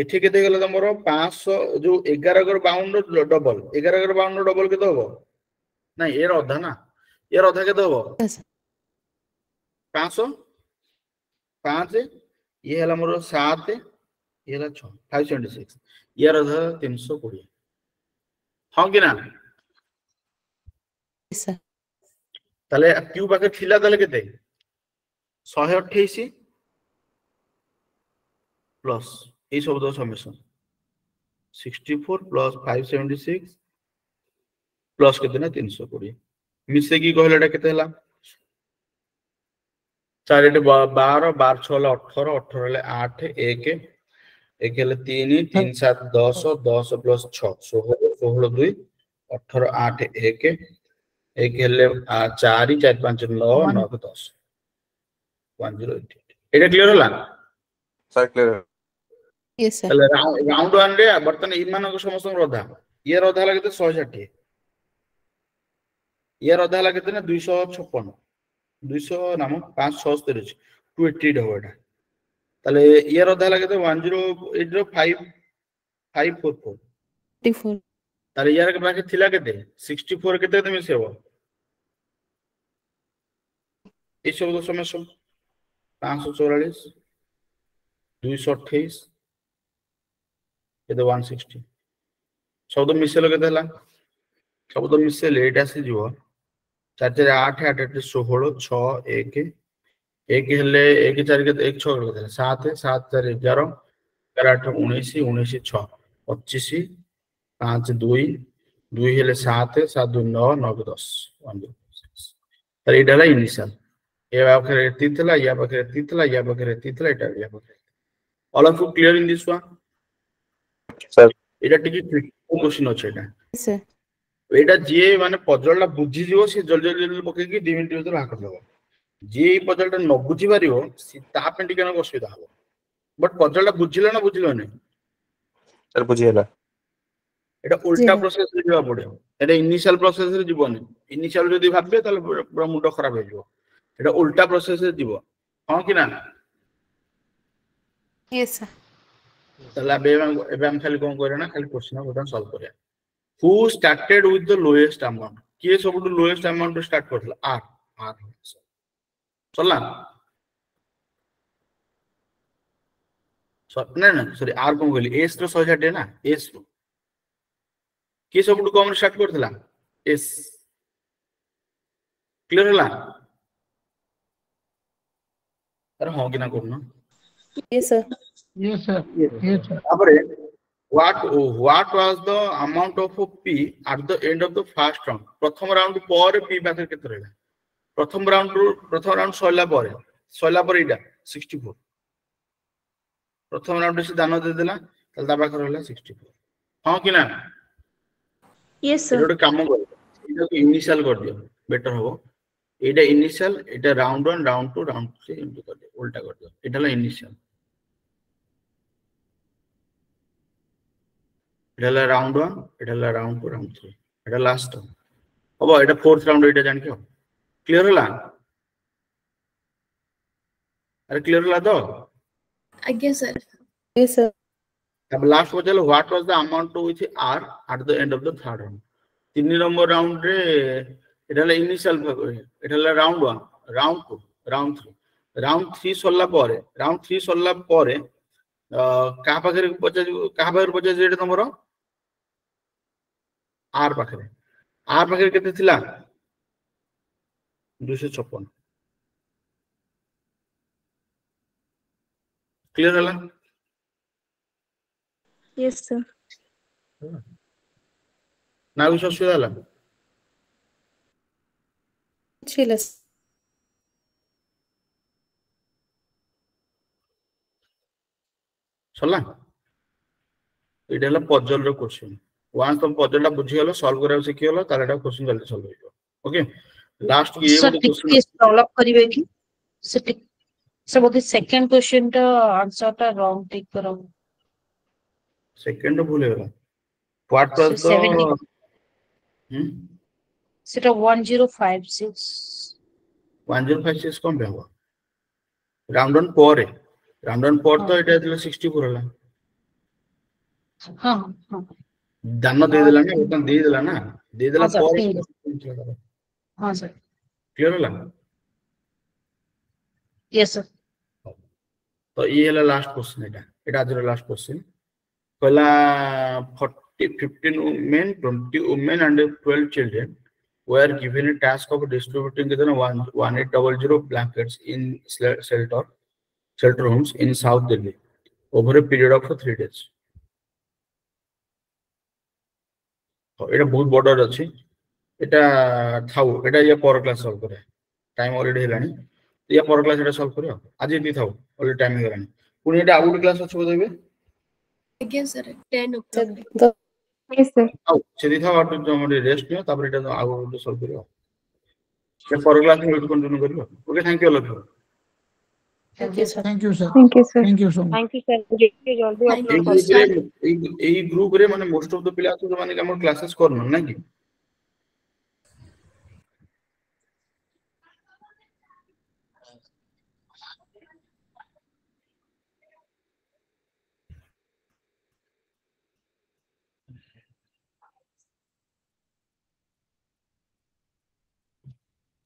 [SPEAKER 1] এটি কেতে গেল তোমার 500 যে 11 গর 52 ডবল 11 গর 52 ডবল কেতে হবো না এর অধা ইয়ে ইয়ে হ্যাঁ না এর অধা কেতে হবো 500 5 ये हला मोर 7 ये हला 6 576 यार अधा 320 हां कि ना স্যার ତାହେଲେ କ୍ୟୁ ପାଖରେ ଥିଲା ତାହେଲେ କେତେ ଶହେ ଅଠେଇଶ ପ୍ଲସ୍ ଏଇ ସବୁ ଦଶ summation sixty four plus five seventy six plus କେତେ ନା ତିନିଶହ କୋଡ଼ିଏ ମିଶେଇକି କହିଲେ ଏଇଟା କେତେ ହେଲା ଚାରି ଏଠି ବାର ବାର ଛଅ ହେଲା ଅଠର ଅଠର ହେଲେ ଆଠ ଏକ ଏକ ହେଲେ ତିନି ତିନି ସାତ ଦଶ ଦଶ ପ୍ଲସ୍ ଛଅ ଷୋହଳ ଷୋହଳ ଦୁଇ ଅଠର ଆଠ ଏକ એક એટલે ચાર ચાર પાંચ
[SPEAKER 11] નौ નौ
[SPEAKER 7] દশ ওয়ান
[SPEAKER 1] জিরো এটা ক্লিয়ার হলাম স্যার ক্লিয়ার তাহলে রাউন্ড ওয়ান রে বর্তমানে ইমানক সমস্ত অধা ইয়ার অধা লাগে তো শহে ষাঠিয়ে ইয়ার অধা লাগে তো না দুইশো ছপন দুইশো নাম পাঁচ ছস্তরি আছে টু এইটি এইট হব এটা তাহলে ইয়ার অধা লাগে তো ওয়ান জিরো
[SPEAKER 7] এইট
[SPEAKER 1] র ফাইভ ফাইভ ফোর ফোর তাহলে ইয়ার পাখে থিলা কেতে সিক্সটি ফোর কেতে মিশে হব এই চৌদ্দ সমস্যা पाँच सौ चौरालीस दुई सौ अट्ठाईस ये वन सिक्सटी शब्द मिसेल के शब्द मिसेल एट आसी चार चार आठ आठ आठ षोह छ एक एक हेले एक चार एक छह सात सात चार एगार एगार आठ उन्नीस उन्नीस छ पचिश पाँच दुई दुई हेले सात सात दुई नौ नौ दस one six initial Ya va a querer titla, ya va a querer titla, ya va a querer titla, it ya va a querer. All of you clear in this one?
[SPEAKER 11] Sir.
[SPEAKER 1] এটা টিকি question ଅଛି
[SPEAKER 7] এটা
[SPEAKER 1] ଏଇଟା ଯିଏ ମାନେ ପଜଲଟା ବୁଝିଯିବ ସିଏ ଜଲ୍ଦି ଜଲ୍ଦି ଜଲ୍ଦି ପକେଇକି ଦି ମିନିଟ୍ ଭିତରେ ବାହାର କରିଦେବ ଯିଏ ଏଇ ପଜଲଟା ନ ବୁଝି ପାରିବ ସିଏ ତା ପାଇଁ ଟିକେ ନା ଅସୁବିଧା ହବ ବଟ୍ ପଜଲଟା ବୁଝିଲେ ନା ବୁଝିଲନି
[SPEAKER 11] ସାର୍ ବୁଝିଗଲା
[SPEAKER 1] এটা উল্টা প্রসেসে ଯିବାକୁ ପଡିବ এটা ইনিশিয়াল প্রসেসରେ ଯିବନି ইনিশিয়াল যদি ଭାବିବେ ତାହେলে ପୁରା ମୁଣ୍ଡ ଖରାପ ହେଇଯିବ এটা উল্টা প্রসেসে দিব ହଁ କି ନା
[SPEAKER 7] ୟେସ୍ ସାର୍
[SPEAKER 1] ତାହେଲେ ଏବେ ଏବେ ଆମେ ଖାଲି କଣ କରିବା ନା ଖାଲି କୋଶ୍ଚିନ୍ ବର୍ତ୍ତମାନ ସଲ୍ଭ କରିବା who started with the lowest amount କିଏ ସବୁଠୁ ଲୋଏଷ୍ଟ ଆମାଉଣ୍ଟ ଷ୍ଟାର୍ଟ କରିଥିଲା ଆର୍ ଆର୍ ସରିଲା ନା ନା ସରି ଆର୍ କଣ କହିଲି ଏସ୍ ର ଶହେ ଷାଠିଏ ନା ଏସ୍ ରୁ କିଏ ସବୁଠୁ କମ୍ ଷ୍ଟାର୍ଟ କରିଥିଲା ଏସ୍ କ୍ଲିୟର ହେଲା
[SPEAKER 9] তারা হ্যাঁ কিনা করুন
[SPEAKER 1] তারপরে what what was the amount of P at the end of the first round প্রথম রাউন্ড পরে পি পাখে কেতে রহিলা প্রথম রাউন্ড প্রথম রাউন্ড সরিলা পরে সরিলা পরে এটা সিক্সটি ফোর প্রথম রাউন্ডে সে দান দেদেলা তাহলে তা পাখে রহিলা সিক্সটি ফোর হ্যাঁ কি
[SPEAKER 2] না
[SPEAKER 1] এটা ଗୋଟେ କାମ କରିଦିଅ ଏଇଟାକୁ ଇନିସିଆଲ କରିଦିଅ ବେଟର ହବ এটা ইনিশিয়াল এটা round one round two round three into করে উল্টা করে দেবো এটা হলো ইনিশিয়াল এটা হলো রাউন্ড ওয়ান এটা হলো রাউন্ড টু রাউন্ড থ্রি এটা লাস্ট হবো এটা ফোর্থ রাউন্ড এটা জানি কেউ ক্লিয়ার হলা আরে ক্লিয়ার হলা তো তারপর লাস্ট পর্যন্ত what was the amount with R at the end of the third round তিন নম্বর রাউন্ডে এটা হলো ইনিশিয়াল এটা হলো round one round two round three round three ସରିଲା ପରେ ରାଉଣ୍ଡ ଥ୍ରୀ ସରିଲା ପରେ କାହା ପାଖରେ ପଚାରିବ କାହା ପାଖରେ ପଚାରିବ ଏଇଟା ତମର ଆର ପାଖରେ ଆର ପାଖରେ କେତେ ଥିଲା ଦୁଇଶହ ଛପନ କ୍ଲିୟର ହେଲା ନା କିଛି ଅସୁବିଧା ହେଲା
[SPEAKER 7] अच्छी लस
[SPEAKER 1] ସରିଲା ଏଇଟା ହେଲା ପଜଲ ର କୋଶ୍ଚିନ୍ ୱାନ୍ସ ତମ ପଜଲ ଟା ବୁଝିଗଲ ସଲ୍ଭ କରିବାକୁ ଶିଖିଗଲ ତାହେଲେ ଏଟା କୋଶ୍ଚିନ୍ ଜଲ୍ଦି ସଲ୍ଭ ହେଇଯିବ ଓକେ ଲାଷ୍ଟ ଇଏ ଗୋଟେ
[SPEAKER 4] କୋଶ୍ଚିନ୍ ସଲ୍ଭ କରିବେ କି ସେ ସେ ବୋଧେ ସେକେଣ୍ଡ କୋଶ୍ଚିନ୍ ଟା ଆନ୍ସର
[SPEAKER 1] ଟା ରଙ୍ଗ ଟିକ୍ କରମ ସେକେଣ୍ଡ ଭୁଲ
[SPEAKER 4] ହେଇଗଲା
[SPEAKER 1] ହ୍ୱାଟ
[SPEAKER 4] ୱାଜ
[SPEAKER 1] ଦ
[SPEAKER 4] সেটা
[SPEAKER 1] 1056 1056 কোন হবে রাউন্ড অন পরে রাউন্ড অন পর তো এটা দিলে 64 হলা
[SPEAKER 4] हां हां
[SPEAKER 1] दान दे देला ना उतना दे देला
[SPEAKER 4] ना दे
[SPEAKER 1] देला
[SPEAKER 4] पर हां सर
[SPEAKER 1] क्लियर होला
[SPEAKER 4] यस सर
[SPEAKER 1] तो ये हला लास्ट क्वेश्चन एटा एटा आज लास्ट क्वेश्चन कहला 40 15 women 20 women and 12 children were given a task of distributing the one, 1800 blankets in shelter, shelter homes in South Delhi over a period of three days. এটা বহুত border আছে এটা থাও এটা ইয়া পর ক্লাস সলভ করে টাইম অলরেডি হেলানি ইয়া পর ক্লাস এটা সলভ করিও আজি দি থাও অলরেডি টাইম হেলানি পুনি এটা আউট ক্লাস
[SPEAKER 2] আছে বোধ হইবে
[SPEAKER 1] আজ্ঞা স্যার 10 ওকে ସେଦିନ ତମେ ରେଷ୍ଟ ନିଅ ତାପରେ ଏଇଟା ଆଉ ଗୋଟେ ସଲ୍ଭ କରିବା ପର କ୍ଲାସ୍ କଣ୍ଟିନ୍ୟୁ କରିବା ଓକେ ଥ୍ୟାଙ୍କ ୟୁ ଲକ୍ଷ এই গ্রুপরে মানে মোস্ট অফ দ্য প্লেয়ার তো মানে আমার ক্লাসেস করনো নাকি